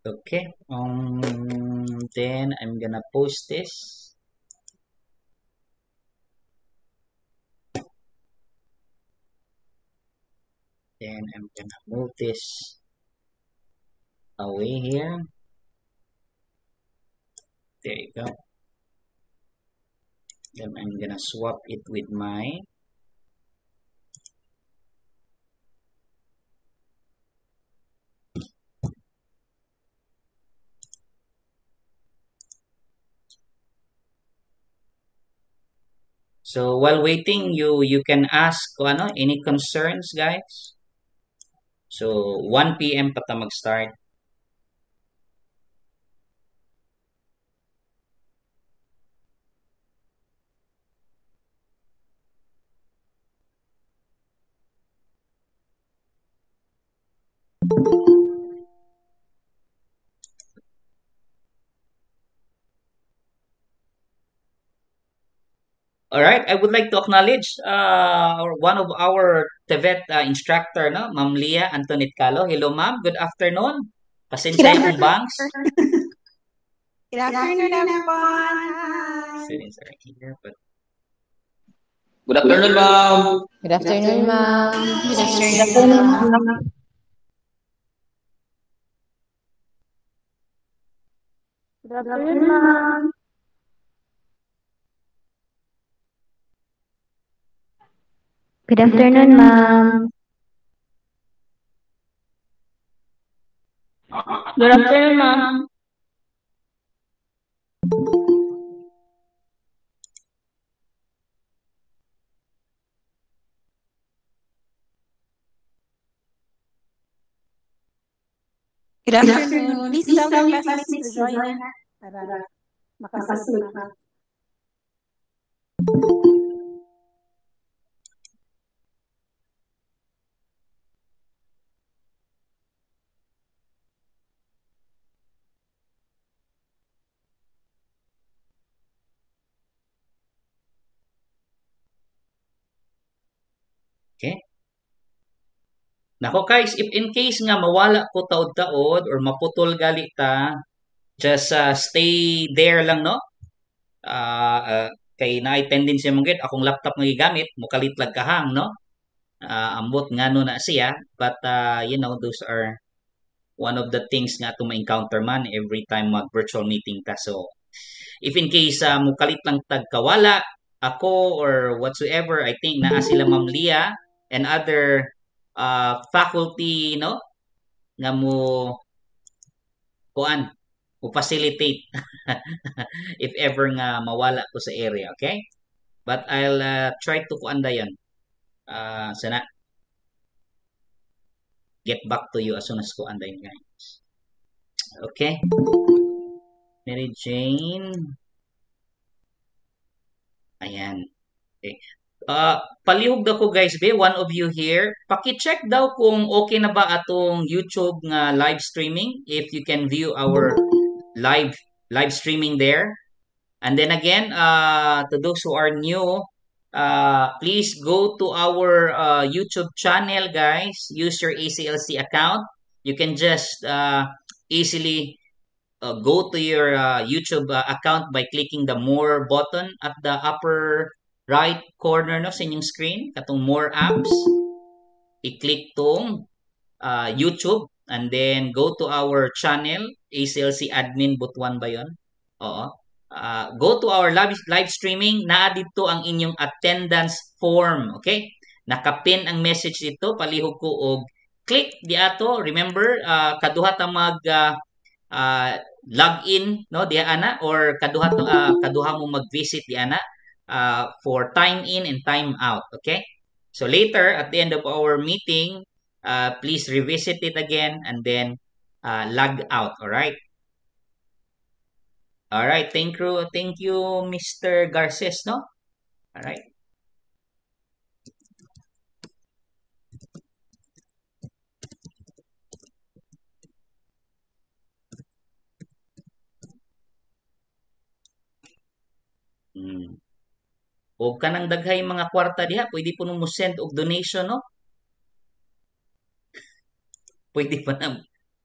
Okay. Um, then I'm gonna post this. Then I'm gonna move this away here. There you go. Then I'm gonna swap it with my So while waiting, you you can ask kung ano, any concerns, guys. So 1 p.m. pa ta mag-start. All right, I would like to acknowledge uh, one of our TVET uh, instructor, no, Ma'am Leah Antoinette Calo. Hello, ma'am. Good afternoon. Pasensya yung banks. Good afternoon, everyone. Hi. Students are here, but Good afternoon, ma'am. Good afternoon, ma'am. Good afternoon. Good afternoon, ma'am. Good afternoon, ma'am. Good afternoon, ma'am. Good afternoon. Please tell your classmates to join para Nako guys, if in case nga mawala ko taod-taod or maputol gali ta, just uh, stay there lang no. Uh, uh, kay naay tendency mong gid akong laptop nga gigamit mukalit lag kahang no. Uh, ambot ngano na siya but uh, you know those are one of the things nga to ma-encounter man every time mag virtual meeting ta. So if in case uh, mukalit lang tag kawala ako or whatsoever, I think naa sila Ma'am Leah and other uh, faculty no? Nga mo kuan mo facilitate if ever nga mawala ko sa area okay? But I'll uh, try to kuan dayon uh, sana. Get back to you as soon as kuan dayon guys. Okay. Mary Jane. Ayan. Okay Uh, palihog ako guys be, one of you here. Paki-check daw kung okay na ba atong YouTube nga live streaming if you can view our live live streaming there. And then again, uh, to those who are new, uh, please go to our uh, YouTube channel guys. Use your ACLC account. You can just uh, easily uh, go to your uh, YouTube uh, account by clicking the more button at the upper right corner no sa inyong screen katong more apps i-click tong uh, YouTube and then go to our channel ACLC admin butuan ba yon oo. Uh, go to our live, live streaming. Naa dito ang inyong attendance form okay? Nakapin ang message dito palihog ko og click di ato. Remember uh, kaduha ta mag uh, uh, log in no diha ana or kaduha uh, kaduha mo mag-visit di ana uh, for time in and time out. Okay? So later, at the end of our meeting, uh, please revisit it again and then uh, log out. All right? All right. Thank you. Thank you, Mr. Garces, no? All right. Hmm. O kanang daghay mga kwarta diha, pwede po nung mo send og donation, no? pwede ba na?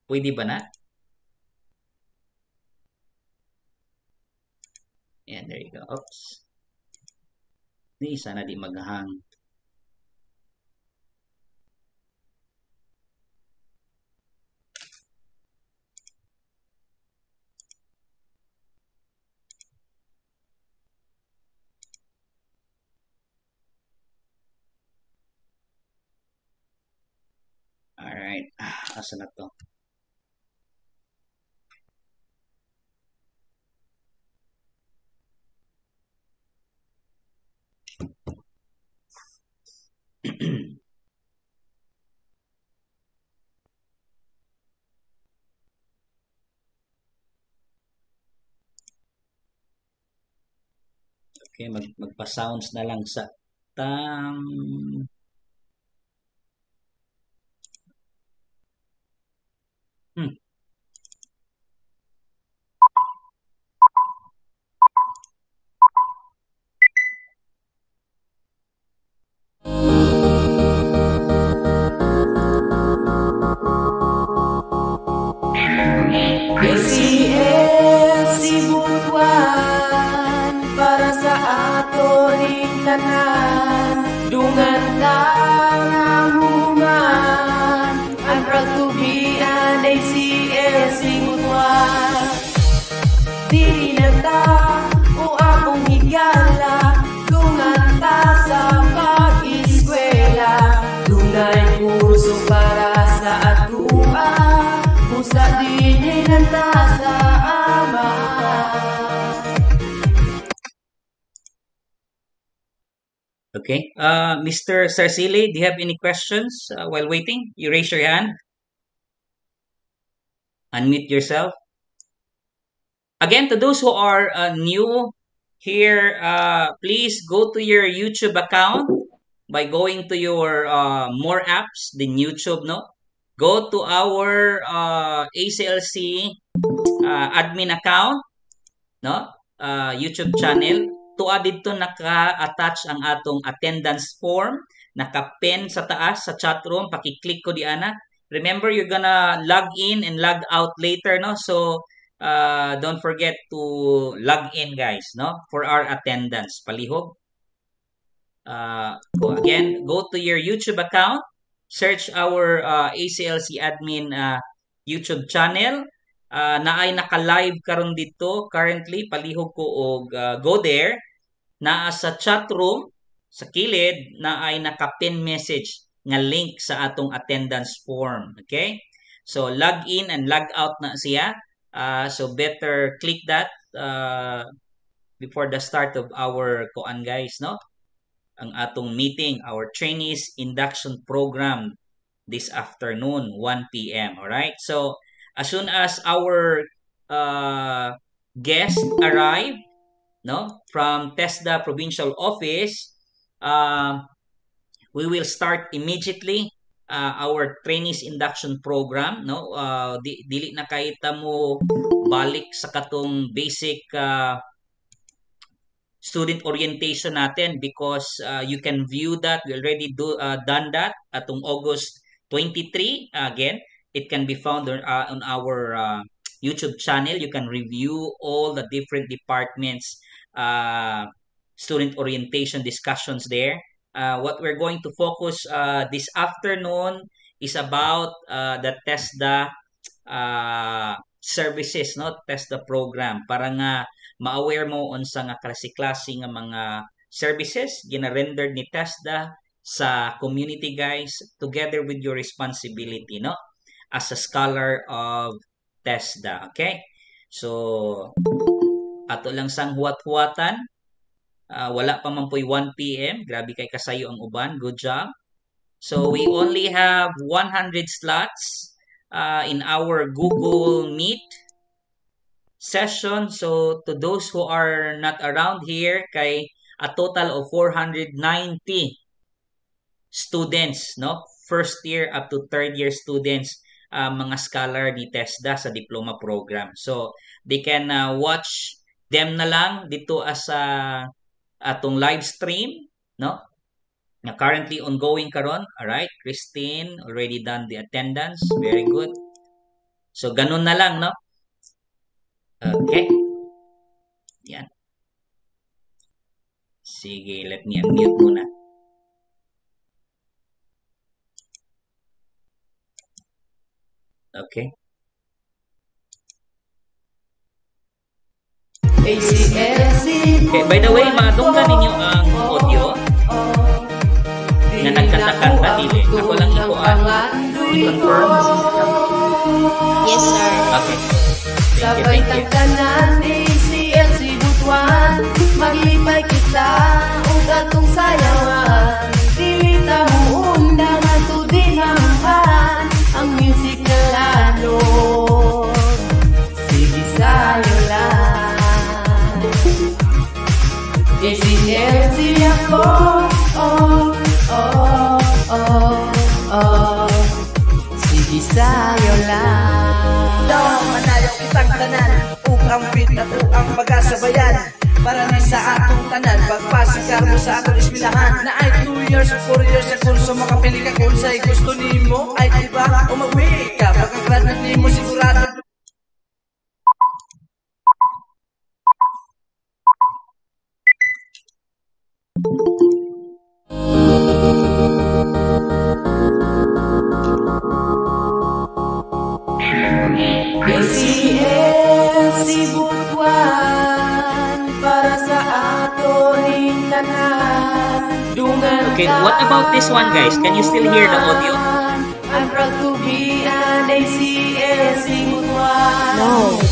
Pwede ba na? Yan, there you go. Oops. Ni isa di maghang. Alright. Ah, asa na to? Okay, mag magpa-sounds na lang sa tam Hmm. ACL Sibutuan para sa aton tanan dungan lang Dili na o akong higala dungan ta sa pag-eskwela dunay kurso para sa atua Musa dili na sa ama Okay. Uh, Mr. Sarsili, do you have any questions uh, while waiting? You raise your hand. Unmute yourself. Again, to those who are uh, new here, uh, please go to your YouTube account by going to your uh, more apps, the YouTube, no? Go to our uh, ACLC uh, admin account, no? Uh, YouTube channel. Tuwa dito naka-attach ang atong attendance form. Naka-pen sa taas sa chat room. Paki-click ko di ana. Remember, you're gonna log in and log out later, no? So, uh, don't forget to log in, guys, no? For our attendance. Palihog. Uh, go again, go to your YouTube account. Search our uh, ACLC admin uh, YouTube channel. Uh, na ay naka-live karon dito currently palihog ko og uh, go there naa sa chat room sa kilid na ay naka-pin message nga link sa atong attendance form okay so log in and log out na siya uh, so better click that uh, before the start of our kuan guys no ang atong meeting our trainees induction program this afternoon 1 p.m. all right so as soon as our uh, guest arrive no from TESDA provincial office uh, we will start immediately uh, our trainees induction program no? Uh, di, dili na kay mo balik sa katong basic uh, student orientation natin because uh, you can view that we already do uh, done that atong August 23 again. It can be found on, uh, on our uh, YouTube channel. You can review all the different departments uh, student orientation discussions there uh, what we're going to focus uh, this afternoon is about uh, the TESDA uh, services, no? TESDA program para nga ma-aware mo unsa nga klase-klase nga mga services gina-rendered ni TESDA sa community guys together with your responsibility, no? As a scholar of TESDA, okay? So ato lang sang huwat-huwatan Uh, wala pa man po'y 1 p.m. Grabe kay kasayo ang uban. Good job. So, we only have 100 slots uh, in our Google Meet session. So, to those who are not around here, kay a total of 490 students, no? First year up to third year students, uh, mga scholar ni TESDA sa diploma program. So, they can uh, watch them na lang dito as a atong live stream, no? Na currently ongoing karon. All right, Christine already done the attendance. Very good. So ganun na lang, no? Okay. Yan. Sige, let me unmute muna. Okay. Okay, by the way, madunggan ninyo ang audio na nagkanta-kanta dili. Ako lang ikuan. I-confirm. Yes, sir. Okay. Thank you, Sabay thank you. tangkanan ACLC butuan Maglipay kita ug atong sayawan ACLC ako Oh, oh, oh, oh Sige sayo lang Daw manayaw kitang tanan ug ang beat at ug ang pagasabayan para ni sa atong tanan pagpasigar mo sa atong eskwelahan na ay 2 years 4 years sa kurso makapili ka. Kung sa'y gusto nimo ay diba umawi ka pagka-graduate nimo sigurado Para sa Dungan Okay, what about this one, guys? Can you still hear the audio? I'm proud to be an ACLC butuan No.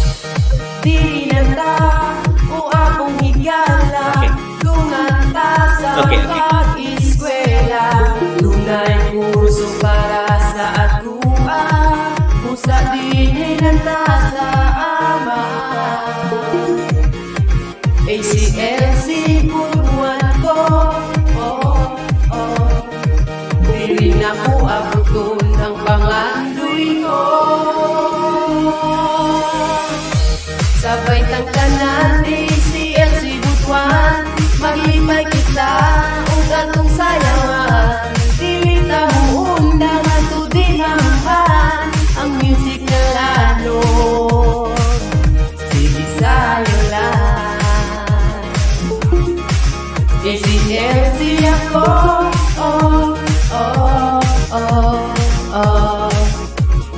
Dili na Okay, okay. pag-eskwela Dunay kurso para sa atua Usa din ta sa ama. ACLC butuan ko. Oh, oh. Dili na ko abuton ang pangandoy ko. Sabay tangkanan ACLC butuan Maglipay kita ug atong sayawan Dili ta mo undang ato dinamhan Ang music na lalo. Sige sayo lang. ACLC ako oh, oh, oh, oh.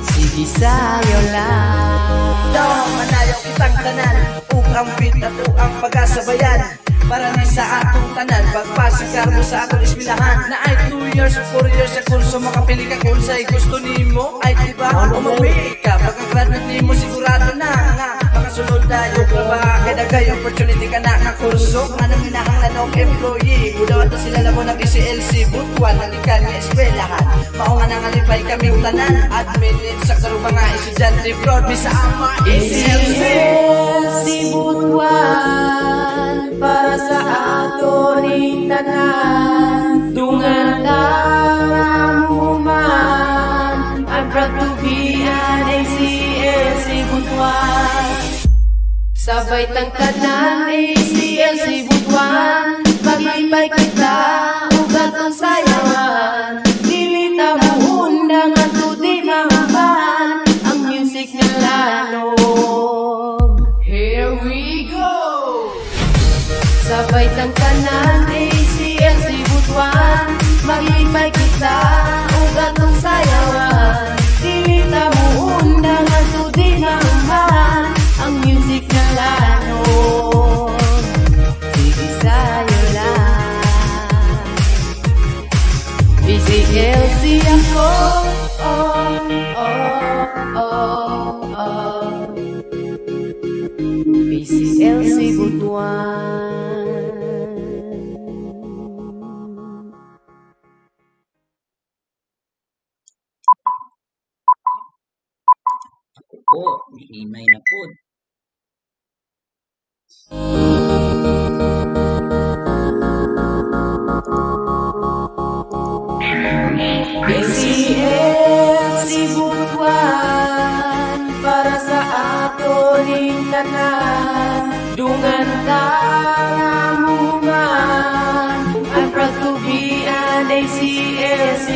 Sige sayo lang. Daw manayaw kitang tanan ug ang beat at ang pagasabayan para ni sa atong tanan pagpasigar mo sa atong eskwelahan na ay 2 years 4 years sa kurso makapili ka kung sa'y gusto nimo. Ay diba umawi ka pagka-graduate nimo sigurado na nga. Makasunod tayo trabaho kaya dagay opportunity ka na nga kurso. Nga nang hinahanglan og employee? Budaw ato sila lamo ng ECLC butuan ng ikan nga eskwelahan. Mao nga nangalipay kami tanan admin sa karuba nga estudyante mi sa ama ECLC ACLC butuan para sa aton tanan. Dungan taramuman I'm proud to be an ACLC butuan. Sabay tangtanan ACLC butuan Paglipay kita ug atong sayawan. Dili ta mo undang ato Sabay tangtanan ACLC butuan Maglipay kita ug atong sayawan. Dili ta mo undang ato di mamban Ang music na lanog Sige sayo lang ACLC ako. Oh, oh, oh, oh. PCLC Butuan Po, himay na po. PCLC Butuan para sa aton tanan Dungan taramuman I'm proud to be an ACLC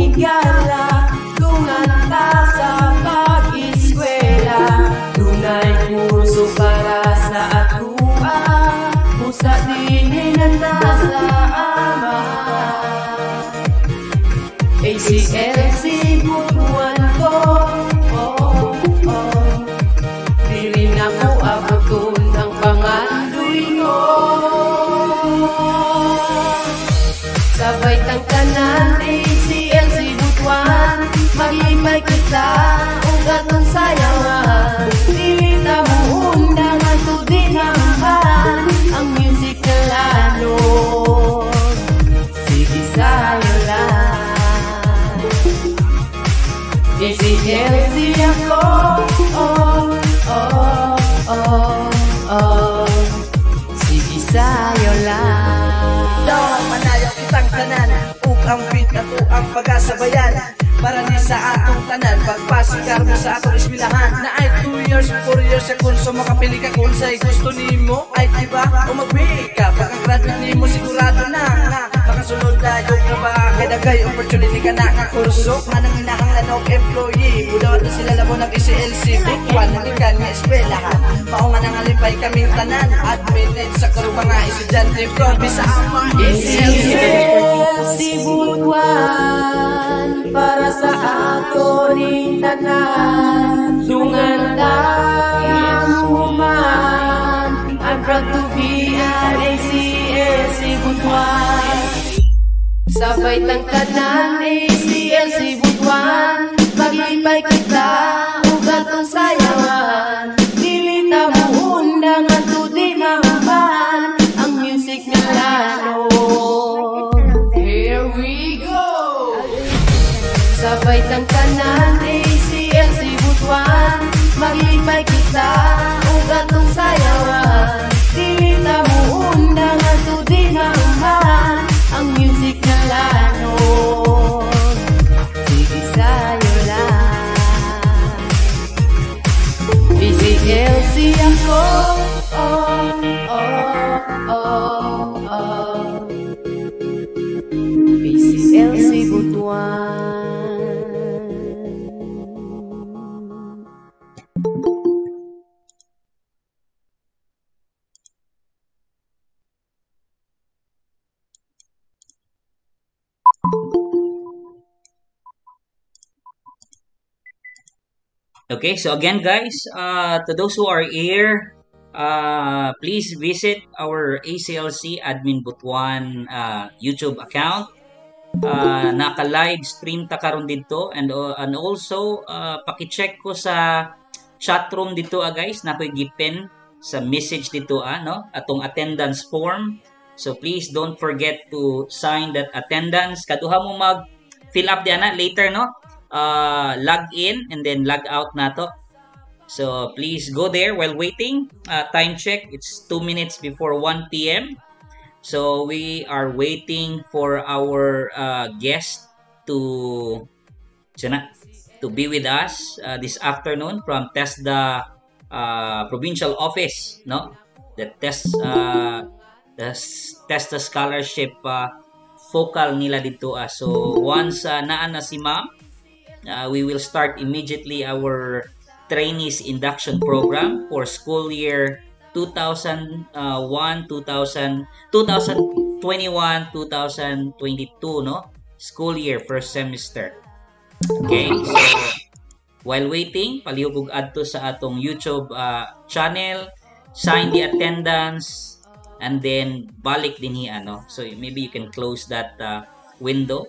higala, tumanda sa pag-iskwela. Tunay puso para sa atua, pusa ni ACLC ako Oh, oh, oh, oh Sige sa'yo lang. Daw manayaw kitang tanan Ukang ang pagkasabayan Para ni sa atong tanan Pagpasikar mo sa atong isbilahan Na ay 2 years, 4 years sa kurso Makapili ka kung sa'y gusto nimo. Ay diba, o mag-break ka Pagka-graduate nimo sigurado na nga Makasunod na yung trabaho Kaya dagay opportunity ka na nga kurso. Manang inahanglan og employee Budawat na sila labo ng ECLC Bukwan na likan nga eskwelahan. Maunga nang alipay kaming tanan Admitted sa karupang nga estudyante. Promise sa ama ACLC butuan Para sa ato ning tanan Dungan tayong human I'm proud to be an ACLC butuan. Sabay tang tanan ACLC butuan. Paglipay kita ugat ng sayawan. Dili na mo undangan Maglipay kita ugat ng sayawan Dili na mo undangan to di mamaman Ang music na lalo. Sige sa'yo lang. PCLC ako. Oh, oh, oh, oh PCLC Butuan Okay, so again, guys, uh, to those who are here, uh, please visit our ACLC Admin Butuan uh, YouTube account. Uh, naka-live stream ta karon dito. And uh, and also uh, paki-check ko sa chat room dito ah, guys na ko'y gipen sa message dito ah no? Atong attendance form. So please don't forget to sign that attendance. Kaduha mo mag fill up diana later no uh, log in and then log out na to. So please go there while waiting. Uh, time check, it's 2 minutes before 1 p.m. So we are waiting for our uh, guest to sana, to be with us uh, this afternoon from TESDA uh, provincial office, no? The test uh, the TESDA scholarship uh, focal nila dito. Uh, so once uh, naan na si ma'am, uh, we will start immediately our trainees induction program for school year 2001 2000 2021 2022 no? School year first semester. Okay so while waiting palihubog adto sa atong YouTube uh, channel. Sign the attendance and then balik din hi ano so maybe you can close that uh, window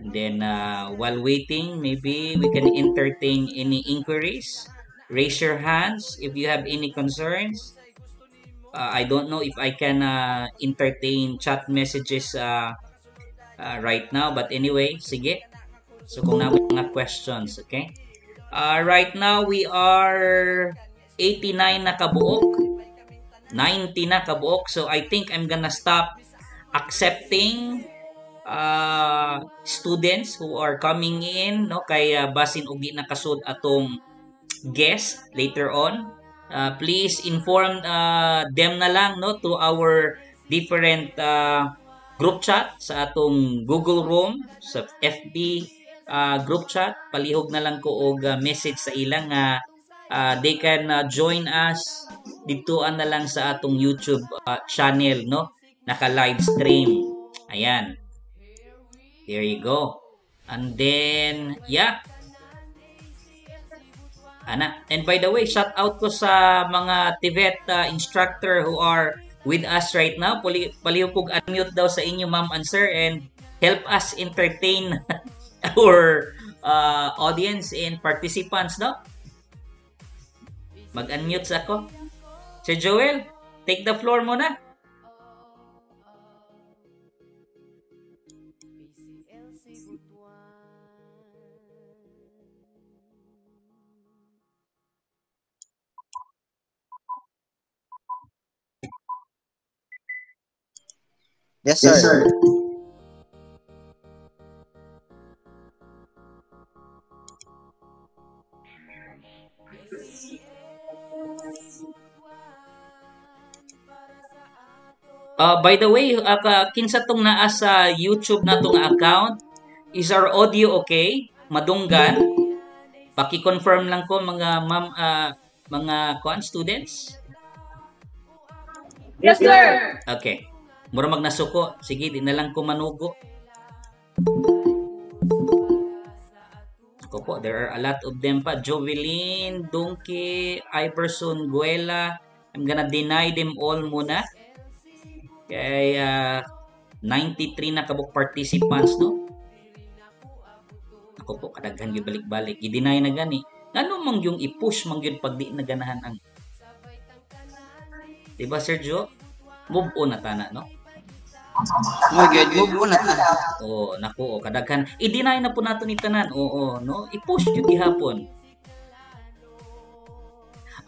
And then uh, while waiting, maybe we can entertain any inquiries. Raise your hands if you have any concerns. Uh, I don't know if I can uh, entertain chat messages uh, uh, right now. But anyway, sige. So kung na questions, okay? Uh, right now, we are 89 na kabuok. 90 na kabuok. So I think I'm gonna stop accepting uh, students who are coming in no? Kay uh, basin ugi na kasud atong guest later on. Uh, please inform uh, them na lang no? To our different uh, group chat sa atong Google Room sa FB uh, group chat. Palihog na lang ko og uh, message sa ilang nga uh, they can uh, join us. Ditoan na lang sa atong YouTube uh, channel no? Naka live stream. Ayan There you go. And then, yeah. Ana. And by the way, shout out ko sa mga TVET uh, instructor who are with us right now. Pali, palihupog unmute daw sa inyo, ma'am and sir, and help us entertain our uh, audience and participants, no? Mag-unmute sa ako. Sir Joel, take the floor muna. Yes, sir. Uh, by the way, uh, kinsa tong naa sa YouTube na tong account, is our audio okay? Madunggan? Paki-confirm lang ko mga ma'am, uh, mga kuan students. Yes, sir. Okay. Mura magnasuko. Sige, di na lang ko manugo. Ako po, there are a lot of them pa. Jovelyn, Donkey, Iverson, Guela. I'm gonna deny them all muna. Kay uh, 93 na kabuk participants, no? Ako po, kadaghan yung balik-balik. I-deny na gani. Ano mang yung i-push mang yun pag di naganahan ang Diba, Sergio? Move on na tana, no? Oh, good. Move on na. Oo, nako, oh, kadaghan. I-deny na po nato ni tanan. Oo, no? I-push jud gihapon.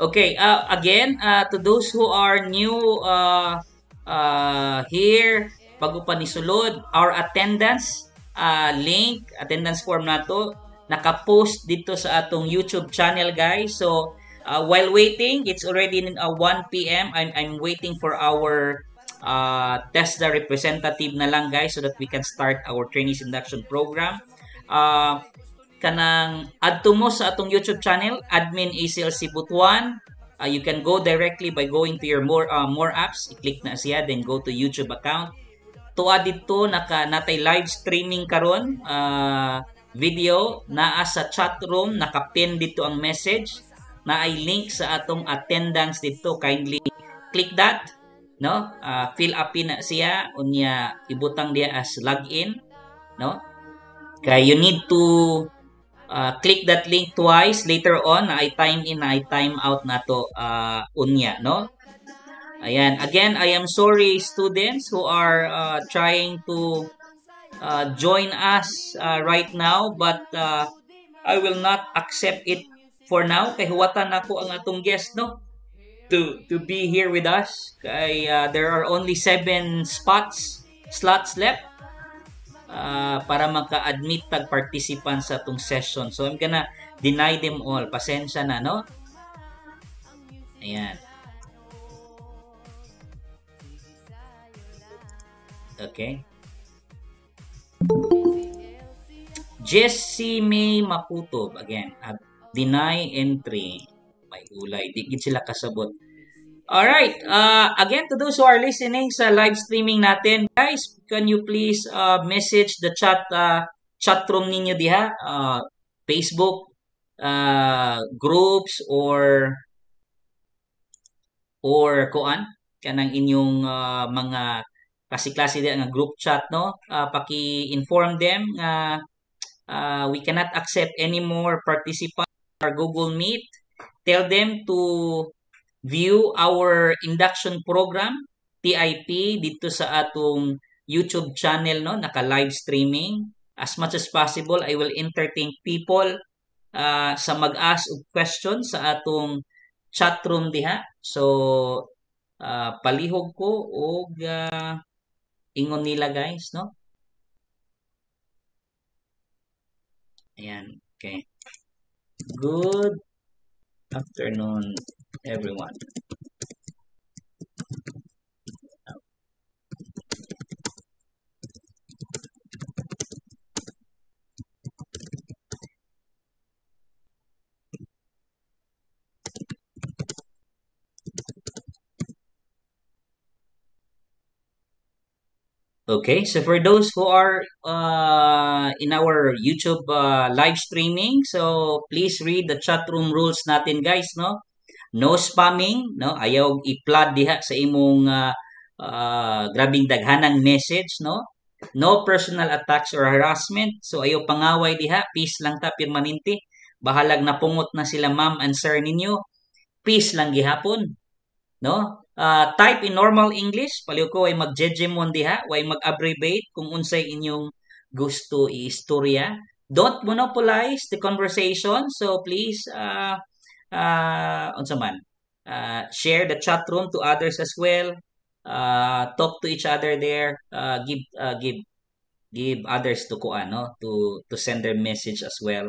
Okay, uh, again, uh, to those who are new uh, uh, here, bago pa ni sulod, our attendance uh, link, attendance form nato, naka-post dito sa atong YouTube channel, guys. So, uh, while waiting, it's already uh, 1 p.m. I'm, I'm waiting for our uh, TESDA representative na lang guys so that we can start our trainees induction program. Uh, kanang adto mo sa atong YouTube channel, admin ACLC Butuan. Uh, you can go directly by going to your more uh, more apps, i-click na siya then go to YouTube account. Tuwa dito naka natay live streaming karon uh, video naa sa chat room naka-pin dito ang message na ay link sa atong attendance dito kindly click that no? Uh, fill up na siya unya ibutang dia as login no? Kay you need to uh, click that link twice later on na ay time in na ay time out na to uh, unya no? Ayan. Again i am sorry students who are uh, trying to uh, join us uh, right now but uh, i will not accept it for now. Kay huwatan nako ang atong guest no to to be here with us. Kay uh, there are only seven spots slots left uh, para maka-admit tag participants sa atong session. So I'm gonna deny them all. Pasensya na, no? Ayan. Okay. Jessie May Makutob. Again, deny entry may ulay. Di sila kasabot. Alright, uh, again to those who are listening sa live streaming natin, guys, can you please uh, message the chat uh, chat room ninyo diha, uh, Facebook uh, groups or or kuan kanang inyong uh, mga klase-klase diha nga group chat no uh, paki-inform them nga uh, we cannot accept any more participants or Google Meet tell them to view our induction program TIP dito sa atong YouTube channel no? Naka live streaming. As much as possible I will entertain people uh, sa mag-ask og questions sa atong chat room diha. So uh, palihog ko og uh, ingon nila guys no? Ayan okay. Good afternoon, everyone. Okay, so for those who are uh, in our YouTube uh, live streaming. So please read the chat room rules natin guys, no? No spamming, no? Ayaw i-flood diha sa imong uh, uh, grabing daghanang message, no? No personal attacks or harassment. So ayaw pangaway diha, peace lang ta permanente. Bahalag na pungot na sila ma'am and sir ninyo. Peace lang gihapon. No? Uh, type in normal English, paliw ko ay mag-jejemon diha, way mag-abbreviate kung unsay inyong gusto i-istorya. Don't monopolize the conversation. So please uh, uh, unsa man, uh, share the chat room to others as well. Uh, talk to each other there. Uh, give uh, give give others to ko ano to to send their message as well.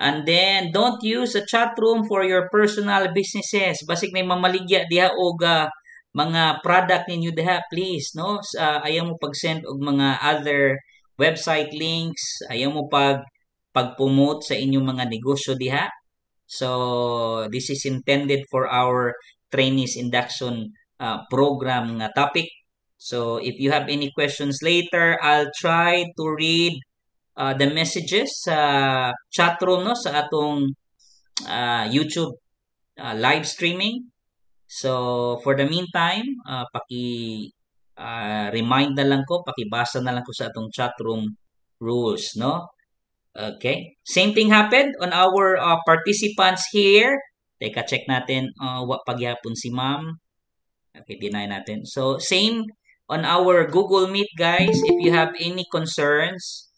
And then don't use a chat room for your personal businesses. Basig na mamaligya diha og uh, mga product ninyo diha please no. Uh, ayaw mo pag-send og mga other website links, ayaw mo pag pag-promote sa inyong mga negosyo diha. So this is intended for our trainees induction uh, program nga topic. So if you have any questions later, I'll try to read uh, the messages sa chat room no sa atong uh, YouTube uh, live streaming. So for the meantime, uh, paki uh, remind na lang ko, pakibasa na lang ko sa atong chat room rules, no? Okay. Same thing happened on our uh, participants here. Teka, check natin uh, what pagyapon si ma'am. Okay, deny natin. So, same on our Google Meet, guys. If you have any concerns,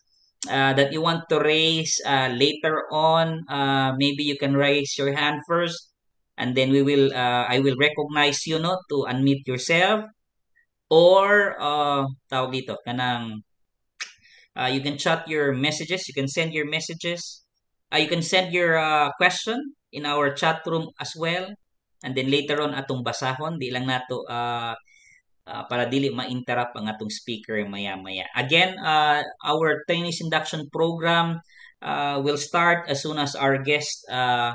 uh, that you want to raise uh, later on, uh, maybe you can raise your hand first, and then we will, uh, I will recognize you, no, to unmute yourself, or uh, tawag dito, kanang, uh, you can chat your messages, you can send your messages, uh, you can send your uh, question in our chat room as well, and then later on atong basahon, di lang nato uh, uh, para dili ma-interrupt ang atong speaker maya-maya. Again, uh, our trainees induction program uh, will start as soon as our guest uh,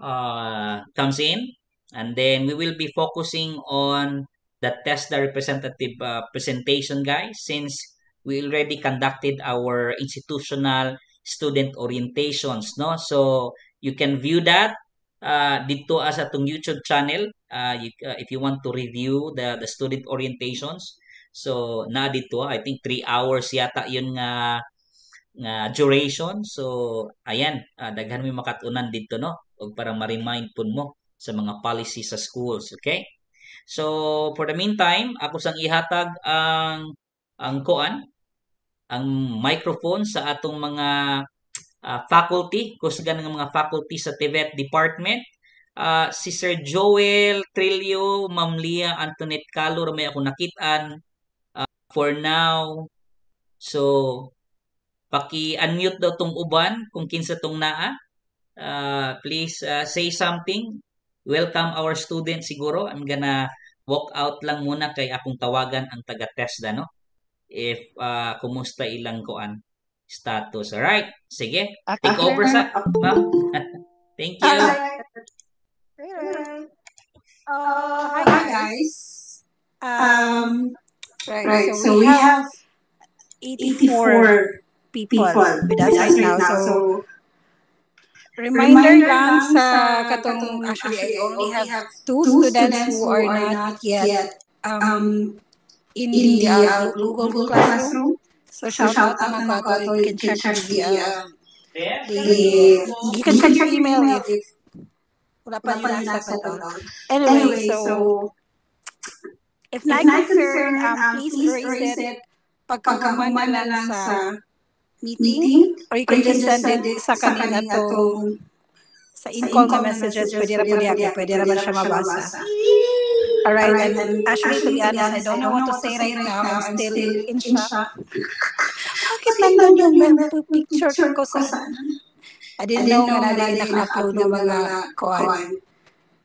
uh, comes in. And then we will be focusing on the TESDA representative uh, presentation, guys, since we already conducted our institutional student orientations, no? So, you can view that uh, dito as atong YouTube channel uh, you, uh, if you want to review the the student orientations. So na dito I think 3 hours yata yun nga nga duration. So ayan uh, daghan mi makatunan dito no? Og para ma-remind pun mo sa mga policy sa schools okay? So for the meantime ako sang ihatag ang ang koan ang microphone sa atong mga uh, faculty, kusgan ng mga faculty sa TVET department. Uh, si Sir Joel Trillo, Ma'am Lia Antoinette Calor, may ako nakitaan uh, for now. So, paki-unmute daw tong uban kung kinsa tong naa. Uh, please uh, say something. Welcome our students siguro. I'm gonna walk out lang muna kay akong tawagan ang taga-TESDA, no? If uh, kumusta ilang koan status. Alright. Sige. Take over sa... Ma'am. Thank you. Uh, hi Hi guys. guys. Um, Right, right, so we have 84 84 people people with us right now. So, reminder lang sa katong, actually, I only have two students who are not yet um, um, in in the the uh, uh, Google Google Classroom. Classroom. So, So shout out shout out naman naman ko. You can check the, uh, the you can check your email if wala pa pa nasa ito. Anyway, so, if if na na concern, concern, um, um, please please raise it pagkahuman na na lang sa meeting meeting or you or can just send it sa atong atong sa in-call na na messages, pwede na po pwede na diya, pwede naman naman siya siya mabasa. mabasa. Alright, Alright, and and actually, to be honest, I don't know what to say right now. I'm still in shock. Bakit nandun yung mem- picture ko sa... I I didn't know nga na din naka-upload ng mga kuan,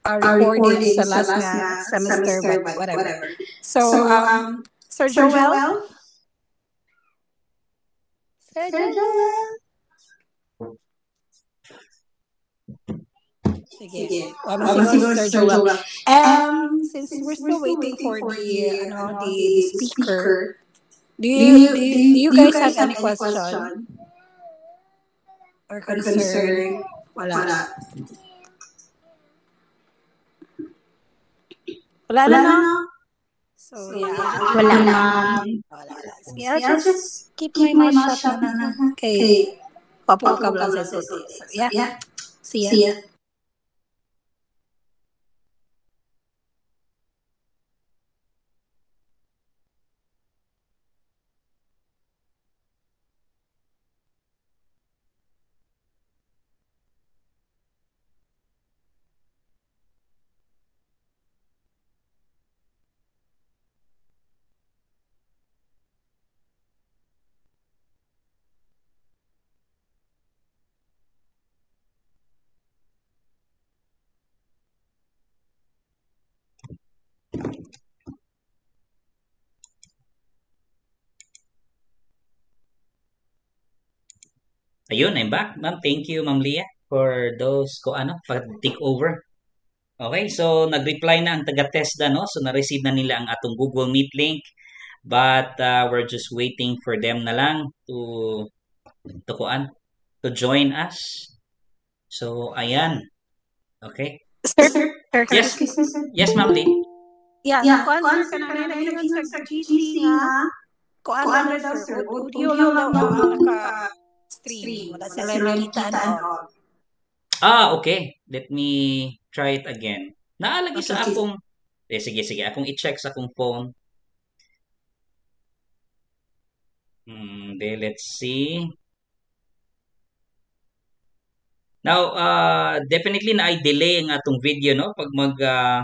uh, recordings sa last na semester, semester, but whatever. whatever. So, So, um, um, Sir Sir Joel? Sir Joel? Sige. Sige. Um, Um, siguro siguro Sir Sir Joel. Joel. Um, Um, since since we're still waiting for the, ano, ano, the, the, speaker, speaker, Do you, do you, do you guys have any question? Or concern? Wala. Wala na, no? So, yeah. Wala, ma'am. Wala, wala. Sige, I'll just keep my mouth shut na na. Okay. Papo ka lang sa susi. So, yeah. See ya. Ayun, I'm back. Ma'am, thank you, Ma'am Leah, for those ko ano, pag-take over. Okay, so nag-reply na ang taga-TESDA, no? So na-receive na nila ang atong Google Meet link. But uh, we're just waiting for them na lang to to kuan to join us. So ayan. Okay. Sir, sir, Yes. sir. Yes, Ma'am Lee. Yeah, yeah kung answer ka na na naging sa GC nga, ano daw sir, audio lang daw ang naka-stream. Wala sila nakita ano. Ah, okay. Let me try it again. Naalagi sa akong Eh, sige, sige. Akong i-check sa akong phone. Hmm, de, let's see. Now, uh, definitely na ay delay ang atong video, no? Pag mag uh,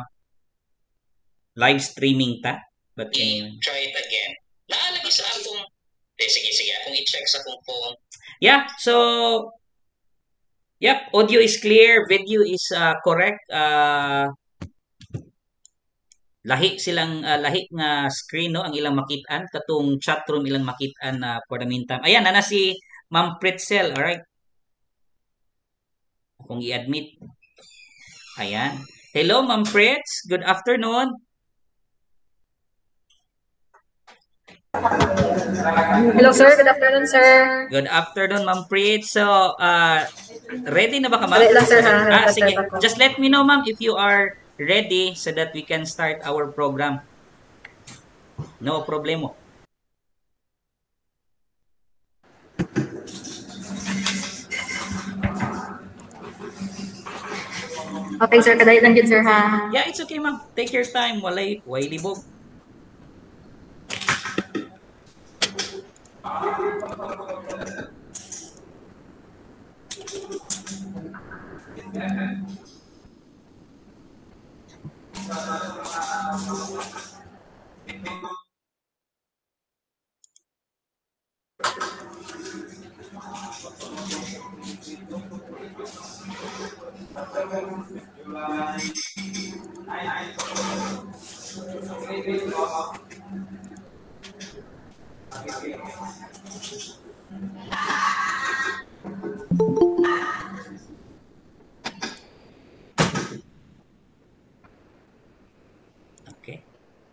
live streaming ta. But anyway. Try it again. Naalagi sa akong... Eh, sige, sige. Akong i-check sa akong phone. Yeah, so... Yep, audio is clear. Video is uh, correct. Uh, lahi silang uh, lahi nga screen no ang ilang makitaan katong chat room ilang makitaan na uh, for the meantime ayan na si Ma'am Pretzel all right kung i-admit ayan hello Ma'am Pretz good afternoon Hello sir, good afternoon sir. Good afternoon, Ma'am Pritz. So, uh, ready na ba ka, Ma'am? Ready lang, sir, ha? Ah, sige. Just let me know, Ma'am, if you are ready so that we can start our program. No problemo. Okay sir, kadayat lang yun sir ha. Yeah, it's okay, Ma'am. Take your time. Walay, way libog. Okay.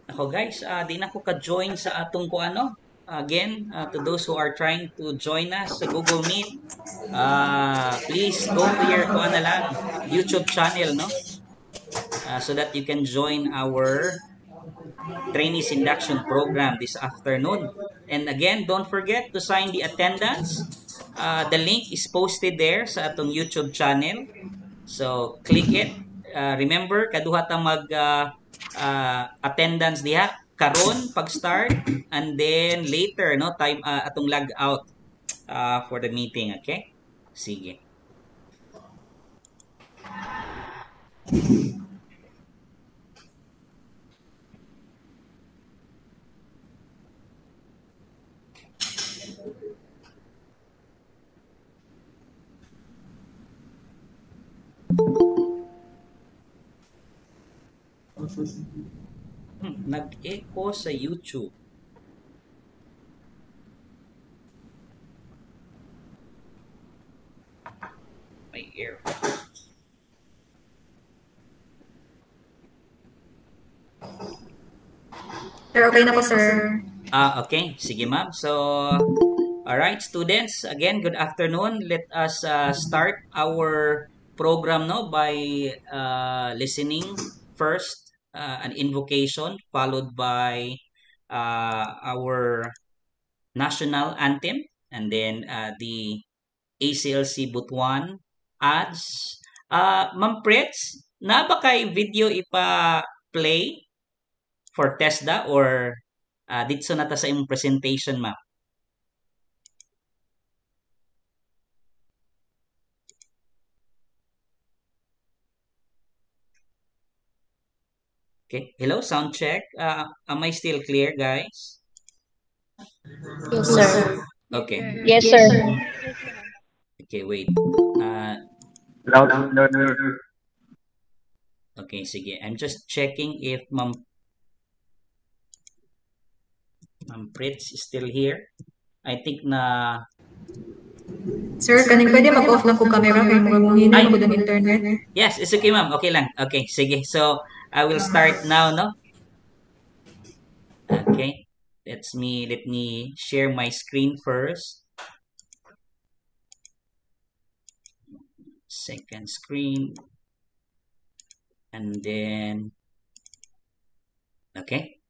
Ako guys, uh, di na ko ka-join sa atong ko ano. Again, uh, to those who are trying to join us sa Google Meet, uh, please go to your ko ano lang, YouTube channel, no? Uh, so that you can join our trainees induction program this afternoon. And again, don't forget to sign the attendance. Uh, the link is posted there sa atong YouTube channel. So, click it. Uh, remember, kaduha ta mag uh, uh, attendance diha karon pag start and then later no time uh, atong log out uh, for the meeting okay sige Hmm, nag-echo sa YouTube. May ear. Sir, okay na po sir. Ah, okay. Sige, ma'am. So, all right, students. Again, good afternoon. Let us uh, start our program no by uh, listening first uh, an invocation followed by uh, our national anthem and then uh, the ACLC Butuan ads. Uh, Ma'am Pritz, na ba kay video ipa-play for TESDA or uh, dito na ta sa imong presentation, ma'am? Okay. Hello, sound check. Uh, am I still clear, guys? Yes, sir. Okay. Yes, sir. Okay, wait. Uh, Loud, loud, loud. okay, sige. I'm just checking if Ma'am Ma'am Pritz is still here. I think na Sir, kaning pwede mag-off lang ko camera kay mga muhina Ay. mo ng internet. Yes, it's okay, ma'am. Okay lang. Okay, sige. So, I will start now, no? Okay. Let's me let me share my screen first. Second screen. And then Okay.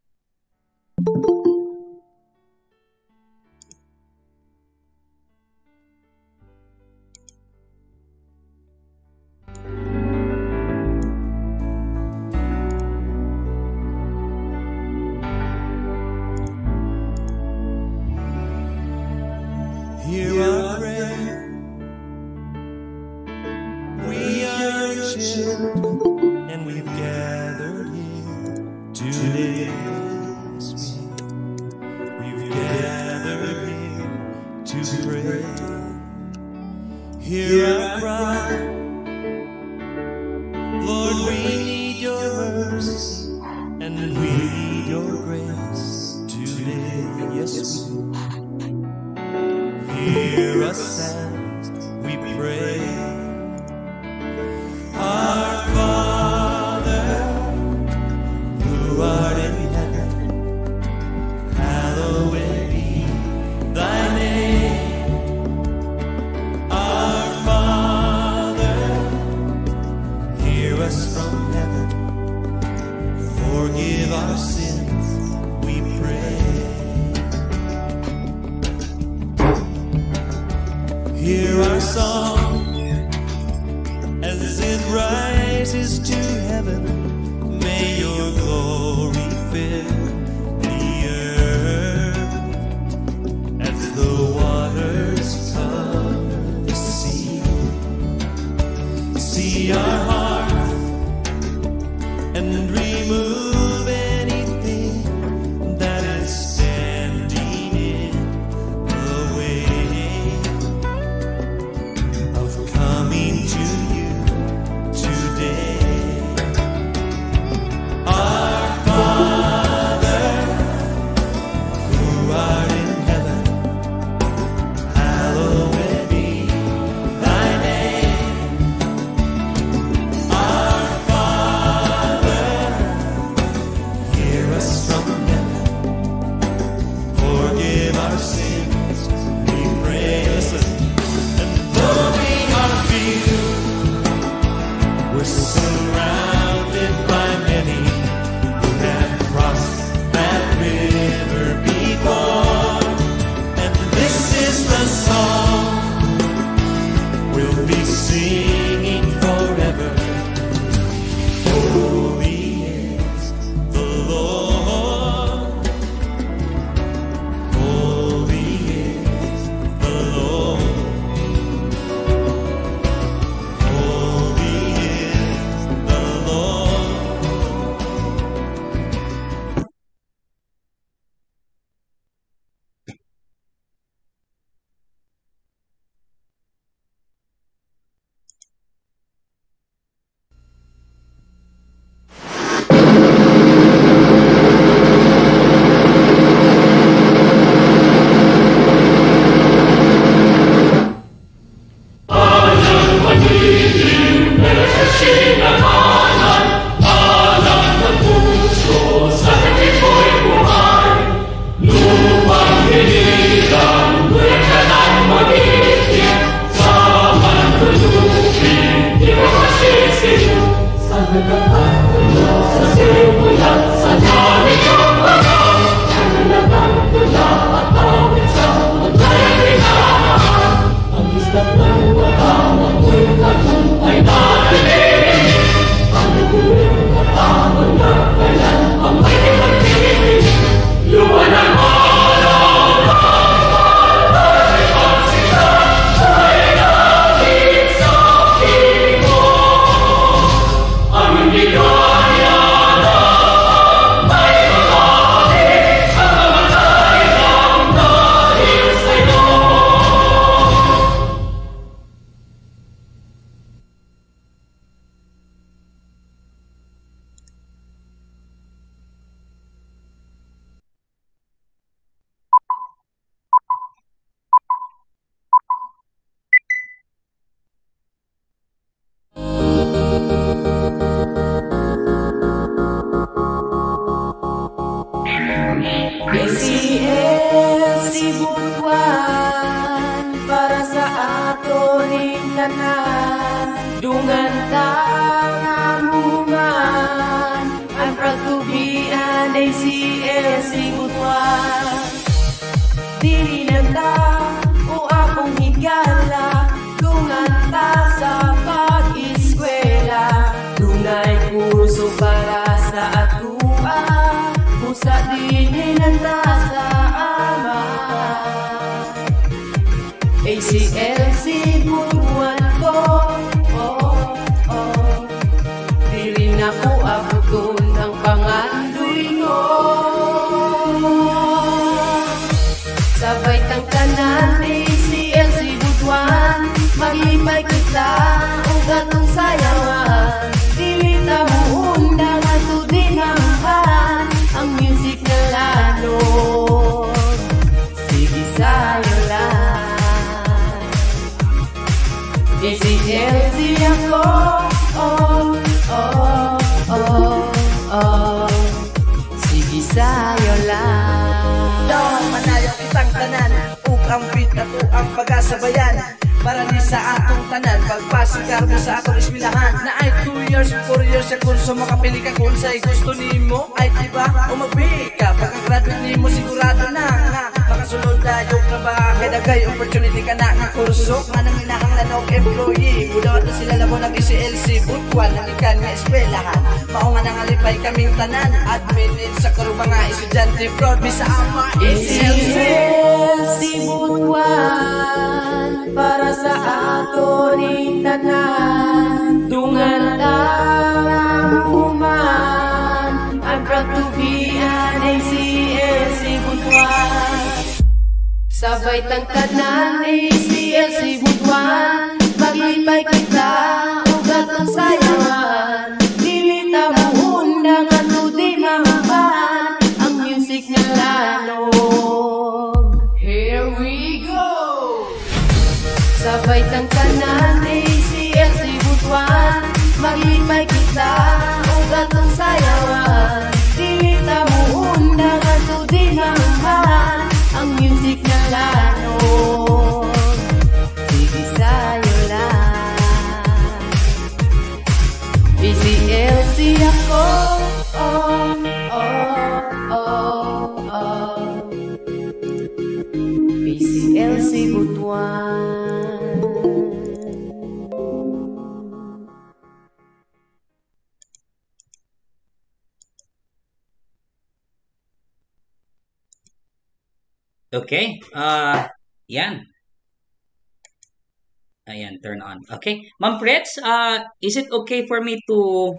Uh, is it okay for me to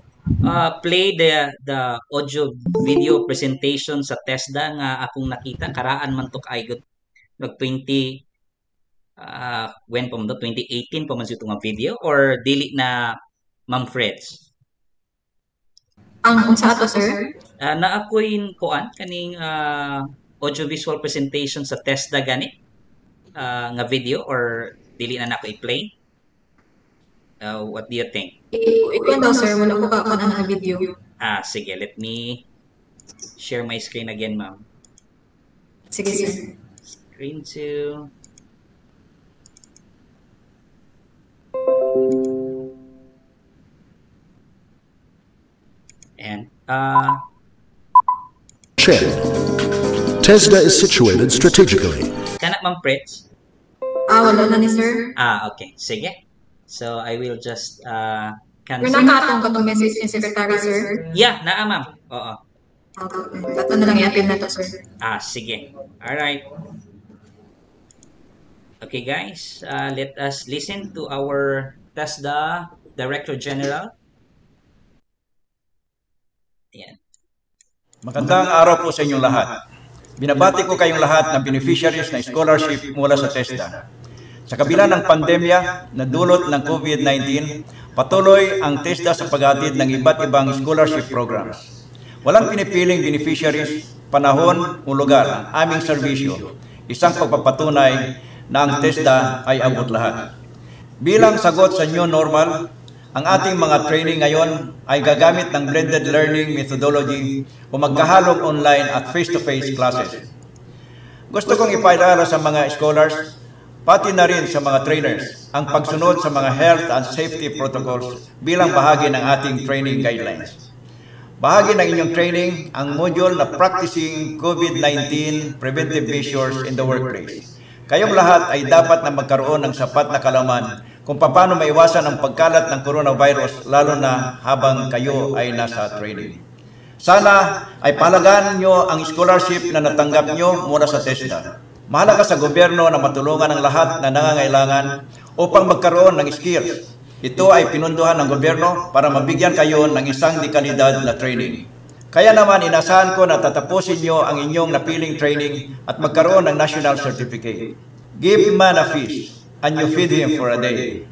uh, play the the audio video presentation sa TESDA nga akong nakita karaan man to kaaygot nag 20 uh, when pa man to 2018 pa man siya nga video or dili na Ma'am Freds? Ang unsa ato, sir? Uh, na ako'y kuan kaning uh, audiovisual presentation sa TESDA gani uh, nga video or dili na nako i-play? Uh, what do you think? Ikaw daw, sir. Wala ko ka na video. Ah, sige. Let me share my screen again, ma'am. Sige, sir. Screen 2. And, uh, Check. TESDA is situated strategically. kana ma'am Pretz? Ah, wala na ni sir. Ah, okay. Sige. So, I will just, uh, cancel. nakatong ka tong message ni secretary, sir. Yeah, naa ma'am. Oo. Okay. Dato na lang i-attend na to, sir. Ah, sige. Alright. Okay, guys. Uh, let us listen to our TESDA Director General. Ayan. Magandang araw po sa inyong lahat. Binabati ko kayong lahat ng beneficiaries ng scholarship mula sa TESDA. Sa kabila ng pandemya na dulot ng COVID-19, patuloy ang TESDA sa paghatid ng iba't ibang scholarship programs. Walang pinipiling beneficiaries, panahon o lugar ang aming serbisyo. Isang pagpapatunay na ang TESDA ay abot lahat. Bilang sagot sa new normal, ang ating mga training ngayon ay gagamit ng blended learning methodology o magkahalong online at face-to-face classes. Gusto kong ipaalala sa mga scholars pati na rin sa mga trainers ang pagsunod sa mga health and safety protocols bilang bahagi ng ating training guidelines. Bahagi ng inyong training ang module na Practicing COVID-19 Preventive Measures in the Workplace. Kayong lahat ay dapat na magkaroon ng sapat na kalaman kung paano maiwasan ang pagkalat ng coronavirus lalo na habang kayo ay nasa training. Sana ay palagan nyo ang scholarship na natanggap nyo mula sa TESDA. Mahalaga sa gobyerno na matulungan ang lahat na nangangailangan upang magkaroon ng skills. Ito ay pinunduhan ng gobyerno para mabigyan kayo ng isang dekalidad na training. Kaya naman inasahan ko na tatapusin nyo ang inyong napiling training at magkaroon ng national certificate. Give man a fish and you feed him for a day.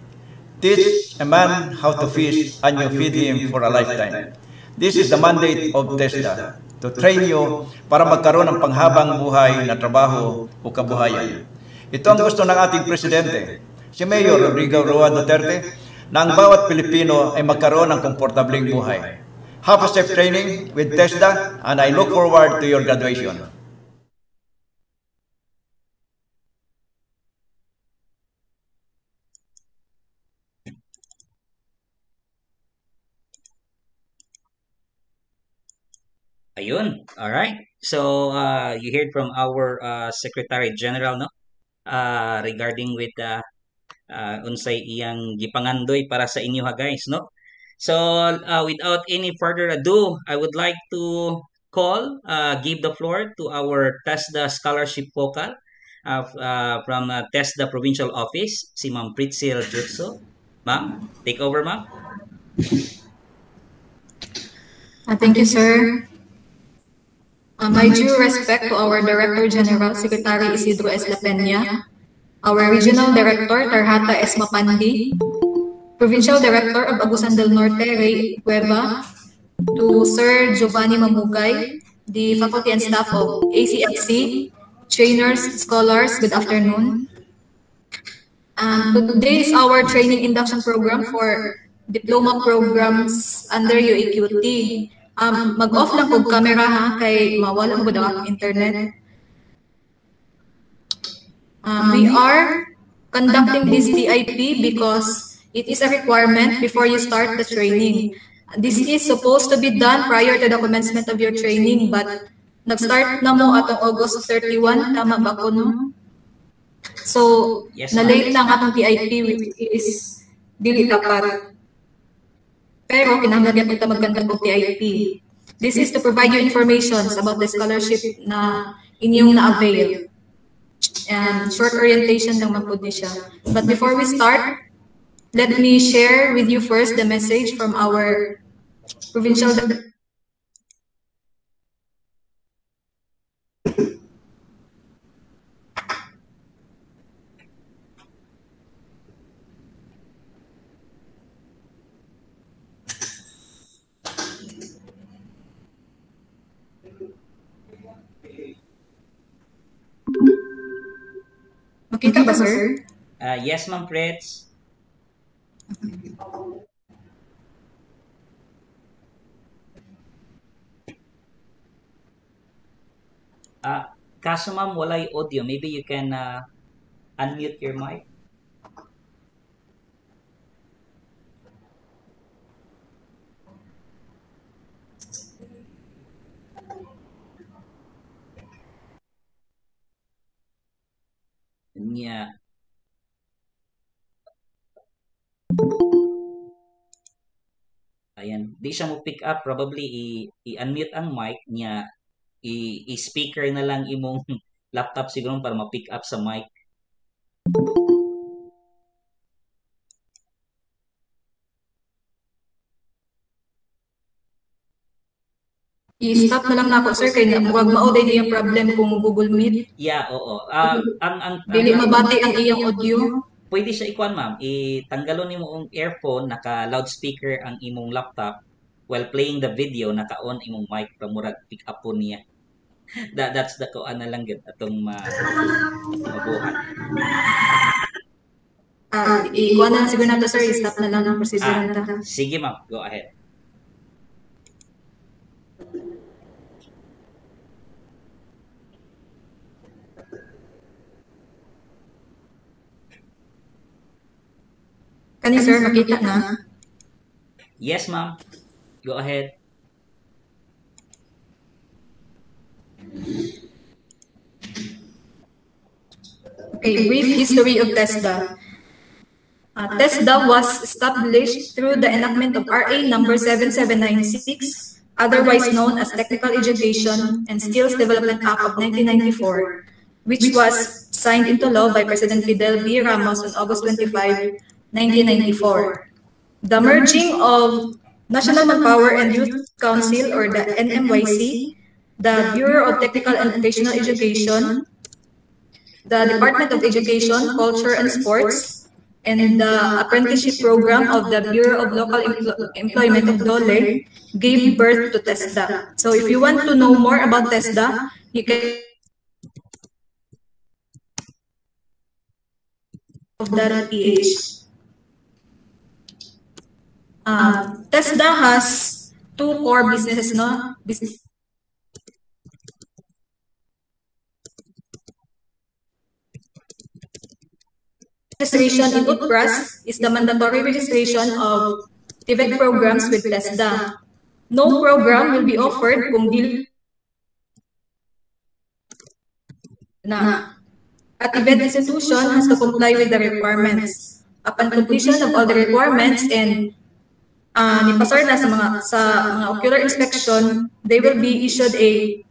Teach a man how to fish and you feed him for a lifetime. This is the mandate of TESDA, to train you para magkaroon ng panghabang buhay na trabaho o kabuhayan. Ito ang gusto ng ating presidente, si Mayor Rodrigo Roa Duterte, na ang bawat Pilipino ay magkaroon ng komportabling buhay. Have a safe training with TESDA and I look forward to your graduation. Ayun. All right. So uh, you heard from our uh, Secretary General no uh, regarding with uh, uh, unsay iyang gipangandoy para sa inyo ha guys no. So uh, without any further ado, I would like to call uh, give the floor to our TESDA scholarship vocal uh, uh, from uh, TESDA provincial office si Ma'am Pritzil Jutso. Ma'am, take over ma'am. Uh, thank you, sir. Uh, my due respect to our Director General Secretary Isidro S. Our Regional Director Tarhata S. Mapandi, Provincial Director of Agusan del Norte Ray Cueva, to Sir Giovanni Mamugay, the faculty and staff of ACFC, trainers, scholars, good afternoon. Um, today is our training induction program for diploma programs under UAQT. Um, mag-off lang kog camera ha, kay mawala mo daw ang internet. Um, we are conducting this DIP because it is a requirement before you start the training. This is supposed to be done prior to the commencement of your training, but nag-start na mo atong August 31, tama ba ko no? So, Yes, na-late lang atong DIP which is dili dapat. Pero kinahanglan kita magkanta og TIP. This is to provide you informations about the scholarship na inyong na-avail. And short orientation lang man di siya. But before we start, let me share with you first the message from our provincial Makita ba, sir? Uh, yes ma'am Fritz. Ah, kaso ma'am walay audio. Maybe you can uh, unmute your mic. Ayan, di siya mo pick up probably i- i-unmute ang mic niya i- i-speaker na lang imong laptop siguro para ma-pick up sa mic. I-stop na lang na ako, sir, kay na mao din yung problem kung Google Meet. Yeah, oo. Um, ang ang Dili ang- mabati ang iyang audio. Pwede siya ikuan ma'am, itanggalon nimo ang earphone, naka loudspeaker ang imong laptop while playing the video, naka-on imong mic para murag pick up po niya. That that's the kuan na lang gid atong ma mabuhat. Ah, i-kuha na siguro nato, sir. I-stop na lang ang procedure Ah, nata. sige ma'am, go ahead. Kani sir, makita na. Yes, ma'am. Go ahead. Okay, brief history of TESDA. Uh, TESDA was established through the enactment of RA number 7796, otherwise known as Technical Education and Skills Development Act of 1994, which was signed into law by President Fidel V. Ramos on August 25, 1994. The merging of National Manpower and Youth Council or the NMYC, the Bureau of Technical and Vocational Education, the Department of Education, Culture and Sports, and the apprenticeship program of the Bureau of Local Emplo- Employment of DOLE gave birth to TESDA. So if you want to know more about TESDA, you can of that PH. Uh, TESDA has two core businesses, no? Business registration in UTPRAS is the mandatory registration of TVET programs with TESDA. No program will be offered kung di na. A TVET institution has to comply with the requirements. Upon completion of all the requirements and uh, nipasar na sa mga sa mga ocular inspection, they will be issued a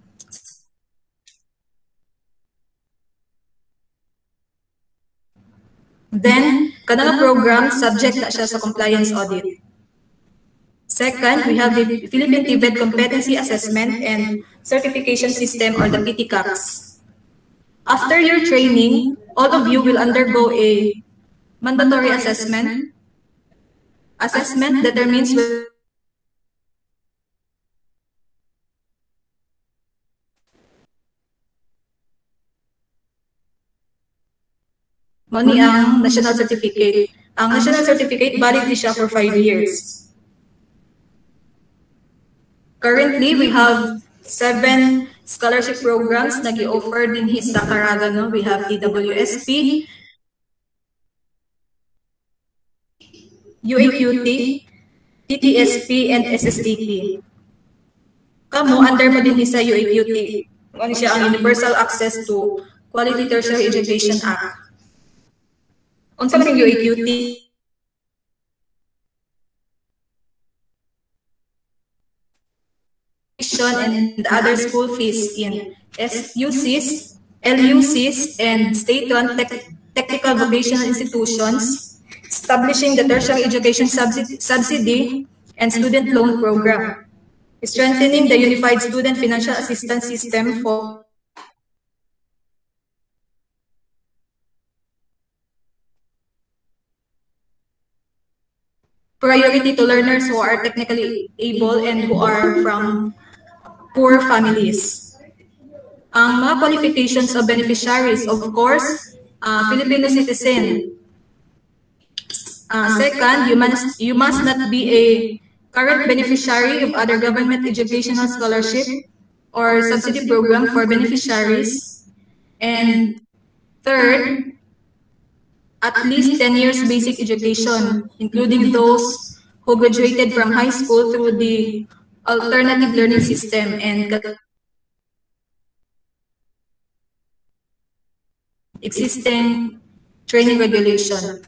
Then, kanang program subject na siya sa compliance audit. Second, we have the Philippine TVET Competency Assessment and Certification System or the PTCAPS. After your training, all of you will undergo a mandatory assessment. Assessment determines Mani ang national certificate. Ang national certificate, valid siya for five years. Currently, we have seven scholarship programs na gi-offer din his sa Caraga. No? We have TWSP, UAQT, TTSP, and SSDP. Kamo, under mo din sa UAQT. Ano siya ang Universal Access to Quality Tertiary Education Act. Unsa man UAQT? and other school fees in SUCs, LUCs, and state-run tech- technical vocational institutions, establishing the tertiary education subsidy and student loan program, strengthening the unified student financial assistance system for priority to learners who are technically able and who are from poor families. Ang mga qualifications of beneficiaries, of course, uh, Filipino citizen. Uh, second, you must, you must not be a current beneficiary of other government educational scholarship or subsidy program for beneficiaries. And third, at least 10 years basic education, including those who graduated from high school through the alternative learning system and existing training regulation.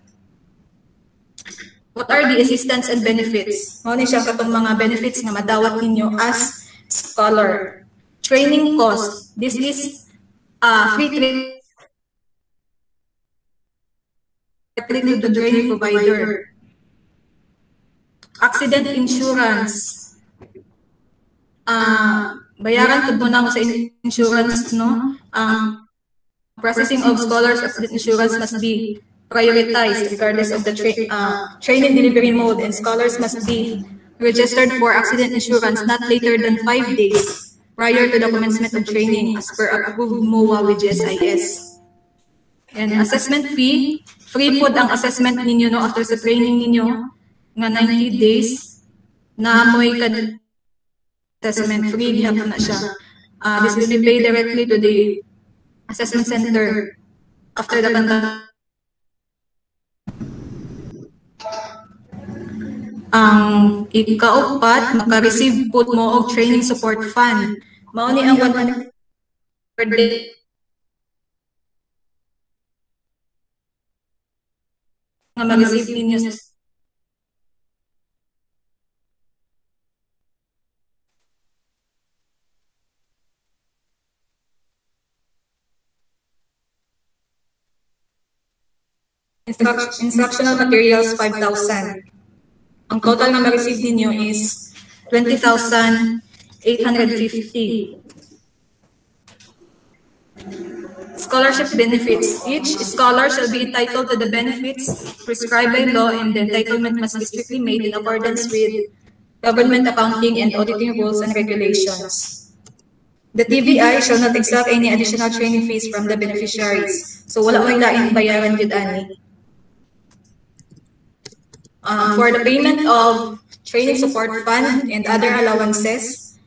What are the assistance and benefits? Mao ni siya katong mga benefits nga madawat ninyo as scholar. Training cost. This is uh, free training to the training provider. Accident insurance. Ah, bayaran pud mo sa insurance no. Ang processing of scholars accident insurance must be prioritized regardless of the tra uh, training delivery mode. and scholars must be registered for accident insurance not later than five days prior to the commencement of training as per approved MOA with GSIS. And assessment fee, free po ang assessment ninyo no after sa training ninyo nga 90 days na amoy kad assessment free gihapon na siya. Uh, this will be paid directly to the assessment center after the conduct Ang ikaupat, maka-receive po mo og training support fund. Mao ni ang 100 per day nga ma-receive ninyo instructional materials 5,000. Ang total na ma-receive ninyo is 20,850. Scholarship benefits. Each scholar shall be entitled to the benefits prescribed by law and the entitlement must be strictly made in accordance with government accounting and auditing rules and regulations. The TVI shall not exact any additional training fees from the beneficiaries. So wala may laing bayaran yun ani. Uh, for the payment of training support fund and other allowances,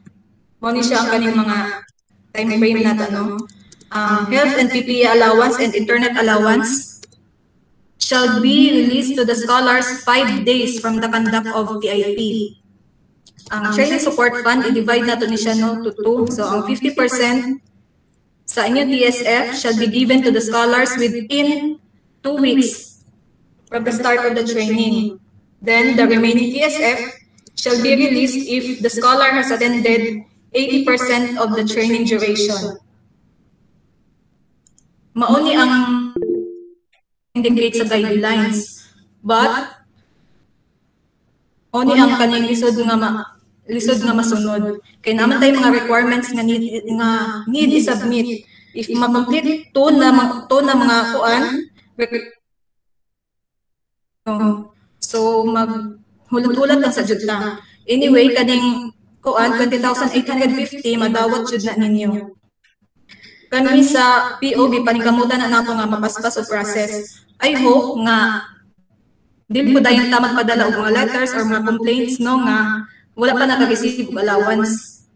mo ni siya ang kaning mga time frame na no? Um, health and PPE allowance and internet allowance shall be released to the scholars five days from the conduct of TIP. Ang training support fund, i-divide na to ni siya no, to two. So, ang 50% sa inyo TSF shall be given to the scholars within two weeks from the start of the training. Then, the remaining TSF shall be released if the scholar has attended 80% of the training duration. Mauni ang indicate sa guidelines. But, oni ang kaning lisod nga ma lisod nga masunod. Kay naman tayo mga requirements nga need nga need i-submit. If ma-complete to na to na mga kuan Oh. So mag hulat-hulat lang sa jud ta. Anyway, kaning kuan 20,850 madawat jud na ninyo. Kani sa POB paningkamutan na nato nga mapaspas o process. I hope nga dili po dayon ta magpadala og mga letters or mga complaints no nga wala pa naka-receive og allowance.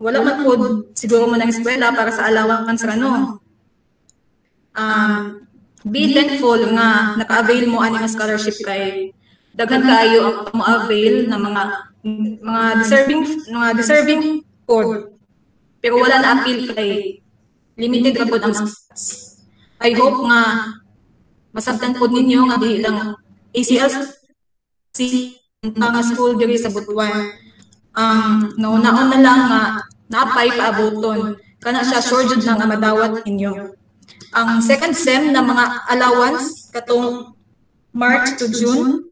Wala man po siguro mo ng eskwela para sa allowance ra no. Um, be thankful nga naka-avail mo ani nga scholarship kay daghan kaayo ang mo-avail ng mga mga deserving mga deserving code. Pero wala na appeal kay limited ra pod ang spots. I hope nga masabtan pod ninyo nga dili lang ACL si nga school diri sa Butuan. Um, no, naon na lang nga napay paaboton. Kana siya sure jud na nga madawat ninyo. Ang second sem na mga allowance katong March to June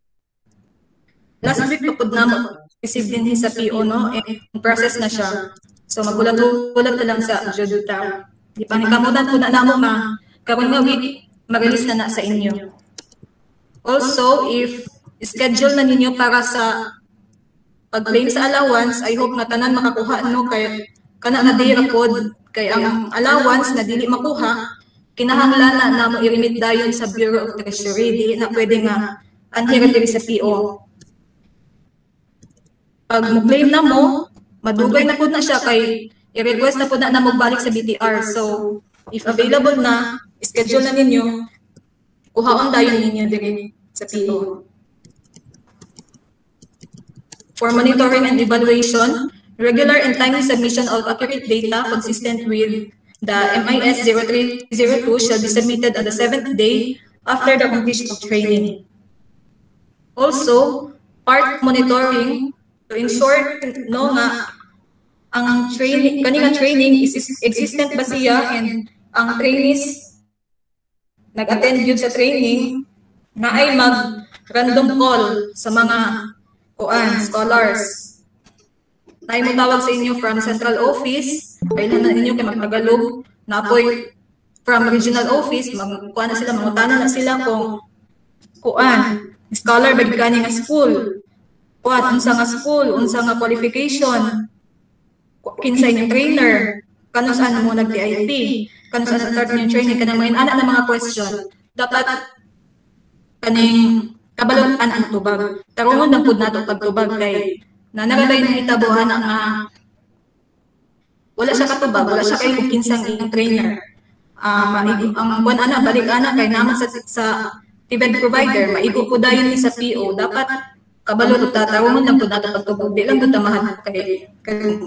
last week pa pud namo receive din sa PO no in process na siya. So magulat-gulat na lang sa Juduta. Di pa nikamutan po na namo ma karon nga week mag-release na na sa inyo. Also, if schedule na ninyo para sa pag-claim sa allowance, I hope nga tanan makakuha no kay kana na di pod kay ang allowance na dili makuha kinahanglan na namo i-remit dayon sa Bureau of Treasury dili na pwede nga anhira diri sa PO. Pag mo claim na mo, madugay na pud na siya kay i-request na pud na na magbalik sa BTR. So, if available na, schedule na ninyo, kuhaon dayon ninyo diri sa PO. For monitoring and evaluation, regular and timely submission of accurate data consistent with the MIS 0302 shall be submitted on the seventh day after the completion of training. Also, part monitoring to ensure no nga ang training kanina training is existent ba siya? and ang trainees nag-attend yun sa training na ay mag random call sa mga kuan scholars. tayo mo tawag sa inyo from central office kailan na ninyo kay magtagalog na apoy from regional office magkuan na sila mangutana na sila kung kuan scholar ba gani nga school kuan unsa nga school? Unsa nga qualification? Kinsa inyong trainer? Kano saan mo nag DIP kano saan start inyong training? Kanang mga ana na mga question. Dapat kaning kabalot an ang tubag. Tarungon lang pud nato pagtubag kay na nagatay na itabuhan ang nga wala siya katubag wala siya kay kinsang inyong trainer. Maig ang kuan ana balik ana kay naman sa sa TVED provider maigo po dayon ni sa PO dapat kabalo ug tatarungon lang pud nato pagtubog di lang gud tamahan kay kay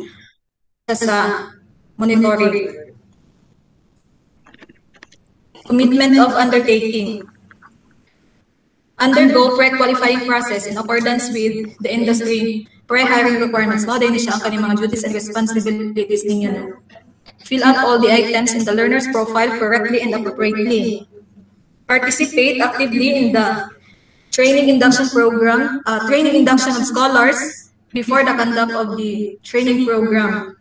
sa monitoring. Commitment of undertaking. Undergo pre-qualifying process in accordance with the industry pre-hiring requirements. Mao din siya ang kanyang mga duties and responsibilities ninyo. No? Fill out all the items in the learner's profile correctly and appropriately. Participate actively in the training induction program, uh, training induction of scholars before the conduct of the training program.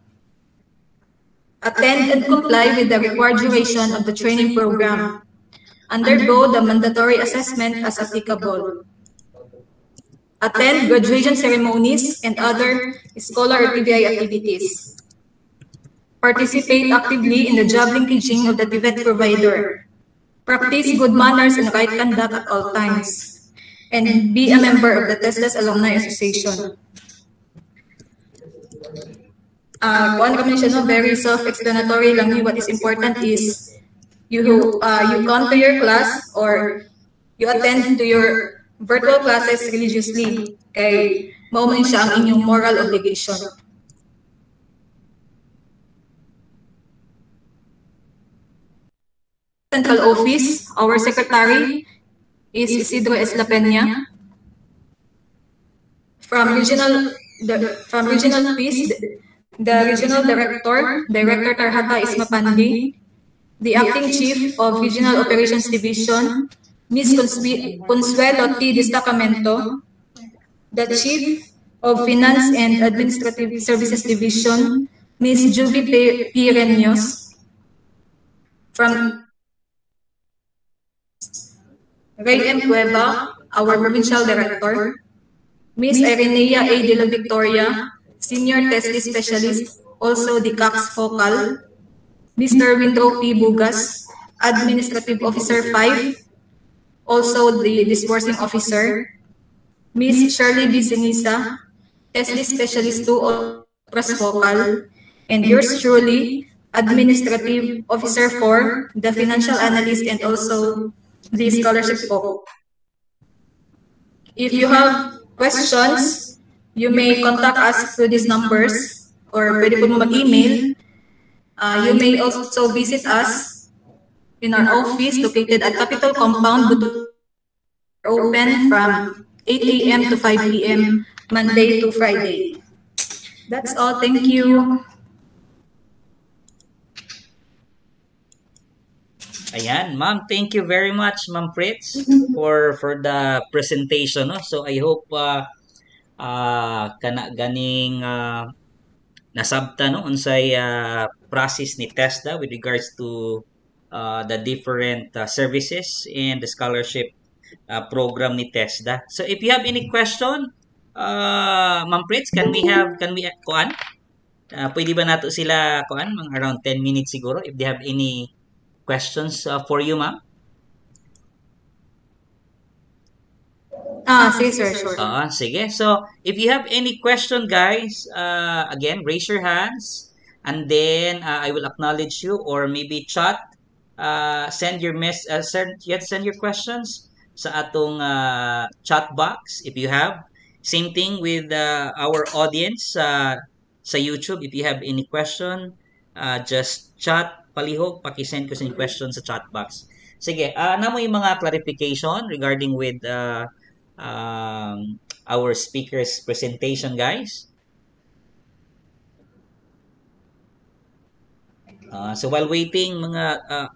Attend and comply with the required duration of the training program. Undergo the mandatory assessment as applicable. Attend graduation ceremonies and other scholar TVI activities. Participate actively in the job linkaging of the TVET provider. Practice good manners and right conduct at all times. And be a member of the TESDAS Alumni Association. Uh, kung ano kami siya, no, very self-explanatory lang yun. What is important is you uh, you come to your class or you attend to your virtual classes religiously kay mao man siya ang inyong moral obligation. Central Office, our secretary is Isidro S. La Peña. From regional the, from regional peace, the, the regional director, Director Tarhata Ismapandi, the acting chief of Regional Operations Division, Ms. Consuelo T. Destacamento, the chief of Finance and Administrative Services Division, Ms. Juvie P. Renyos, from Ray M. Cueva, our provincial director, Ms. Irenea A. De La Victoria, senior testing specialist, also the CACS focal, Mr. Windrow P. Bugas, administrative officer 5, also the disbursing officer, Ms. Shirley B. Zinisa, testing specialist 2, press focal, and yours truly, administrative officer 4, the financial analyst, and also the scholarship focal. If you have questions, you may contact us through these numbers or pwede po mo mag-email. Uh, you may also visit us in our office located at Capitol Compound, open from 8 a.m. to 5 p.m. Monday to Friday. That's all. Thank you. Ayan, ma'am, thank you very much, ma'am Fritz, for for the presentation. No? So I hope uh, uh, kana ganing uh, nasabta no unsay uh, process ni TESDA with regards to uh, the different uh, services and the scholarship uh, program ni TESDA. So if you have any question, uh, ma'am Fritz, can we have can we kuan? Uh, pwede ba nato sila kuan mga around 10 minutes siguro if they have any questions uh, for you, ma'am? Ah, sige sir, sure. Uh, sige. So, if you have any question, guys, uh, again, raise your hands and then uh, I will acknowledge you or maybe chat, uh, send your mess, uh, send, yet send your questions sa atong uh, chat box if you have. Same thing with uh, our audience uh, sa YouTube. If you have any question, uh, just chat palihog, pakisend ko sa inyo question sa chat box. Sige, uh, na mo yung mga clarification regarding with uh, um, our speaker's presentation, guys. Uh, so while waiting, mga uh,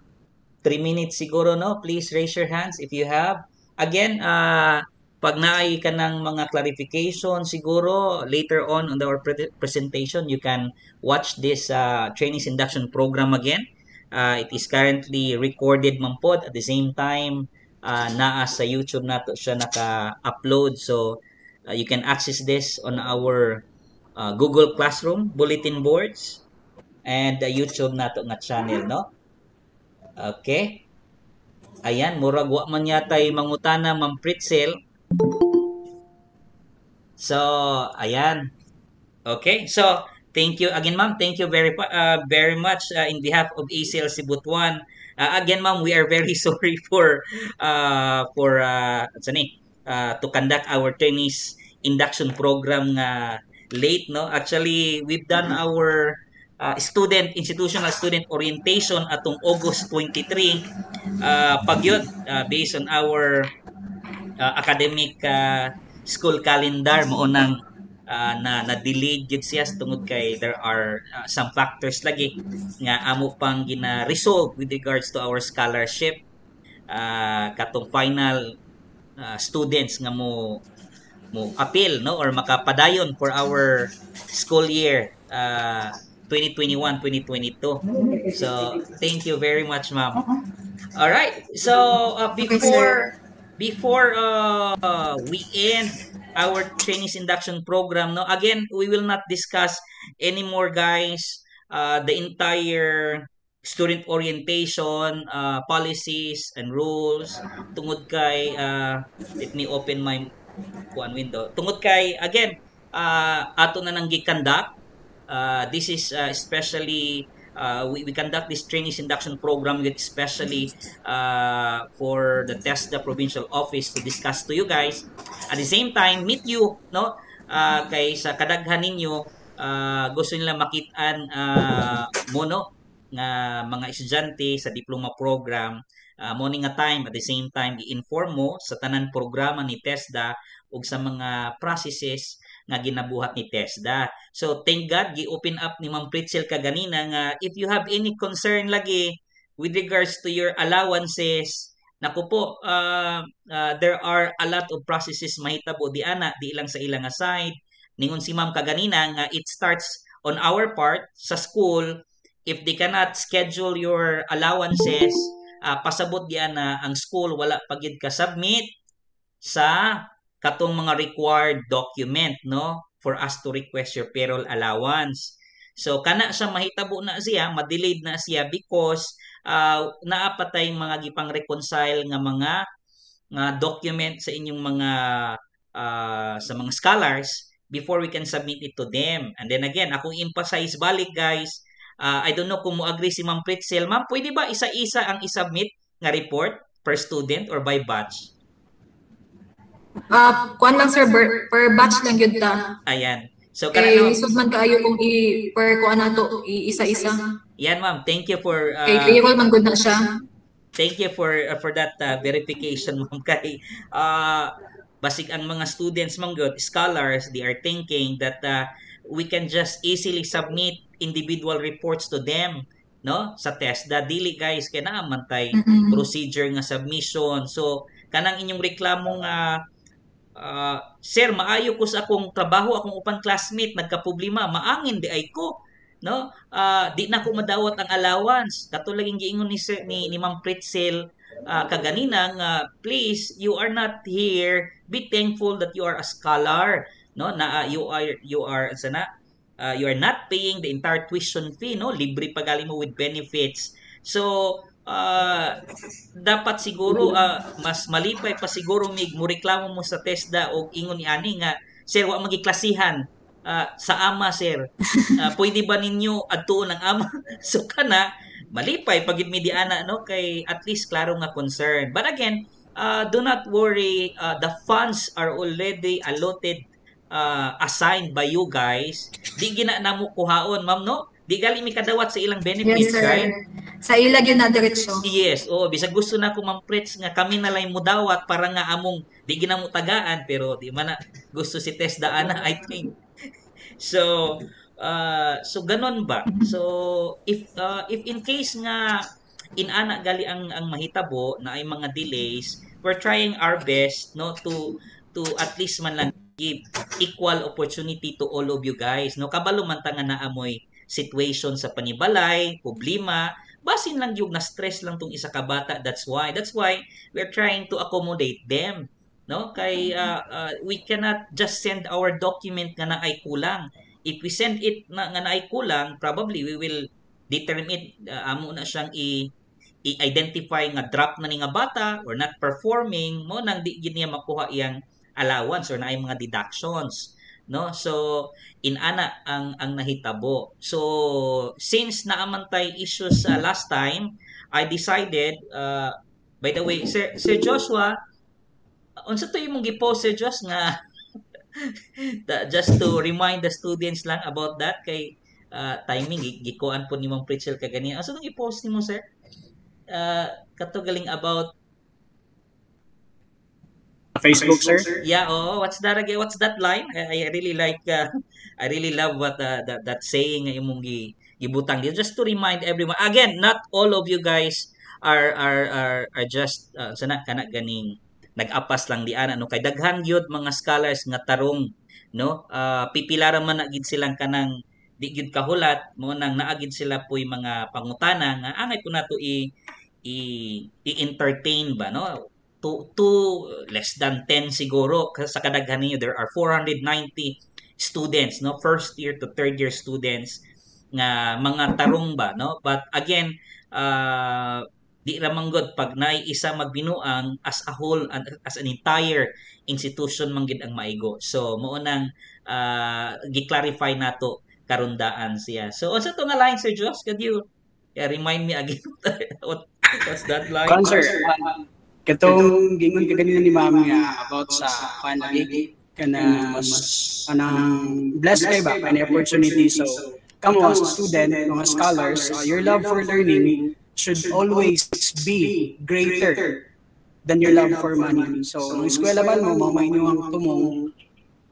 3 minutes siguro, no? Please raise your hands if you have. Again, uh, pag naay ka ng mga clarification, siguro later on on our pre- presentation, you can watch this uh, trainings induction program again. Uh, it is currently recorded man pod at the same time uh, naa sa YouTube nato siya naka-upload. So uh, you can access this on our uh, Google Classroom bulletin boards and the YouTube nato nga channel no? Okay. Ayan murag wa man yata mangutana Ma'am Pritzel so ayan. Okay so Thank you. Again, ma'am. Thank you very uh, very much uh, in behalf of ACL Cebutuan. Uh, again, ma'am, we are very sorry for uh, for uh, uh, to conduct our trainees induction program nga late no? Actually we've done our uh, student institutional student orientation atong August 23 uh, pagyod uh, based on our uh, academic uh, school calendar mo nang uh, na na delayed gyud siya tungod kay there are uh, some factors lagi nga amo pang gina resolve with regards to our scholarship uh, katong final uh, students nga mo mo appeal no or makapadayon for our school year uh, 2021-2022. So, thank you very much, ma'am. All right. So, uh, before before uh, uh, we end our trainees induction program, no, again, we will not discuss anymore, guys, uh, the entire student orientation, uh, policies and rules tungod kay uh, let me open my one window. Tungod kay again, uh, ato na nang gikandak Uh, this is uh, especially uh, we, we conduct this trainees induction program with especially uh, for the TESDA provincial office to discuss to you guys. At the same time, meet you, no? Uh, kay sa kadaghan ninyo, uh, gusto nila makitaan uh, mo, no? nga mga estudyante sa diploma program uh, morning nga time at the same time i-inform mo sa tanan programa ni TESDA ug sa mga processes nga ginabuhat ni TESDA. So thank God gi-open up ni Ma'am Pritzel kaganina nga if you have any concern lagi with regards to your allowances Naku po, uh, uh, there are a lot of processes mahitabo di ana, di ilang sa ilang side. Ningon si ma'am kaganina nga it starts on our part sa school if they cannot schedule your allowances uh, pasabot di ana ang school wala pagid ka submit sa katong mga required document no for us to request your payroll allowance. So kana siya mahitabo na siya, ma-delayed na siya because uh, naapatay mga gipang reconcile nga mga nga document sa inyong mga uh, sa mga scholars before we can submit it to them. And then again, akong emphasize balik guys, uh, I don't know kung mo agree si Ma'am Pritzel. Ma'am, pwede ba isa-isa ang isubmit nga report per student or by batch? Uh, kuan lang sir, per, per batch lang yun ta. Ayan. So, kay no, lisod man kaayo kung i per kuan nato i-isa-isa. Yan ma'am, thank you for uh, Kay payroll man gud na siya. Thank you for uh, for that uh, verification ma'am kay uh, basig ang mga students man good scholars they are thinking that uh, we can just easily submit individual reports to them no sa test da dili guys kay naa man tay mm-hmm. procedure nga submission so kanang inyong reklamo nga uh, sir maayo ko sa akong trabaho akong upan classmate nagkaproblema. Maangin di ay ko no? Uh, di na ko madawat ang allowance. Kato laging giingon ni sir, ni, ni Ma'am Pritzel uh, kaganina nga please you are not here. Be thankful that you are a scholar no? Na uh, you are you are sana uh, you are not paying the entire tuition fee no? Libre pa mo with benefits. So uh, dapat siguro uh, mas malipay pa siguro mig mo reklamo mo sa TESDA o ingon ni ani nga sir wa magiklasihan uh, sa ama sir. Uh, pwede ba ninyo adtuon ang ama? So kana malipay pagid mi di ana no? Kay at least klaro nga concern. But again uh, do not worry uh, the funds are already allotted uh, assigned by you guys. Di gina namo kuhaon ma'am no di gali mi kadawat sa ilang benefits yes, sir. right? Sa ilag yun na diretso yes. Oo bisag gusto na ko ma'am Prets nga kami na lang mo dawat para nga among di gina mo tagaan pero di man na gusto si Tesda ana I think. So uh, so ganon ba? So if uh, if in case nga inana gali ang ang mahitabo na ay mga delays we're trying our best no to to at least man lang give equal opportunity to all of you guys no? Kabalo man ta nga naamoy situation sa panibalay, problema, basin lang yung na-stress lang tong isa ka bata. That's why. That's why we're trying to accommodate them. No? Kay uh, uh, we cannot just send our document nga na ay kulang. If we send it na nga na ay kulang, probably we will determine uh, amo na siyang i i-identify nga drop na ni nga bata or not performing mo nang di niya makuha iyang allowance or na ay mga deductions no so in ana ang ang nahitabo so since naamantay issues uh, last time i decided uh, by the way sir sir Joshua unsa to imong gi-post sir Josh nga just to remind the students lang about that kay uh, timing gi- gikuan po ni Ma'am Pritchell kagani. Asa nang i-post nimo sir? Uh, kato galing about Facebook, sir? Yeah, oh, what's that again? What's that line? I, I really like uh, I really love what uh, that that saying nga imong gi gibutang just to remind everyone. Again, not all of you guys are are are, are just uh, sana kana ganing nag-apas lang di ana no kay daghan gyud mga scholars nga tarong no uh, pipilaran man na gid silang kanang di gyud kahulat mo nang naagid sila puy mga pangutana nga angay ko nato i i i-entertain ba no to, to less than 10 siguro Kasi sa kadaghan ninyo. There are 490 students no? First year to third year students nga mga tarong ba no? But again uh, di ramang good pag naay isa magbinuang as a whole an- as an entire institution man gid ang maigo. So mao nang uh, gi-clarify nato karundaan siya. So unsa to nga line sir Josh could you yeah, remind me again what what's that line? Kuan, sir. Katong gingon ka ganina ni ma'am nga about sa kuan lagi kana mas anang blessed kay ba? any opportunity. so kamo as a student mga scholars uh, your love for learning should always be greater than your love for money. so ang eskwela man mo mamay niyo ang tumong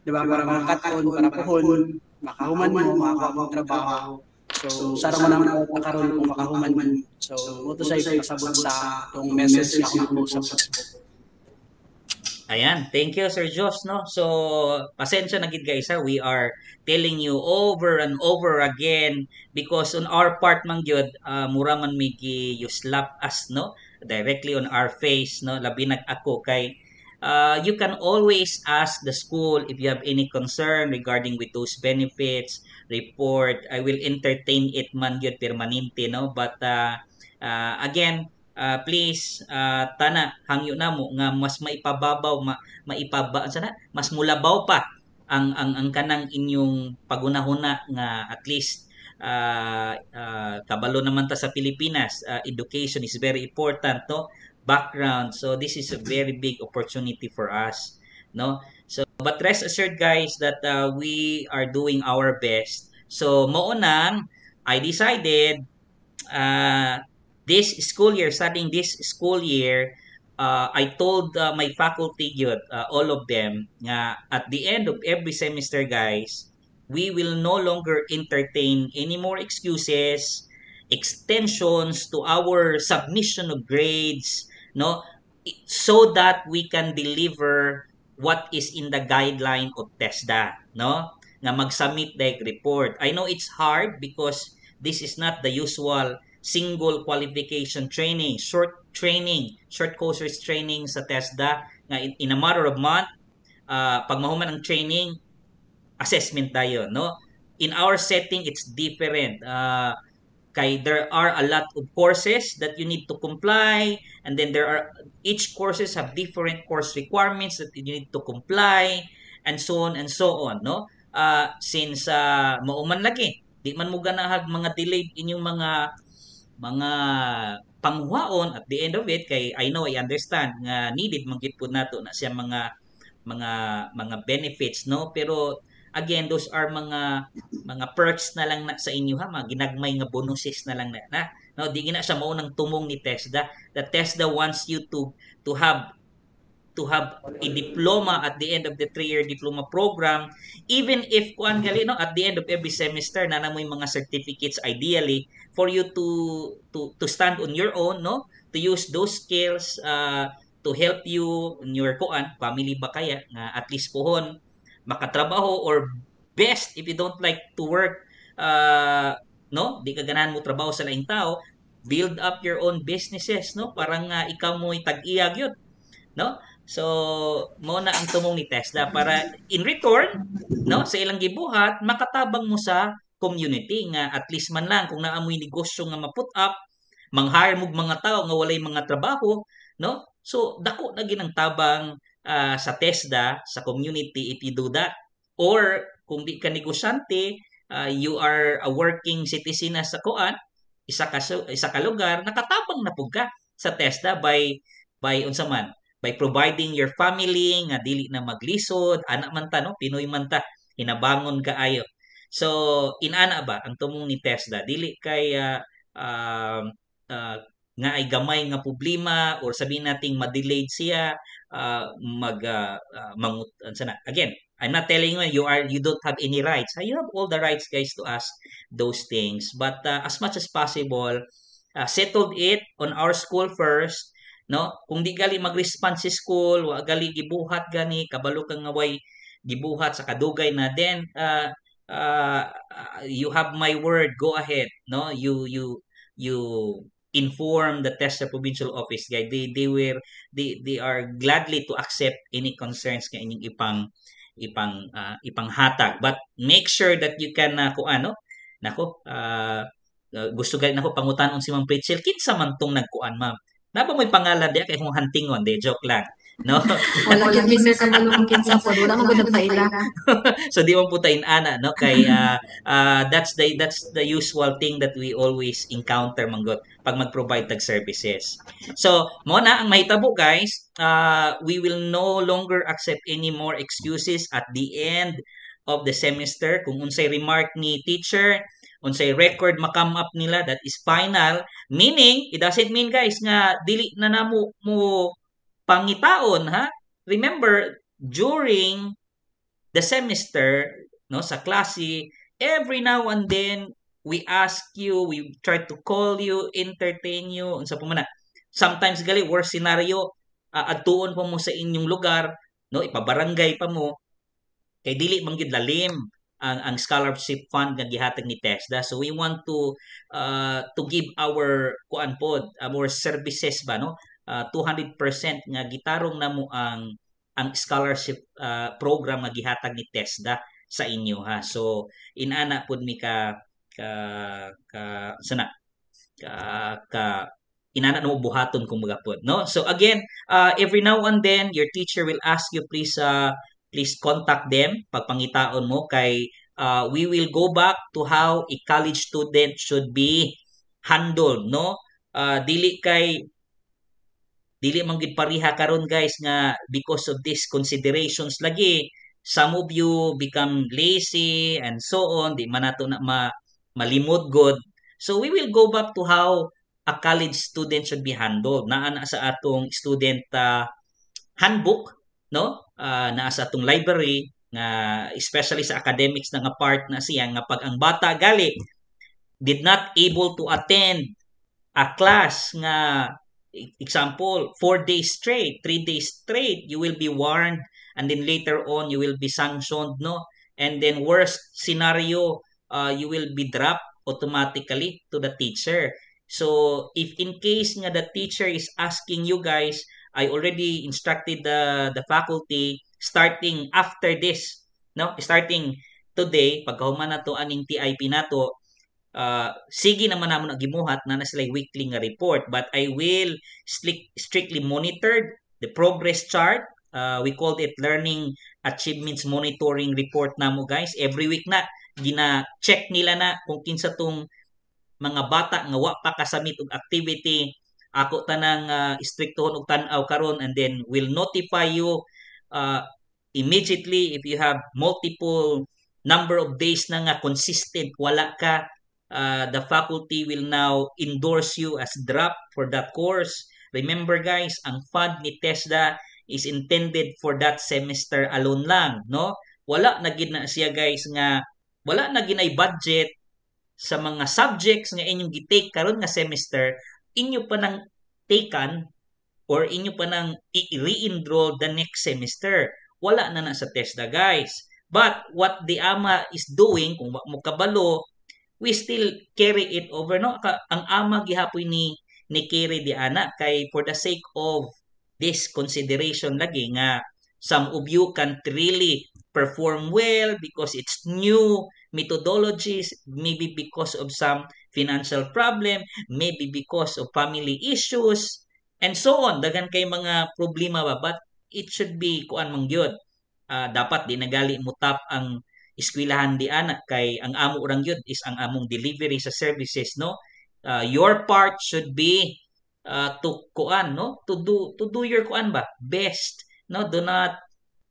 di ba? Para makaton para puhon makahuman mo makakuha trabaho So, sara man ang nakaroon kung makahuman man. So, mo to sa pasabot sa tong message nga ako sa. Ayan, thank you Sir Josh no. So pasensya na gid guys ha. We are telling you over and over again because on our part man gyud uh, mura man mi you slap us no directly on our face no labi nag ako kay uh, you can always ask the school if you have any concern regarding with those benefits report. I will entertain it man gyud permanente no? But uh, uh, again uh, please uh, tana hangyo na mo nga mas maipababaw ma, maipaba sana mas mulabaw pa ang ang ang kanang inyong pagunahuna nga at least uh, uh, kabalo naman ta sa Pilipinas. Uh, education is very important no? Background. So this is a very big opportunity for us no so but rest assured guys that uh, we are doing our best. So mao nang I decided uh, this school year, starting this school year, uh, I told uh, my faculty yun, uh, all of them, nga at the end of every semester, guys, we will no longer entertain any more excuses, extensions to our submission of grades, no, so that we can deliver what is in the guideline of TESDA, no, nga mag-submit the report. I know it's hard because this is not the usual single qualification training, short training, short courses training sa TESDA nga in, in a matter of month, uh, pag mahuman ang training, assessment tayo, no? In our setting, it's different. Uh, kay there are a lot of courses that you need to comply and then there are each courses have different course requirements that you need to comply and so on and so on no? Uh, since uh, mauman lagi di man mo ganahag mga delayed inyong mga mga panghuhaon at the end of it kay I know I understand nga needed man gid pud nato na siya mga mga mga benefits no? Pero again those are mga mga perks na lang na sa inyo ha? Mga ginagmay nga bonuses na lang na, na no di gina siya mao nang tumong ni TESDA. The TESDA wants you to to have to have a diploma at the end of the three-year diploma program. Even if kuan gali no at the end of every semester na namoy mga certificates ideally for you to to to stand on your own no? To use those skills uh, to help you in your kuan family ba kaya nga at least pohon makatrabaho or best if you don't like to work uh, no? Di ka ganahan mo trabaho sa laing tao. Build up your own businesses no? Parang uh, ikaw mo tag-iyag yun no? So, mo na ang tumong ni Tesla para in return, no, sa ilang gibuhat, makatabang mo sa community nga at least man lang kung naamoy negosyo nga ma-put up, mang-hire mo mga tao nga walay mga trabaho, no? So, dako na ginang tabang uh, sa TESDA, sa community if you do that. Or, kung di ka negosyante, uh, you are a working citizen na sa kuan, isa ka, isa ka lugar, nakatabang na ka sa TESDA by by unsa man? By providing your family nga dili na maglisod ana man ta no? Pinoy man ta hinabangon kaayo so inana ba ang tumong ni TESDA? Dili kay uh, uh, uh, nga ay gamay nga problema or sabihin nating ma-delayed siya uh, mag uh, mangut sana again I'm not telling you you are you don't have any rights. You have all the rights guys to ask those things. But uh, as much as possible uh, settled it on our school first no? Kung di gali mag-respond si school wa gali gibuhat gani kabalo kang nga way gibuhat sa kadugay na then uh, uh, you have my word go ahead no? You you you inform the TESDA provincial office guy. They they were they they are gladly to accept any concerns nga inyong ipang ipang uh, ipanghatag. But make sure that you can uh, kung ano nako uh, gusto gay nako pangutanon si Ma'am Pritchell kinsa man tong nagkuan ma'am? Napa mo'y pangalan diya kay kung hantingon, de joke lang. No? Wala gyud Mr. Kabalo kung kinsa po, wala mo gud nagpaila. so di mo putain ana no kay uh, uh, that's the that's the usual thing that we always encounter manggot pag mag-provide tag services. So, mo na ang mahitabo guys, uh, we will no longer accept any more excuses at the end of the semester kung unsay remark ni teacher unsay record makam up nila that is final meaning it doesn't mean guys nga dili na namo mo pangitaon ha? Remember during the semester no sa klase every now and then we ask you we try to call you entertain you unsa pa man sometimes gali worst scenario uh, adtuon pa mo sa inyong lugar no ipabarangay pa mo kay dili man gyud lalim ang ang scholarship fund nga gihatag ni TESDA. So we want to uh, to give our kuan pod our services ba no uh, 200% nga gitarong namo ang ang scholarship uh, program nga gihatag ni TESDA sa inyo ha. So inana pud mi ka ka ka sana ka, ka inana mo buhaton kung magapod no so again uh, every now and then your teacher will ask you please uh, please contact them pagpangitaon mo kay uh, we will go back to how a college student should be handled no uh, dili kay dili man gid pariha karon guys nga because of these considerations lagi some of you become lazy and so on di man na ma, malimod god. So we will go back to how a college student should be handled. Naa na sa atong student uh, handbook no? Uh, naa sa atong library nga especially sa academics nga part na siya nga pag ang bata gali did not able to attend a class nga example 4 days straight 3 days straight you will be warned. And then later on you will be sanctioned no? And then worst scenario uh, you will be dropped automatically to the teacher. So if in case nga the teacher is asking you guys I already instructed the the faculty starting after this no? Starting today pagkahuman nato aning TIP nato uh, sige naman namo gimuhat na na sila weekly nga report but I will strict, strictly monitor the progress chart. Uh, we called it learning achievements monitoring report namo guys. Every week na gina check nila na kung kinsa tong mga bata nga wa pa kasamit og activity. Ako tanang uh, istriktohon og tan-aw karon and then will notify you uh, immediately if you have multiple number of days na nga consistent wala ka uh, the faculty will now endorse you as drop for that course remember guys ang fund ni TESDA is intended for that semester alone lang no wala na gid na siya guys nga wala na ginay budget sa mga subjects nga inyong gitake karon nga semester inyo pa nang taken or inyo pa nang i-re-enroll the next semester. Wala na na sa TESDA guys. But what the AMA is doing, kung mo kabalo, we still carry it over. No? Ang AMA gihapoy ni ni carry di ana kay for the sake of this consideration lagi nga some of you can really perform well because it's new methodologies maybe because of some financial problem, maybe because of family issues, and so on. Dagan kay mga problema ba, but it should be kuan mang. Uh, dapat di nagali mo tap ang eskwelahan di anak kay ang amo urang gyud is ang among delivery sa services no. Uh, your part should be uh, to kuan no? To do to do your kuan ba? Best no? Do not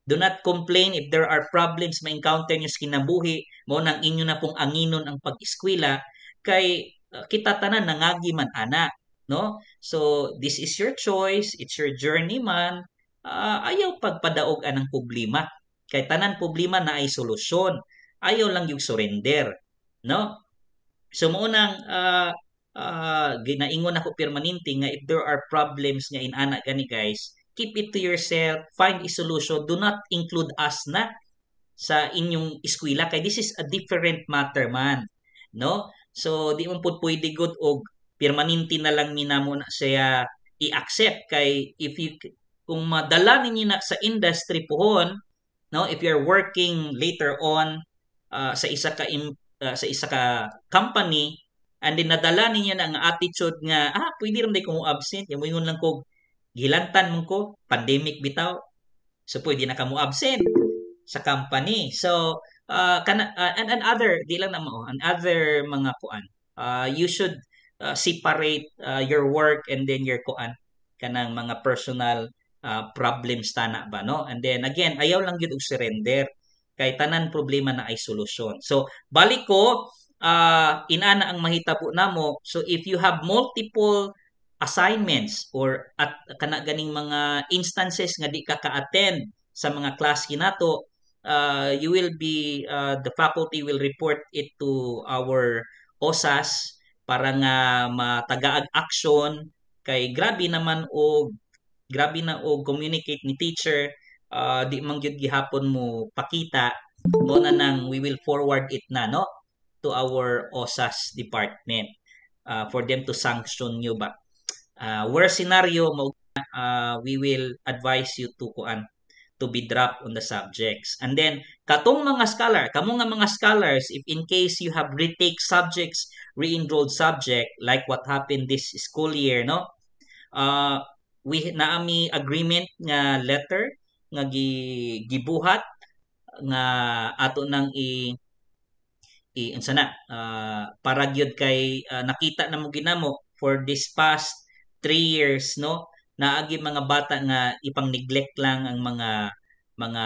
do not complain if there are problems ma encounter nyo sa kinabuhi mo nang inyo na pong anginon ang pag-eskwela kay uh, kita tanan nangagi man ana no? So this is your choice it's your journey man uh, ayaw pagpadaog anang problema kay tanan problema na ay solusyon. Ayaw lang yung surrender no? So mo nang uh, uh, ginaingon ako permanente nga if there are problems nga in ana gani guys keep it to yourself find a solution. Do not include us na sa inyong eskwela. Kay this is a different matter man no? So di man pud pwede good og permanente na lang minamo na siya i-accept. Kay if you kung madala ninyo na sa industry pohon no if you're working later on uh, sa isa ka uh, sa isa ka company and then nadala ninyo na ang attitude nga ah pwede day ko absent yung ingon lang ko gilantan mo ko pandemic bitaw so pwede na ka mo absent sa company. So uh, kana, uh, and, and other di lang na mo and other mga kuan uh, you should uh, separate uh, your work and then your kuan kanang mga personal uh, problems tana ba no? And then again ayaw lang gyud og surrender kay tanan problema na ay solusyon. So balik ko uh, inana ang mahitabo namo so if you have multiple assignments or at kana ganing mga instances nga di ka ka-attend sa mga class kinato uh, you will be uh, the faculty will report it to our OSAS para nga matagaag action kay grabe naman o grabe na o communicate ni teacher uh, di man gyud gihapon mo pakita mo na nang we will forward it na no to our OSAS department uh, for them to sanction you ba. Uh, worst scenario uh, we will advise you to kuan to be dropped on the subjects. And then katong mga scholar kamo nga mga scholars if in case you have retake subjects re-enrolled subject like what happened this school year no uh, we naami agreement nga letter nga gi, gibuhat nga ato nang i i unsa na uh, para gyud kay uh, nakita na mo ginamo for this past three years no? Naagi mga bata nga ipang neglect lang ang mga mga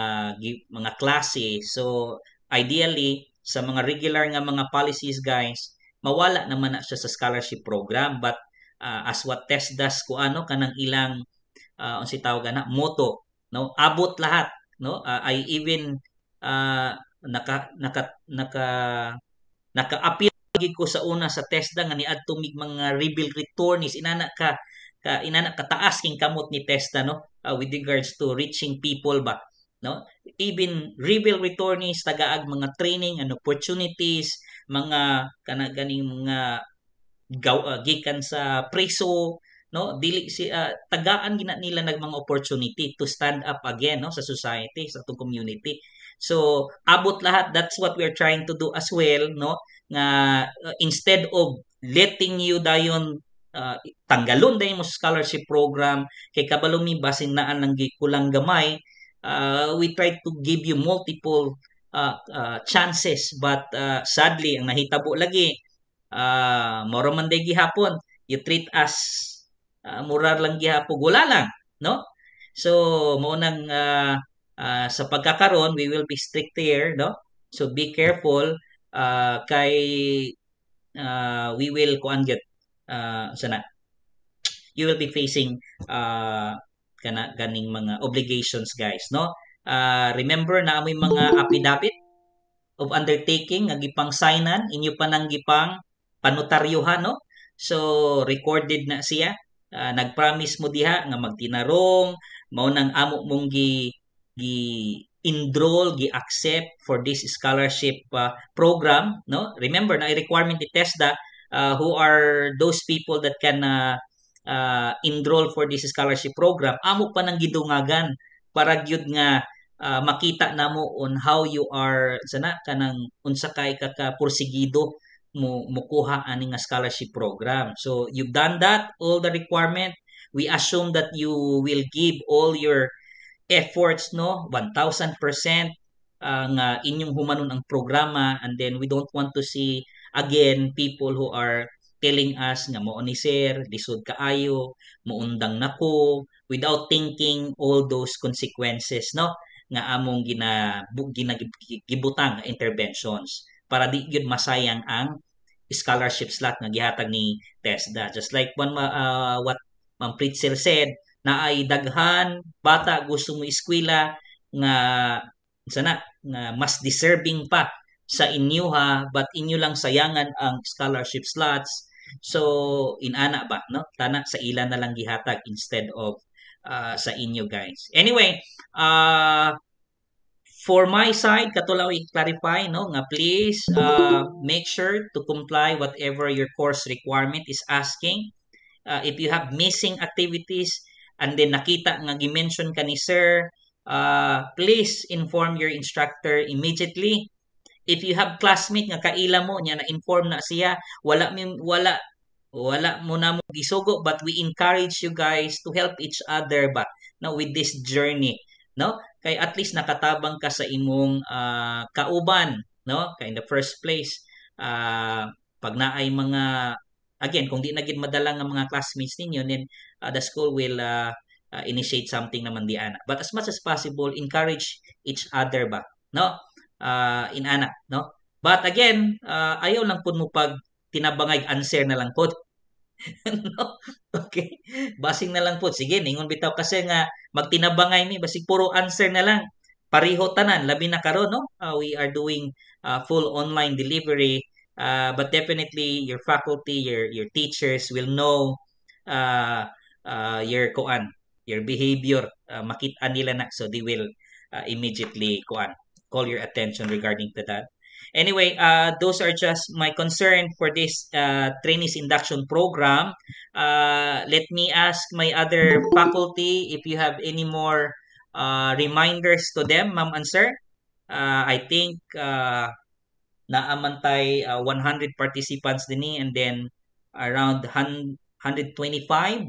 mga klase. So ideally sa mga regular nga mga policies guys mawala naman na siya sa scholarship program. But uh, as what test does ko ano kanang ilang uh, unsi tawag na moto no? Abot lahat no? Uh, I even uh, naka naka naka naka-appeal ko sa una sa TESDA nga ni adto mig mga rebill returnees. Inana ka ka inana kataas king kamot ni TESDA no? Uh, with regards to reaching people ba no? Even rebill returnees tagaag mga training and opportunities mga kana ganing mga gaw, uh, gikan sa preso no? Dili si uh, tagaan gina nila nag mga opportunity to stand up again no? Sa society sa atong community. So abot lahat. That's what we are trying to do as well no? Nga uh, instead of letting you dayon uh, tanggalon dayon mo scholarship program kay kabalumi basin naan lang kulang gamay uh, we try to give you multiple uh, uh, chances. But uh, sadly ang nahitabo lagi uh, moro man day gihapon you treat us uh, murar lang gihapon wala lang no? So mo nang uh, uh, sa pagkakaron we will be strict here no? So be careful uh, kay uh, we will kuan gyud uh, sana you will be facing uh, kana ganing mga obligations guys no? Uh, remember na amoy mga affidavit of undertaking nga gipang signan inyo pa nang gipang panotaryuhan no? So recorded na siya. Uh, nagpromise mo diha nga magtinarong mao nang amo mong gi gi enroll gi-accept for this scholarship uh, program no? Remember na requirement ni TESDA uh, who are those people that can uh, uh, enroll for this scholarship program. Amo pa nang gidungagan para gyud nga uh, makita namo on how you are sana kanang unsa kay ka ka porsigido mo mukuha ani nga scholarship program. So you've done that all the requirement. We assume that you will give all your efforts no? 1000% uh, nga inyong humanon ang programa. And then we don't want to see again people who are telling us nga mo ni sir lisod kaayo muundang nako without thinking all those consequences no? Nga among gina ginagibutang nga interventions para di gyud masayang ang scholarship slot nga gihatag ni TESDA. Just like one uh, what Ma'am Pritzel said na ay daghan bata gusto mo eskwela nga sana nga mas deserving pa sa inyo ha but inyo lang sayangan ang scholarship slots. So inana ba no? Tana sa ilan na lang gihatag instead of uh, sa inyo guys. Anyway uh, for my side katulaw i-clarify no nga please uh, make sure to comply whatever your course requirement is asking. Uh, if you have missing activities and then nakita nga gi-mention ka ni sir uh, please inform your instructor immediately. If you have classmate nga kaila mo nya na inform na siya wala wala wala mo na mo gisugo but we encourage you guys to help each other ba no with this journey no kay at least nakatabang ka sa imong uh, kauban no? Kay in the first place uh, pag naay mga again kung di na gid madala nga mga classmates ninyo then uh, the school will uh, uh, initiate something naman di ana but as much as possible encourage each other ba no? Uh, in ana no? But again uh, ayaw lang pud mo pag tinabangay answer na lang pud no? okay. Basing na lang pud sige ningon bitaw kasi nga magtinabangay mi. Basig puro answer na lang. Pareho tanan labi na karon no? Uh, we are doing uh, full online delivery. Uh, but definitely your faculty your your teachers will know uh, uh, your kuan your behavior. Uh, makita nila na. So they will uh, immediately kuan call your attention regarding to that. Anyway, uh, those are just my concern for this uh, trainees induction program. Uh, let me ask my other faculty if you have any more uh, reminders to them, ma'am and sir. Uh, I think uh, naamantay uh, 100 participants din and then around 125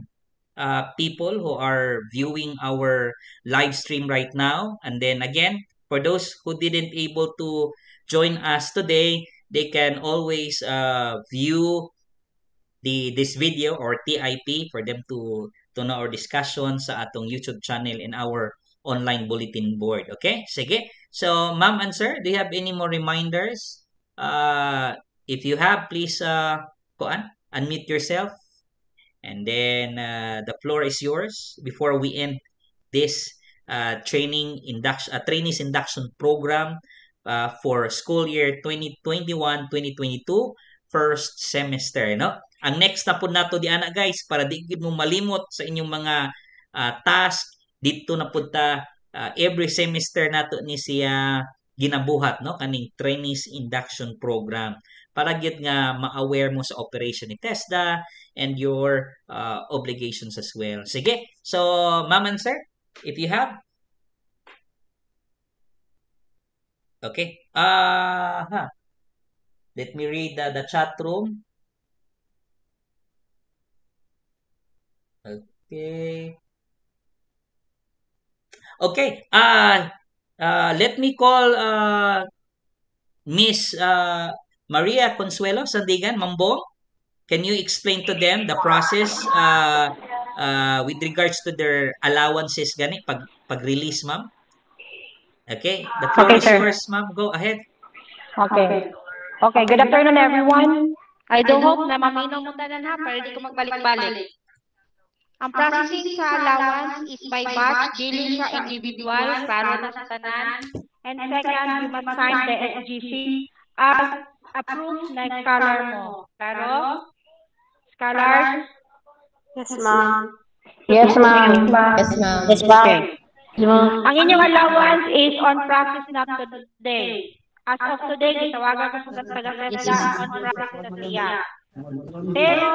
uh, people who are viewing our live stream right now. And then again, for those who didn't able to join us today, they can always uh, view the this video or TIP for them to to know our discussion sa atong YouTube channel and our online bulletin board. Okay? Sige. So, ma'am and sir, do you have any more reminders? Uh, if you have, please uh, kuan, unmute yourself. And then uh, the floor is yours before we end this uh, training induction, uh, trainees induction program uh, for school year 2021-2022 first semester, no? Ang next na po nato di ana guys para di gid mo malimot sa inyong mga uh, task dito na punta uh, every semester nato ni siya ginabuhat no kaning trainees induction program para gid nga ma-aware mo sa operation ni TESDA and your uh, obligations as well. Sige. So, ma'am and sir, if you have Okay. Uh, huh. Let me read the, the chat room. Okay. Okay. Uh, uh, let me call uh, Miss uh, Maria Consuelo Sandigan Mambong. Can you explain to them the process uh, uh, with regards to their allowances gani pag pag-release, ma'am? Okay, the floor Okay, is sir. yours, ma'am. Go ahead. Okay. Okay, good afternoon everyone. I do hope na maminaw mo tanan ha para di ko magbalik-balik. Ang processing sa allowance is by batch, dealing sa individual, klaro na sa tanan. And second, you must sign the SGC as approved na scholar mo. Klaro? Scholars? Yes, ma'am. Yes, ma'am. Yes, ma'am. Yes, ma'am. Okay. Yes, ma'am. Ang inyong allowance is on process na today. As of today, gitawagan ko sa taga-TESDA on process na siya. Pero,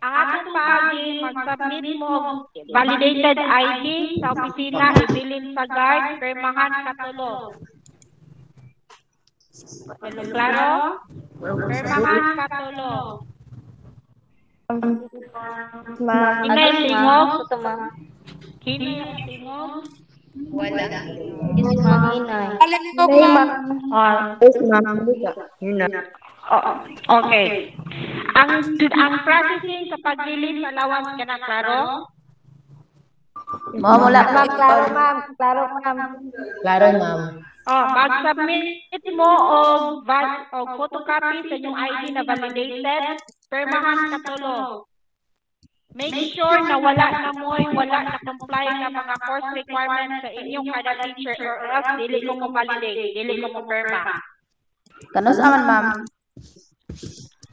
ang atong paagi, mag-submit mo validated ID sa opisina, ibilin sa guard, permahan katulog. Hello, klaro? Permahan katulog. Ma'am. Email tingog. Email tingog. Wala. Yes, ma'am. Alam ko, Yes, ma'am. Ah, yes, ma'am. Yun na. Oh, okay. Ang ang processing sa pag-release allowance ka na klaro? Ma'am, wala Ma'am, klaro, ma'am. Klaro, ma'am. Klaro, ma'am. Oh, mag-submit mo og val- og photocopy sa inyong ID na validated, permahan katulog. Make sure na wala na mo'y wala na comply na mga course requirements sa inyong kada teacher or else dili ko mo validate, dili ko mo perma. Kano sa aman, ma'am?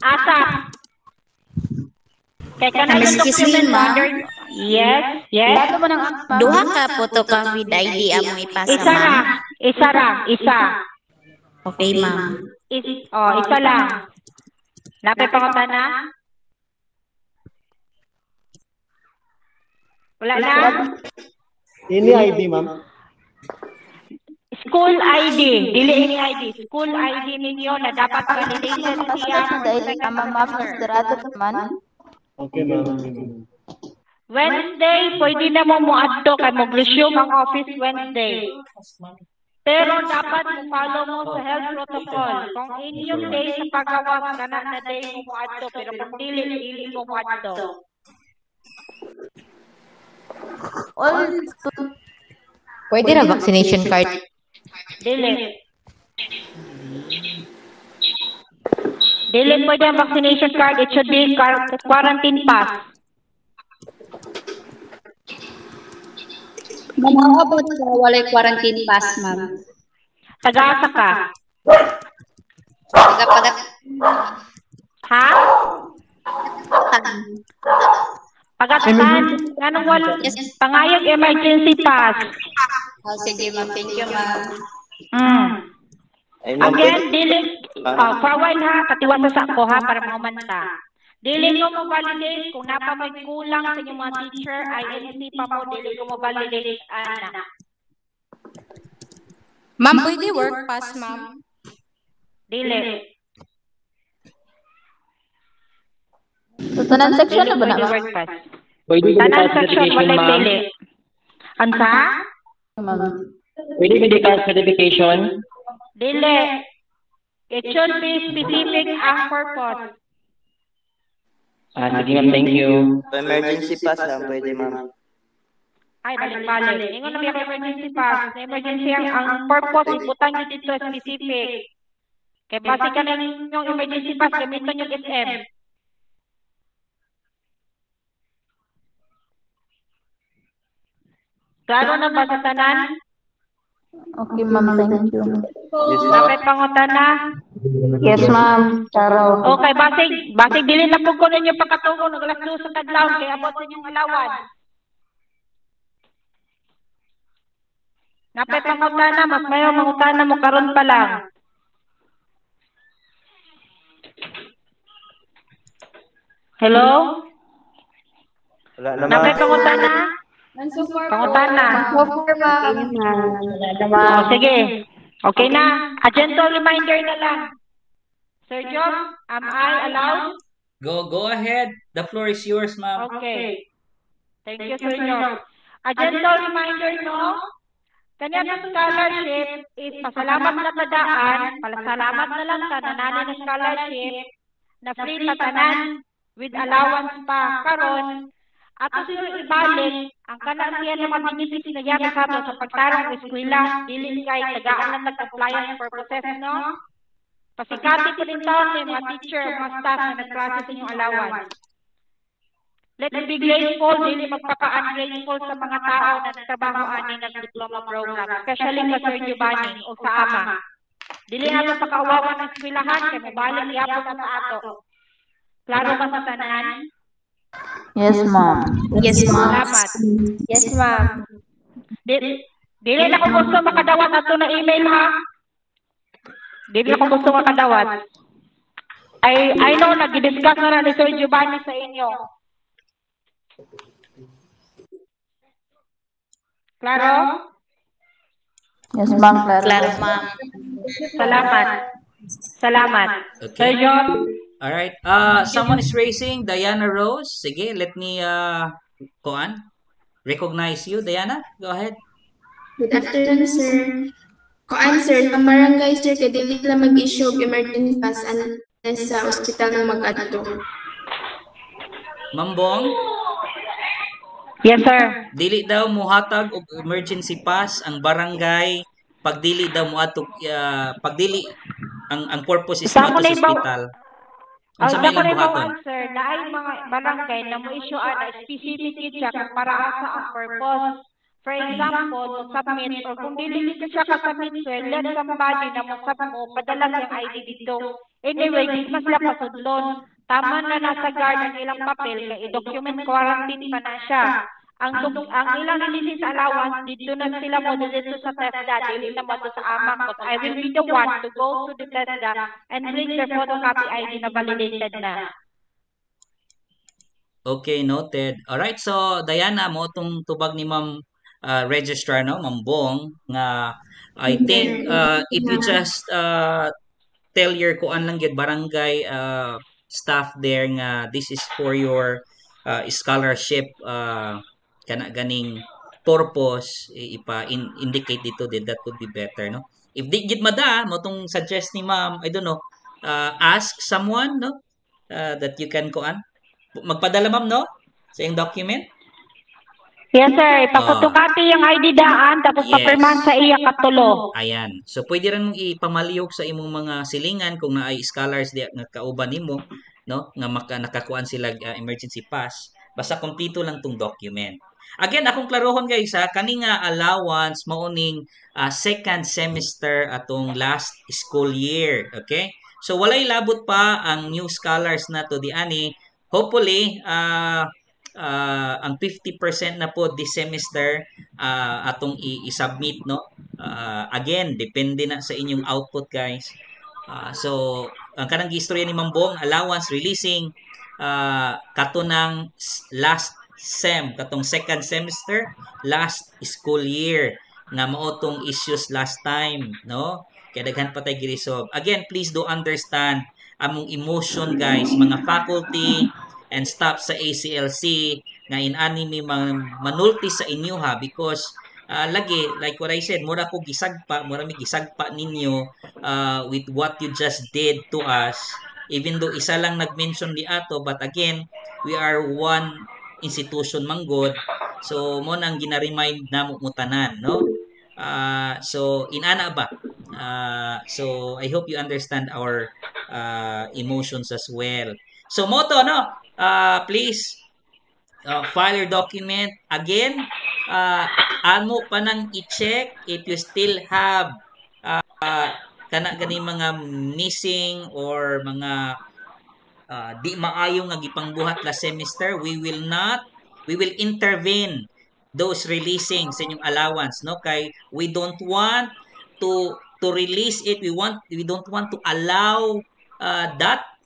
Asa? Kay kana yung document ma'am. under Yes, yes. Dato mo ng ma'am? Duha ka photocopy ID amo ipasa, Isa ra, ma'am. isa ra, isa. Okay, ma'am. Is, oh, isa lang. Napay pangutan Wala na? Ini ID, ma'am. School ID, dili ini ID. School ID ninyo na dapat validated siya Sa ma'am, sigurado man. Okay, ma'am. Wednesday, pwede na mo muadto kay mo resume ang office Wednesday. Pero dapat mo follow mo sa health protocol. Kung inyong day sa paggawas, kana na day mo muadto. Pero kung dili, dili mo muadto. All Pwede na vaccination card. Dili. Dili pwede ang vaccination card. It should be car- quarantine pass. Ma'am, how about sa walay quarantine pass, ma'am? Taga-asa ka. Taga-pagat. Ha? Pagatan. Anong wala? Pangayag emergency pass. Oh, sige, ma'am. Thank you, ma'am. Mm. Again, pwede- dili, Ah. oh, for a while ha, katiwasa sa ako ha, para maumanta. Dili ko mo validate kung napa may kulang sa inyong mga teacher, INC pa mo, dili ko mo validate, ana. Ma'am, pwede work pass, ma'am? Dili. So, tanan section na ba na, pass. Pwede Tanan section, ma'am. dili. Ansa? Ma'am. Pwede medical certification. Dili. It should be specific ang purpose. Ah, sige ma'am, thank you. Emergency pass lang, pwede ma'am. Ay, balik-balik. Ingon na may emergency pass. Emergency ang, ang purpose, ibutan nyo dito specific. Kaya base ka na yung emergency pass, gamitin yung SM. Klaro na ba sa tanan? Okay, ma'am. Thank you. Dapat pangutan na? Yes, ma'am. Charo. Okay, basig, basig dili na po ko ninyo pagkatungo ng alas 2 sa kadlaw kaya abot sa inyong alawan. Napay pangutana, mas mayo mangutana mo karon pa lang. Hello? Wala Napay pangutana? Pangutana. So far, ma'am. Oh, sige. Okay na. A gentle reminder na lang. Sir Job, am I allowed? Go go ahead. The floor is yours, ma'am. Okay. Thank you, Sir Job. A gentle reminder, no? Kanya ng scholarship is pasalamat na tadaan, palasalamat na lang sa nanani ng scholarship na free patanan with allowance pa karon ato sila ibalik ang kana siya na mga benefits na yan sa ato sa pagtarong sa eskwela dili kay tagaan lang nag-compliance purposes no? pasikati po din taon ni mga teacher mga staff na nagklase sa inyong allowance. Let's be grateful, dili magpaka-ungrateful sa mga tao na nagtrabaho ani ng diploma program, especially sa Sir Giovanni o sa ama. Dili nato pakawawa ng eskwelahan kay mabalik na sa ato. Klaro ba sa tanan? Yes, ma'am. Yes, ma'am. Salamat. Yes, ma'am. Dili, dili na ko gusto makadawat ato na email ha. Dili na ko gusto makadawat. I I know nag-discuss na na ni Sir Giovanni sa inyo. Klaro? Yes, ma'am. Claro. Claro, ma'am. Salamat. Salamat. Sir Okay. All right. Uh someone is raising Diana Rose. Sige, let me uh kuan recognize you, Diana. Go ahead. Good afternoon, sir. Koan, sir, ang barangay, sir, kay dili lang mag-issue og emergency pass and sa ospital ng mag-adto. Mambong? Yes, sir. Dili daw muhatag og emergency pass ang barangay pag dili daw muato uh, pag dili ang ang purpose is Sa mo mo sa. Ang sa may ko ilang buhaton? rin sir, na ay mga barangay na mo issue na specific kung para sa ang purpose. For example, mo submit or kung dili ka siya ka-submit sir, let somebody na mo sub mo, padala yung ID dito. Anyway, di mas sila pasudlon. Tama na nasa guard ang ilang papel, kay i-document quarantine pa na siya. Ang dug- ang ilang release allowance dito na sila mo dito sa TESDA, dili na mo sa amak ko. I will be the one to go to the TESDA and bring their photocopy ID na validated na. Okay, noted. Alright, so Diana, mo itong tubag ni Ma'am uh, Registrar, no? Ma'am Bong, nga I think uh, if you just uh, tell your kuan lang yun, barangay uh, staff there nga this is for your uh, scholarship uh, kana ganing purpose i- ipa in, indicate dito din that would be better no if di gid mada mo tong suggest ni ma'am i don't know uh, ask someone no uh, that you can kuan magpadala ma'am no sa yung document Yes, sir. Ipapotocopy yung ID daan, tapos Yes. papirmahan sa iya katulo. Ayan. So pwede rin mong ipamalihok sa imong mga silingan kung naay scholars di nga kauban nimo, no? Nga maka, nakakuan sila uh, emergency pass. Basta kompleto lang tong document. Again, akong klarohon guys ha, kani nga allowance mauning uh, second semester atong last school year, okay? So walay labot pa ang new scholars na to di ani. Hopefully, uh, uh, ang 50% na po this semester uh, atong i-submit no Uh, again depende na sa inyong output guys Uh, so ang kanang istorya ni Mambong allowance releasing uh, kato ng s- last sem katong second semester last school year nga mao tong issues last time no? Kaya daghan pa tay giresolve. Again please do understand among emotion guys mga faculty and staff sa ACLC nga inani mi man, manulti sa inyo ha? Because ah, lagi like what I said mura ko gisagpa mura mi gisagpa ninyo uh, with what you just did to us. Even though isa lang nag-mention ni ato but again we are one institution manggod so mo nang gina-remind namo mo tanan no? Ah, so inana ba? Ah, so I hope you understand our ah, emotions as well. So moto no? Ah, please uh, file your document. Again uh, amo pa nang i-check if you still have uh, kana gani mga missing or mga uh, di maayo nga gipangbuhat last semester. We will not we will intervene those releasing sa inyong allowance no? Kay we don't want to to release it. We want we don't want to allow uh, that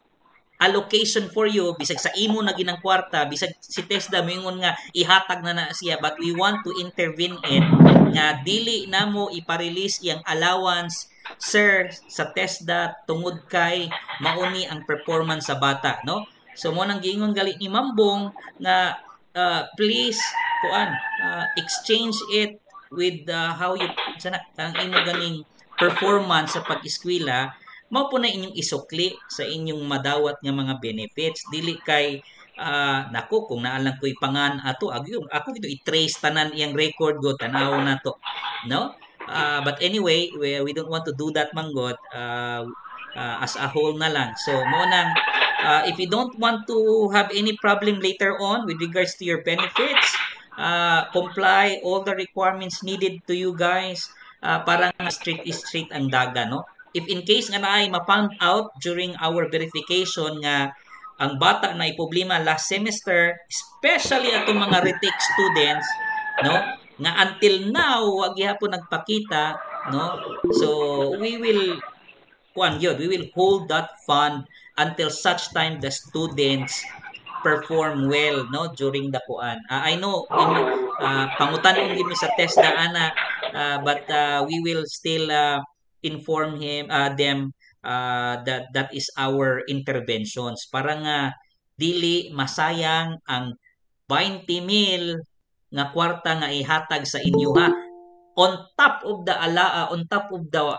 allocation for you. Bisag sa imo na ginang kwarta bisag si TESDA moingon nga ihatag na na siya but we want to intervene it nga dili na mo ipa-release iyang allowance sir sa TESDA tungod kay mauni ang performance sa bata no? So mo nang giingon gali ni Mambong nga uh, please kuan uh, exchange it with uh, how you sana ang imo ganing performance sa pag-eskwela mao po na inyong isukli sa inyong madawat nga mga benefits. Dili kay ah, nako kung naalang ko'y pangan ato ako ako gito i-trace tanan iyang record go tanaw na to no Ah, but anyway we, we don't want to do that manggod Ah, ah, as a whole na lang. So mo nang ah, if you don't want to have any problem later on with regards to your benefits uh, comply all the requirements needed to you guys. Uh, para nga straight is straight ang daga no? If in case nga naay ma-found out during our verification nga ang bata na iproblema last semester especially atong mga retake students no nga until now wag gyapon nagpakita no? So we will kuan yun we will hold that fund until such time the students perform well no? During the kuan. Ah, I know in uh, pangutan mi sa test na ana ah, but ah, we will still ah, inform him uh, them uh, that that is our interventions. Para nga dili masayang ang 20 mil nga kwarta nga ihatag sa inyo ha? On top of the ala uh, on top of the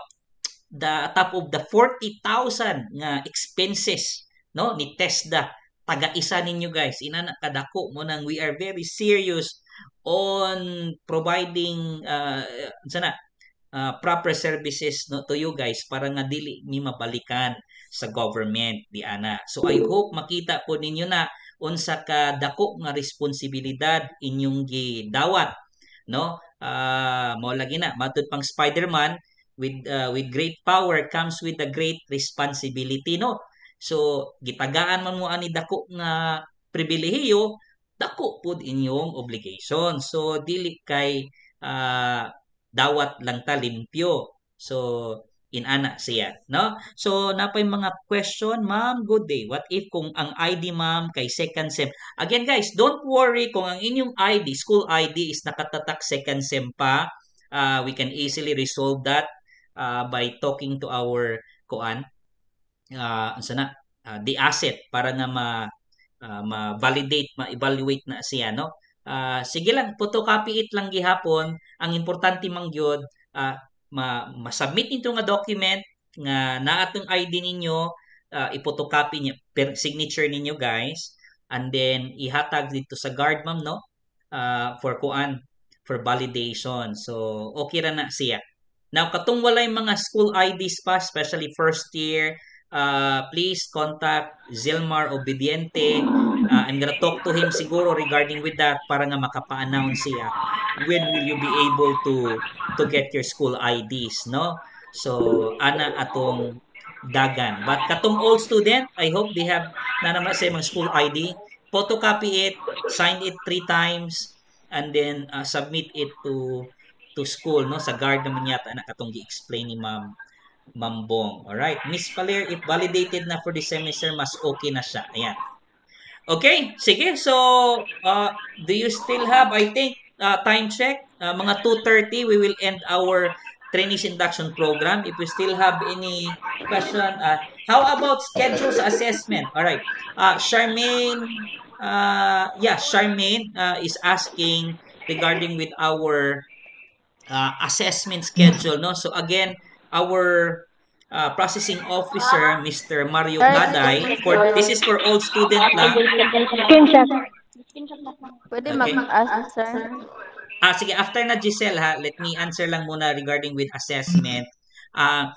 the top of the 40,000 nga expenses no? Ni TESDA. Taga isa ninyo guys. Inana kadako mo nang we are very serious on providing uh, sana uh, proper services no to you guys para nga dili ni mabalikan sa government di ana. So i hope makita po ninyo na unsa ka dako nga responsibilidad inyong gidawat no? Uh, mao lagi na matud pang Spider-Man with uh, with great power comes with a great responsibility no? So gitagaan man mo ani dako nga pribilehiyo dako pud inyong obligation. So dili kay uh, dawat lang ta limpyo. So inana siya no? So napay mga question ma'am good day. What if kung ang ID ma'am kay second sem? Again guys don't worry kung ang inyong ID school ID is nakatatak second sem pa. Uh, we can easily resolve that uh, by talking to our kuan uh, sana uh, the asset para nga ma uh, ma-validate ma-evaluate na siya no? Uh, sige lang photocopy it lang gihapon. Ang importante man gyud uh, ma ma-submit nito nga document nga naa atong ID ninyo uh, ipotocopy niya per signature ninyo guys. And then ihatag dito sa guard ma'am no? Uh, for kuan for validation. So okay ra na siya. Now katong walay mga school IDs pa especially first year uh, please contact Zilmar Obediente uh, I'm gonna talk to him siguro regarding with that para nga makapa-announce siya when will you be able to to get your school IDs no so ana atong dagan but katong old student I hope they have na naman sa mga school ID photocopy it sign it three times and then uh, submit it to to school no sa guard naman yata na katong gi-explain ni ma'am Mambong. Alright. Miss Paler, if validated na for the semester, mas okay na siya. Ayan. Okay. Sige. So, uh, do you still have, I think, uh, time check? Uh, mga 2.30, we will end our trainees induction program. If you still have any question, uh, how about schedules assessment? Alright. Uh, Charmaine, uh, yeah, Charmaine uh, is asking regarding with our uh, assessment schedule. No? So, again, our uh, processing officer, Mr. Mario Gaday, for this is for all student lang. Screenshot. Pwede Okay. mag-ask, sir. Ah, sige, after na Giselle ha, let me answer lang muna regarding with assessment. Uh,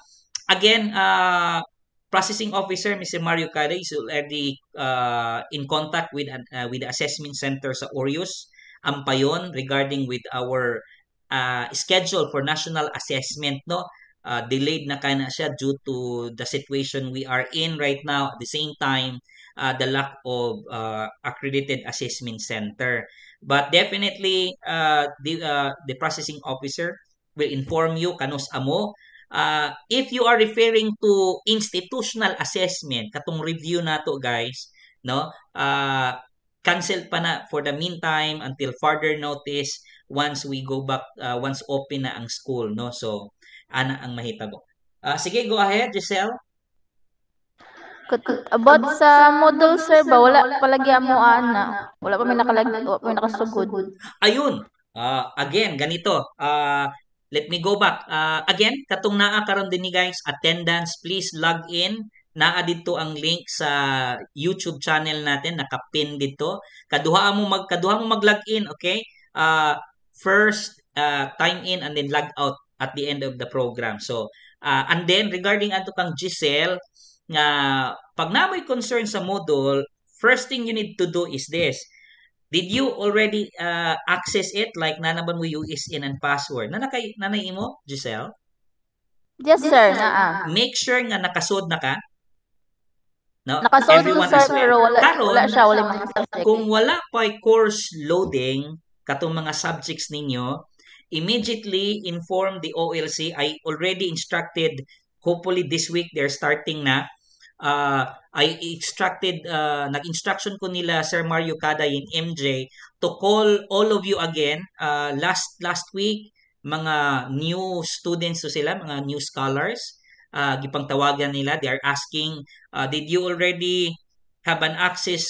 again, uh, processing officer, Mr. Mario Gaday is already uh, in contact with uh, with the assessment center sa Orius, Ampayon, regarding with our uh, schedule for national assessment, no? Uh, delayed na kana siya due to the situation we are in right now. At the same time uh, the lack of uh, accredited assessment center. But definitely uh, the uh, the processing officer will inform you kanos amo. Uh, if you are referring to institutional assessment katong review nato guys no? Uh, cancel pa na for the meantime until further notice once we go back uh, once open na ang school no? So ana ang mahitabo. Ah, sige, go ahead, Giselle. Kat- About sa model, sir, ba? Wala palagi amo ana. Wala pa may nakalag, wala pa may nakasugod. Ayun. Ah, again, ganito. Ah, let me go back. Ah, again, katong naa karon din ni guys, attendance, please log in. Naa dito ang link sa YouTube channel natin, nakapin dito. Kaduha mo mag kaduha mo mag-log in, okay? Ah, first uh, time in and then log out at the end of the program. So, uh, and then regarding ato kang Giselle, nga pag namoy concern sa module, first thing you need to do is this. Did you already uh, access it like nanaban mo USN and password? Na nakay nanay mo, Giselle? Yes, sir. Naa. Make sure nga nakasod na ka. No? Nakasod Everyone sir, well. pero wala, Karon, wala siya. Wala mga subject. kung wala pa course loading katong mga subjects ninyo, immediately inform the OLC. I already instructed, hopefully this week they're starting na. Uh, I instructed, uh, nag-instruction ko nila Sir Mario Kada in MJ to call all of you again. Uh, last last week, mga new students to sila, mga new scholars. Uh, gipang tawagan nila, they are asking, uh, did you already have an access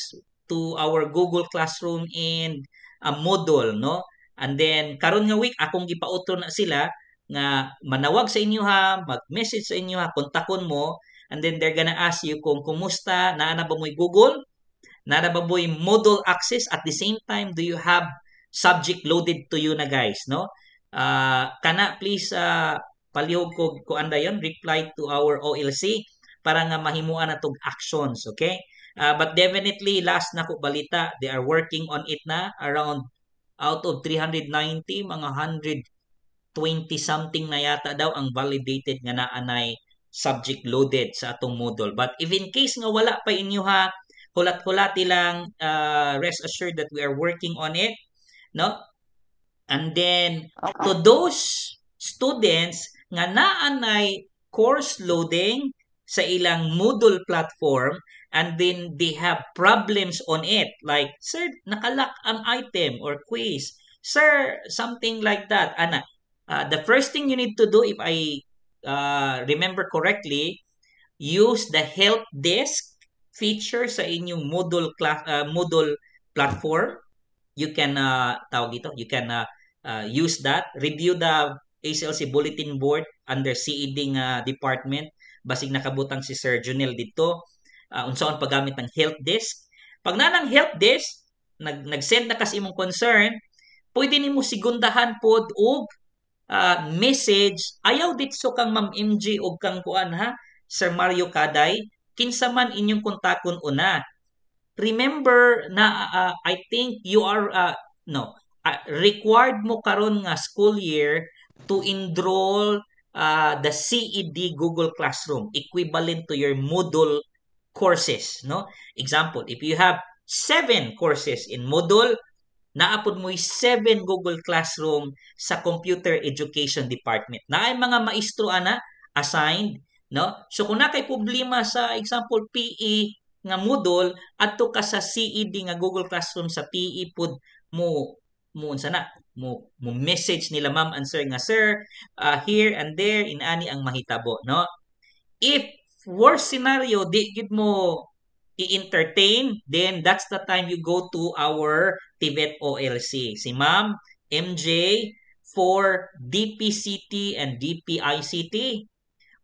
to our Google Classroom and a Moodle, no? And then karon nga week akong gipautro na sila nga manawag sa inyo ha, mag-message sa inyo ha, kontakon mo and then they're gonna ask you kung kumusta, naa na ba mo'y Google, naa na ba mo'y module access at the same time do you have subject loaded to you na guys, no? Uh, kana please uh, palihog ko ko anda yon reply to our OLC para nga mahimuan na tog actions, okay? Uh, but definitely last na ko balita, they are working on it na around out of 390 mga 120 something na yata daw ang validated nga naanay subject loaded sa atong Moodle. But if in case nga wala pa inyo ha, hulat-hulati lang, uh, rest assured that we are working on it, no? And then to those students nga naanay course loading sa ilang Moodle platform and then they have problems on it. Like sir nakalock ang item or quiz. Sir something like that. Ana uh, the first thing you need to do if i uh, remember correctly use the help desk feature sa inyong Moodle class uh, Moodle platform. You can uh, tawag ito you can uh, uh, use that. Review the ACLC bulletin board under CED nga department basig nakabutang si Sir Junel dito. Uh, unsaon paggamit ng help desk. Pag nanang help desk nag nag-send na kas imong concern pwede nimo sigundahan pod og uh, message ayaw ditso kang Ma'am MJ og kang kuan ha? Sir Mario Kaday kinsa man inyong kontakon una? Remember na uh, I think you are uh, no uh, required mo karon nga school year to enroll uh, the CED Google Classroom equivalent to your Moodle courses no? Example if you have seven courses in Moodle naapod mo seven Google Classroom sa Computer Education Department. Na ay mga maestro ana assigned no? So kung na kay problema sa example PE nga Moodle adto ka sa CED nga Google Classroom sa PE pod mo mo unsa na mo mo message nila ma'am and sir nga sir uh, here and there in ani ang mahitabo no if worst scenario di gid mo i-entertain then that's the time you go to our Tibet OLC si ma'am MJ for DPCT and DPICT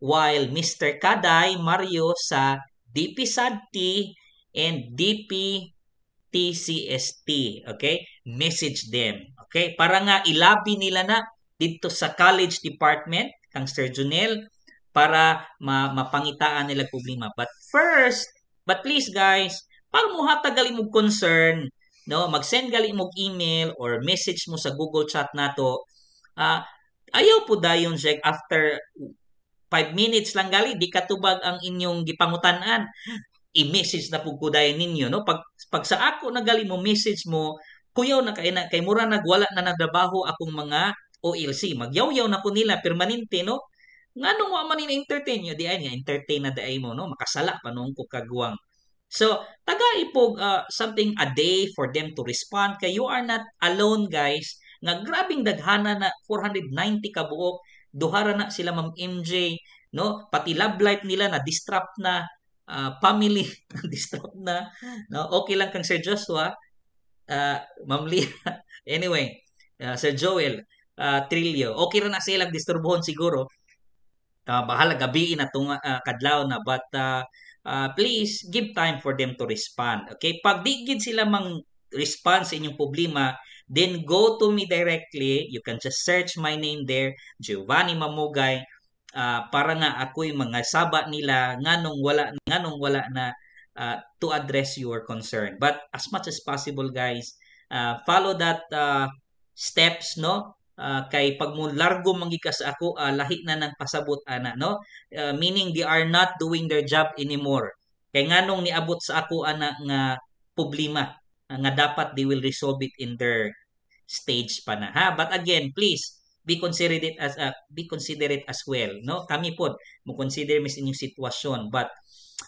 while Mr. Kaday Mario sa DPSADT and DPTCST okay message them Okay? Para nga ilabi nila na dito sa college department, kang Sir Junel, para ma mapangitaan nila problema. But first, but please guys, para mo hatagali mo concern, no, mag-send gali mo email or message mo sa Google Chat nato. Uh, ayaw po dayon check after 5 minutes lang gali di katubag ang inyong gipangutan-an i-message na pug kudayon ninyo no? Pag pag sa ako nagali mo message mo kuyaw na kay na kay mura nagwala na nagtrabaho akong mga OLC magyaw-yaw na ko nila permanente no? Nganong wa man ni entertain yo di ay nga entertain na dai mo no? Makasala pa nung ko kagwang. So taga ipog uh, something a day for them to respond kay you are not alone guys. Nga grabing daghana na 490 ka buok duhara na sila ma'am MJ no? Pati love life nila na disrupt na uh, family disrupt na no okay lang kang Sir Joshua uh, Ma'am Lia. anyway, uh, Sir Joel, uh, Trillo, okay ra na silang disturbohon siguro. Uh, bahala gabi na tung uh, kadlaw na but uh, uh, please give time for them to respond. Okay? Pag di gid sila mang respond sa inyong problema, then go to me directly. You can just search my name there, Giovanni Mamugay, uh, para nga ako'y mga saba nila nganong wala nganong wala na uh, to address your concern. But as much as possible, guys, uh, follow that uh, steps, no? Uh, kay pag mo largo mangika sa ako, uh, lahi na ng pasabot ana, no? Uh, meaning they are not doing their job anymore. Kay nganong niabot sa ako ana nga problema nga dapat they will resolve it in their stage pa na ha. But again, please be considerate as uh, be considerate as well, no? Kami pod mo consider mis inyong sitwasyon but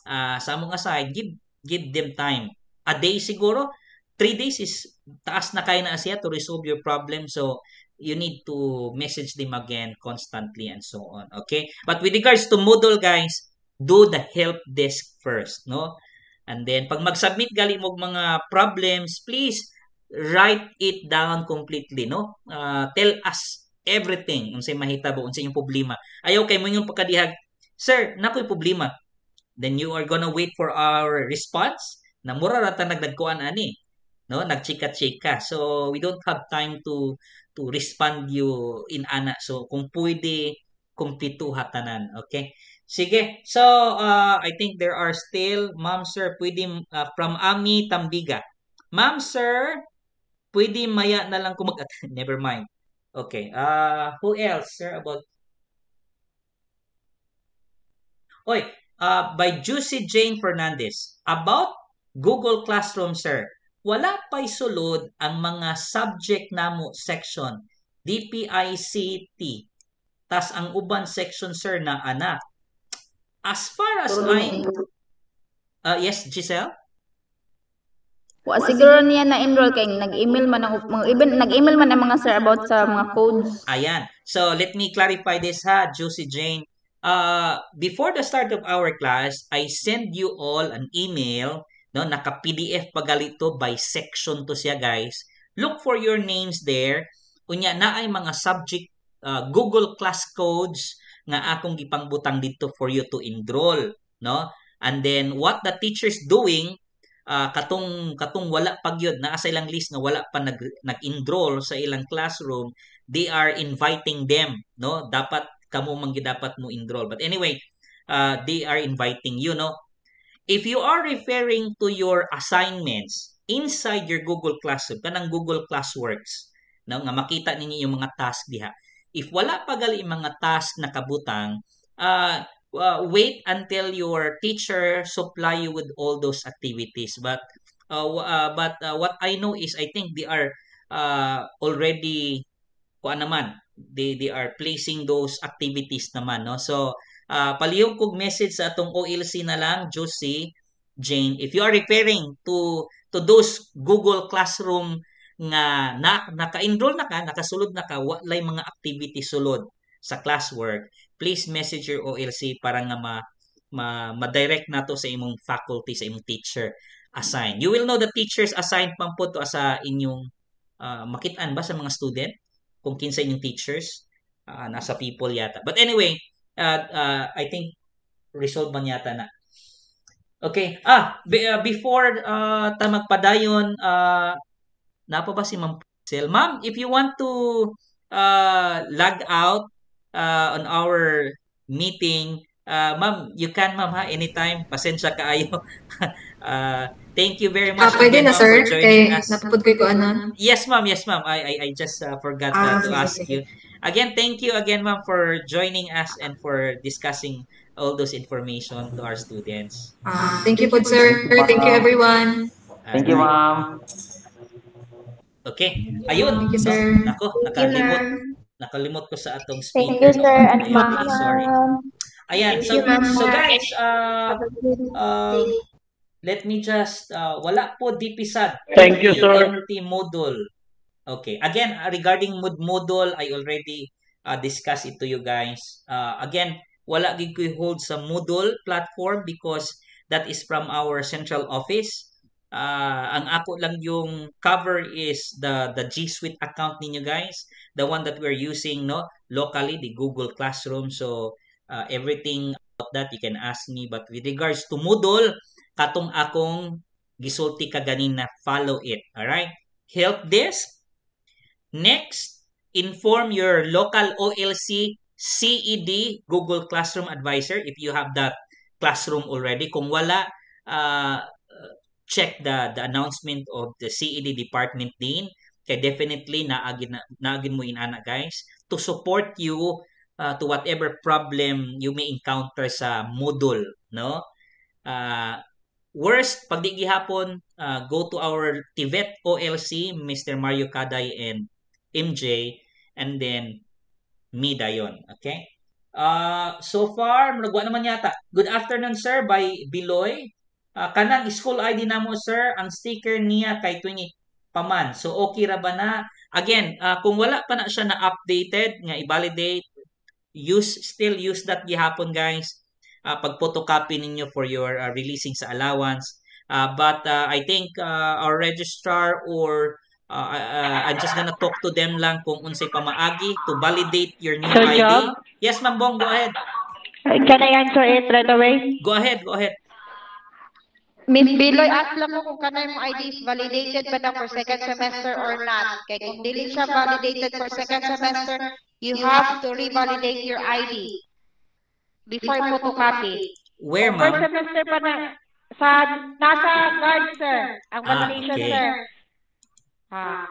uh, sa among aside, give give them time. A day siguro, three days is taas na kaya na siya to resolve your problem. So, you need to message them again constantly and so on. Okay? But with regards to Moodle, guys, do the help desk first, no? And then, pag mag-submit gali mo mga problems, please write it down completely, no? Uh, tell us everything unsay mahitabo unsay yung problema. Ayaw kay mo yung pagkadihag sir nakoy problema. Then you are gonna wait for our response na mura ra ta nagdagkuan ani no? Nagchika-chika. So we don't have time to to respond you in ana. So kung pwede kumpletuha tanan okay? Sige. So uh, I think there are still ma'am sir pwede uh, from Ami Tambiga. Ma'am sir pwede maya na lang ko mag never mind okay uh who else sir about Oy, uh, by Juicy Jane Fernandez. About Google Classroom, sir. Wala pa'y sulod ang mga subject namo section. DPICT. Tas ang uban section, sir, na anak. As far as I... Uh, yes, Giselle? Wa siguro niya na enroll kay nag-email man ang mga even nag-email man ang mga sir about sa mga codes. Ayan. So, let me clarify this ha, Juicy Jane. Uh, before the start of our class, I send you all an email, no, naka-PDF pa galito by section to siya, guys. Look for your names there. Unya na ay mga subject uh, Google Class codes nga akong gipangbutang dito for you to enroll, no? And then what the teacher's doing uh, katong katong wala pag yun naa sa ilang list nga wala pa nag nag-enroll sa ilang classroom, they are inviting them, no? Dapat kamo man dapat mo enroll. But anyway, uh, they are inviting you, no? If you are referring to your assignments inside your Google Classroom, kanang Google Classworks, no, nga makita ninyo yung mga task diha. If wala pa gali mga task na kabutang, uh, uh, wait until your teacher supply you with all those activities. But uh, uh, but uh, what I know is I think they are uh, already kuan naman they they are placing those activities naman no? So uh, palihog kog message sa atong OLC na lang Josie Jane. If you are referring to to those Google Classroom nga na, naka-enroll na ka nakasulod na ka walay mga activity sulod sa classwork please message your OLC para nga ma ma, ma-direct nato sa imong faculty sa imong teacher assign you will know the teachers assigned pang po to sa inyong uh, makitaan ba sa mga student? Kung kinsa yung teachers? Uh, nasa people yata. But anyway uh, uh, I think resolve man yata na. Okay. Ah be, uh, before uh, ta magpadayon uh, napa ba si Ma'am ma'am if you want to uh, log out uh, on our meeting uh, ma'am you can ma'am ha anytime pasensya kaayo uh, Thank you very much. Ah, pwede again, na, ma'am, sir. Kay us. napapod ko ko ano. Yes, ma'am. Yes, ma'am. I I, I just uh, forgot Ah, uh, to sige, ask you. Again, thank you again, ma'am, for joining us and for discussing all those information to our students. Ah, thank you po, sir. Thank you, everyone. Thank you, ma'am. Okay. Ayun. Thank you, sir. Nako, nakalimot. Nakalimot ko sa atong Thank speaker. you, sir, no? and ma'am. sorry. Ayan. Thank So, so guys, uh, uh, let me just, uh, wala po dipisad. Thank you, sir. Module. Okay. Again, uh, regarding mood module, I already uh, discussed it to you guys. Uh, again, wala gid ko hold sa Moodle platform because that is from our central office. Uh, ang ako lang yung cover is the the G Suite account ninyo guys, the one that we're using no locally, the Google Classroom. So uh, everything about that you can ask me. But with regards to Moodle, katong akong gisulti ka ganina, follow it. Alright? Help desk. Next, inform your local OLC CED Google Classroom Advisor if you have that classroom already. Kung wala, uh, check the the announcement of the CED Department Dean. Kaya definitely naagin, na, naagin mo in ana guys to support you uh, to whatever problem you may encounter sa Moodle, no? Uh, worst, pag di gihapon, uh, go to our TVET OLC, Mr. Mario Kaday and MJ, and then me dayon. Okay? Uh, so far, nagwa naman yata. Good afternoon, sir, by Biloy. Uh, kanang school ID na mo, sir, ang sticker niya kay 20 paman. So, okay ra ba na? Again, uh, kung wala pa na siya na updated, nga i-validate, use, still use that gihapon, guys. Uh, pag photocopy ninyo for your uh, releasing sa allowance. Uh, but uh, I think uh, our registrar or uh, uh, I'm just gonna talk to them lang kung unsay pamaagi to validate your new Sir ID. Job? Yes, Ma'am Bong, go ahead. Can I answer it right away? Go ahead, go ahead. Miss Biloy, ask lang ko kung kanay mo ID is validated ba na for second semester or not. Kaya kung dili siya validated for second semester, you have to revalidate your ID before photocopy. Where, Kung first ma'am? semester pa na, sa, nasa guard, sir, ang Ah, validation, okay. sir. Ah.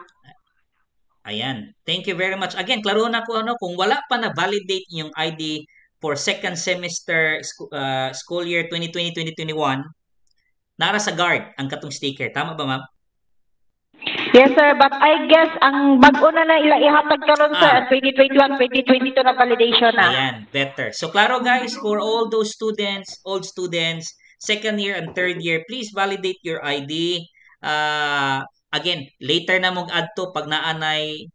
Ayan. Thank you very much. Again, klaro na ko ano, kung wala pa na validate yung ID for second semester uh, school year 2020-2021, nara sa guard ang katong sticker. Tama ba, ma'am? Yes, sir. But I guess ang bago na na ila ihatag karon sir, ang 2021, 2022 na validation na. Ayan, better. So, klaro guys, for all those students, old students, second year and third year, please validate your ID. Uh, again, later na mong add to pag naanay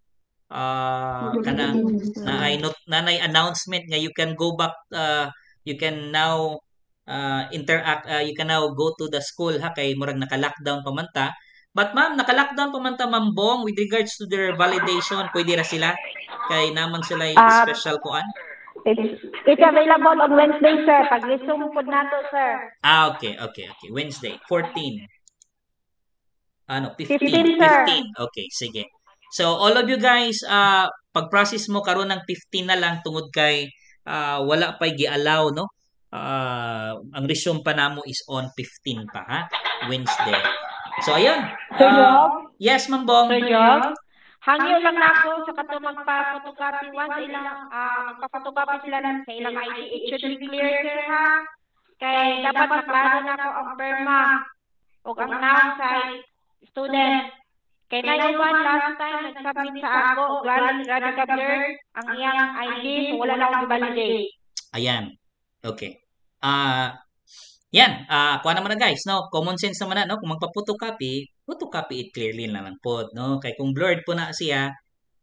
uh, kana naay not nanay announcement nga you can go back uh, you can now uh, interact uh, you can now go to the school ha kay murag naka-lockdown pa man ta but ma'am naka-lockdown pa man ta ma'am Bong with regards to their validation pwede ra sila kay naman sila yung Ah, special kuan It's, it's available on Wednesday, sir. Pag-resume po nato, sir. Ah, okay, okay, okay. Wednesday, 14. Ano, 15. 15, sir. 15. Okay, sige. So, all of you guys, uh, pag-process mo karon ng 15 na lang tungod kay uh, wala pa gi-allow, no? Uh, ang resume pa namo is on 15 pa, ha? Wednesday. So, ayun. Sir Uh, Job? yes, Ma'am Bong. Sir Job? Hangyo lang na ako sa kato magpa-photocopy once ilang ah magpa-photocopy sila ng sa ilang ID. It should be clear, sir, ha? Kay dapat maklaro na ako ang perma o ang noun sa student. Kay na yung one last time nag-submit sa ako, galing Radha Kabler, ang iyang ID, so wala na akong validate. Ayan. Okay. Ah, yan. Ah, kuha naman na guys, no? Common sense naman na, no? Kung magpa-photocopy, photocopy it clearly na lang po, no? Kay kung blurred po na siya,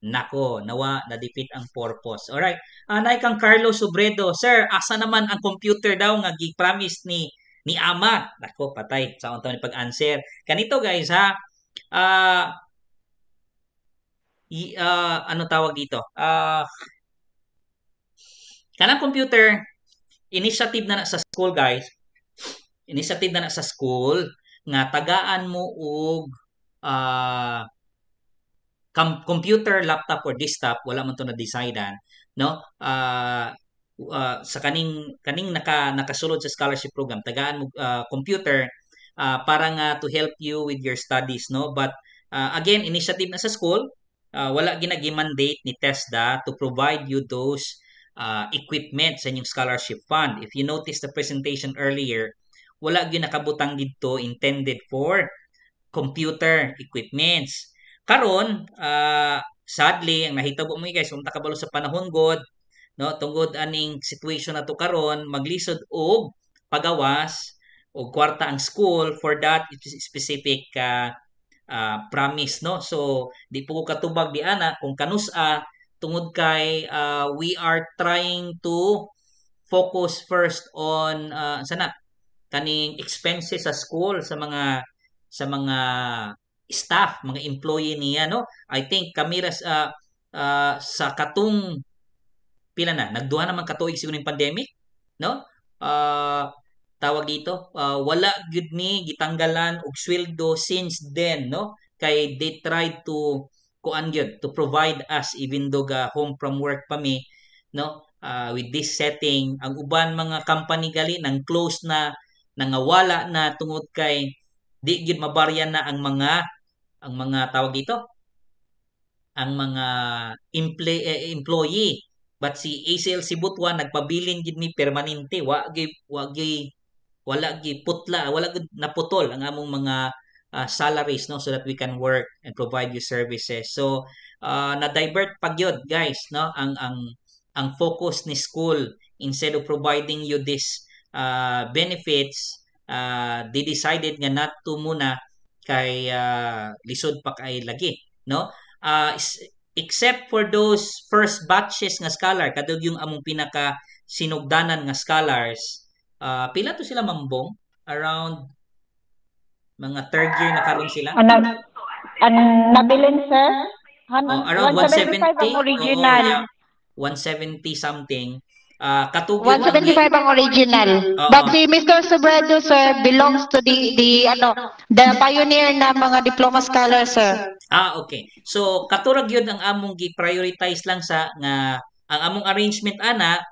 nako, nawa, na-defeat ang purpose. Alright. Ah, naay kang Carlos Sobredo. Sir, asa naman ang computer daw nga gi-promise ni ni Ama? Nako, patay. Sa unta ni pag-answer. Kanito guys, ha? Ah, i- ah, ano tawag dito? Ah, kanang computer, initiative na na sa school guys. Initiative na na sa school nga tagaan mo og com- computer laptop or desktop. Wala man to na decidean no? Ah, ah, sa kaning kaning naka nakasulod sa scholarship program tagaan mo ah, computer ah, para nga to help you with your studies no? But ah, again initiative na sa school. Ah, wala ginagi mandate ni TESDA to provide you those uh, equipment sa inyong scholarship fund. If you notice the presentation earlier, wala gyud nakabutang dito intended for computer equipments. Karon, uh, sadly, ang nahitabo mo guys, kung takabalo sa panahon god, no, tungod aning situation na to karon, maglisod og pagawas o kwarta ang school for that specific uh, uh, promise no so di po ko katubag di ana kung kanusa tungod kay uh, we are trying to focus first on uh, sana kaning expenses sa school sa mga sa mga staff mga employee niya no? I think kami ras uh, uh, sa katong pila na nagduha naman katuig siguro ng pandemic no? Uh, tawag dito uh, wala gyud ni gitanggalan og sweldo since then no? Kay they tried to kuan gyud to provide us even though ga home from work pa mi no? Uh, with this setting ang uban mga company gali nang close na nangawala na tungod kay di gyud mabarya na ang mga ang mga tawag dito? Ang mga emple- eh, employee. But si ACLC Butuan nagpabilin gid mi permanente. Wa gyud wa gyud wala gyud putla wala gyud naputol ang among mga uh, salaries no so that we can work and provide you services. So uh, na divert pag yun guys no ang ang ang focus ni school. Instead of providing you this uh, benefits uh, they decided nga not to muna kay uh, lisod pa kay lagi no? Uh, except for those first batches nga scholar kadug yung among pinaka sinugdanan nga scholars uh, pila to sila mambong around mga third year na karon sila Ano, Ang nabilin, sir? Han- Oh, around 175 170. ang original. Oo, yeah. 170 something. Ah, katugyo 175 ang original. Oo. But si Mr. Sobredo, sir, belongs to the, the, ano, the pioneer na mga diploma scholar, sir. Ah, okay. So katurag yun ang among gi-prioritize lang sa nga ang among arrangement ana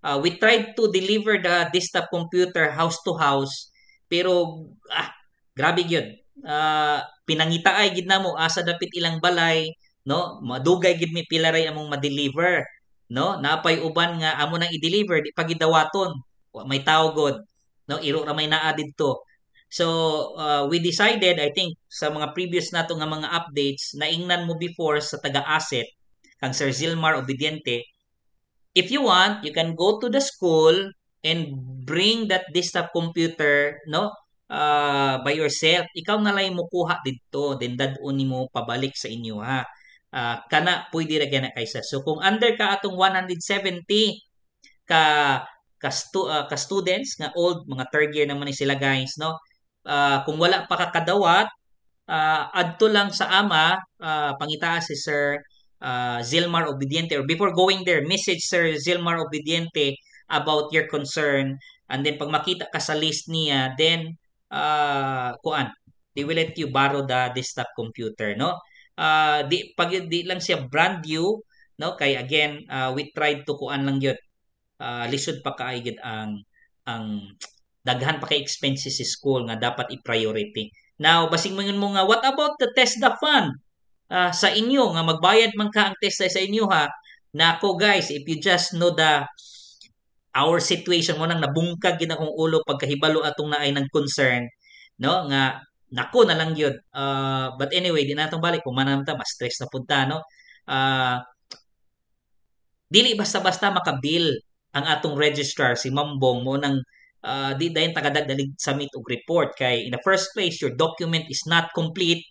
uh, we tried to deliver the desktop computer house to house pero ah grabe gyud. Ah pinangita ay gid namo asa dapit ilang balay no? Madugay gid mi pilaray among ma-deliver no? Napay uban nga amo nang i-deliver di pagidawaton Wa may tao god no? Iro ra may naa didto. So, uh, we decided, I think, sa mga previous nato nga mga updates, naingnan mo before sa taga-asset, kang Sir Zilmar Obediente, if you want, you can go to the school and bring that desktop computer, no, uh, by yourself. Ikaw na lang mo kuha dito, then dadun mo pabalik sa inyo, ha. Uh, kana pwede ra gana kaysa. So, kung under ka atong 170 ka ka, stu- uh, ka students nga old mga third year naman ni sila guys no uh, kung wala pa kakadawat uh, adto lang sa ama uh, pangita si Sir uh, Zilmar Obediente or before going there message Sir Zilmar Obediente about your concern and then pag makita ka sa list niya then uh, kuan they will let you borrow the desktop computer no uh, di pag di lang siya brand new no kay again uh, we tried to kuan lang yun uh, lisod pa kaigid ang ang daghan pa kay expenses sa school nga dapat i-priority. Now, basing yun mo nga, what about the TESDA fund? Uh, sa inyo, nga magbayad man ka ang TESDA sa inyo ha. Nako guys, if you just know the our situation mo nang nabungkag gid akong ulo pagkahibalo atong naay nag concern no? Nga nako na lang yun. Uh, but anyway di natong balik kung manamta mas stress na punta no? Uh, dili basta-basta makabil ang atong registrar si Mambong mo nang uh, di dayon tagadagdalig submit og report kay in the first place your document is not complete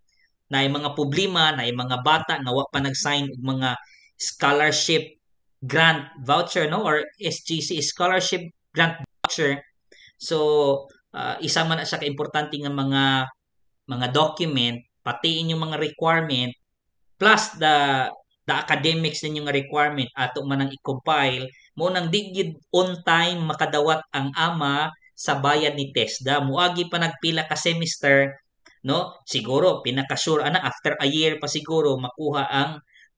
na mga problema na mga bata nga wa pa nag-sign og mga scholarship grant voucher no? Or SGC scholarship grant voucher. So uh, isa man na siya ka importante mga mga document pati inyong mga requirement plus the the academics ninyo nga requirement ato man ang i-compile mo nang digid on time makadawat ang ama sa bayad ni TESDA. Muagi pa nagpila ka semester no? Siguro pinaka-sure ana after a year pa siguro makuha ang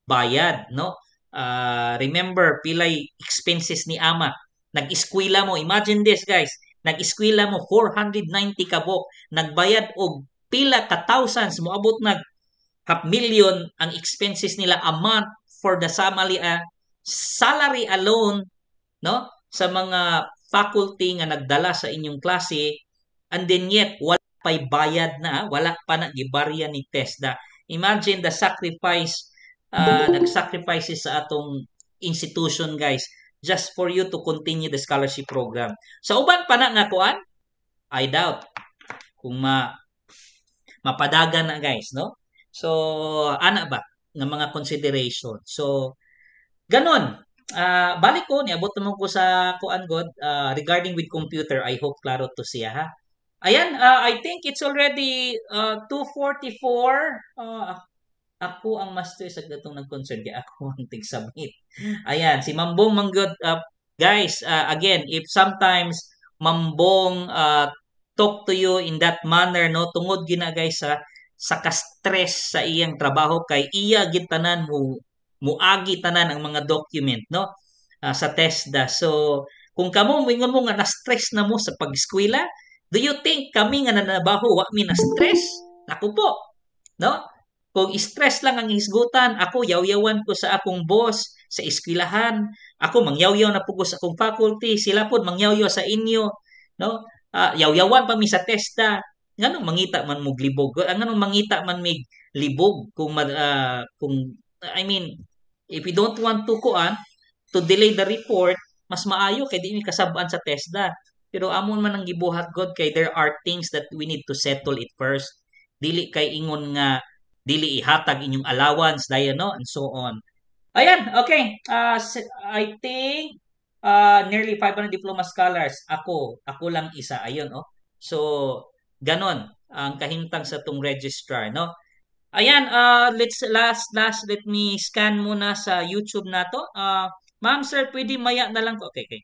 bayad no uh, remember pilay expenses ni ama. Nag-eskwela mo. Imagine this guys. Nag-eskwela mo 490 kabok. Nagbayad og pila ka thousands. Moabot nag half million ang expenses nila a month for the salary uh, salary alone no? Sa mga faculty nga nagdala sa inyong klase. And then yet wala pay bayad na wala pa na gibarya ni TESDA. Imagine the sacrifice uh, nag-sacrifices sa atong institution guys just for you to continue the scholarship program sa uban pa na nga kuan I doubt kung ma mapadagan na guys no So, ana ba ng mga consideration. So, ganon. Uh, balik ko, niabot naman ko sa kuan god uh, regarding with computer. I hope klaro to siya ha. Ayan, uh, I think it's already uh, 2.44. Uh, ako ang master sa gatong nag-concern kaya ako ang tig-submit. Ayan, si Mambong Manggod. Uh, guys, uh, again, if sometimes Mambong uh, talk to you in that manner, no, tungod gina guys sa sa ka-stress sa iyang trabaho kay iya gitanan mo muagi tanan ang mga document no uh, sa TESDA. So kung kamo moingon mo nga na-stress na mo sa pag-eskwela, do you think kami nga nanabaho wa mi na-stress? Ako po. No? Kung stress lang ang hisgutan, ako yaw-yawan ko sa akong boss sa eskwelahan. Ako mangyaw-yaw na pugo sa akong faculty, sila pod mangyaw-yaw sa inyo, no? Uh, yaw-yawan pa mi sa TESDA nganong mangita man mo libog nganong mangita man mig libog kung uh, kung I mean if you don't want to kuan to delay the report mas maayo kay di mi kasabaan sa TESDA pero amon man ang gibuhat god kay there are things that we need to settle it first dili kay ingon nga dili ihatag inyong allowance dayon no and so on ayan okay uh, I think uh, nearly 500 diploma scholars ako ako lang isa ayun oh so ganon ang kahimtang sa tong registrar no Ayan, uh, let's last last let me scan muna sa YouTube nato. Uh, ma'am sir, pwede maya na lang ko. Okay, okay.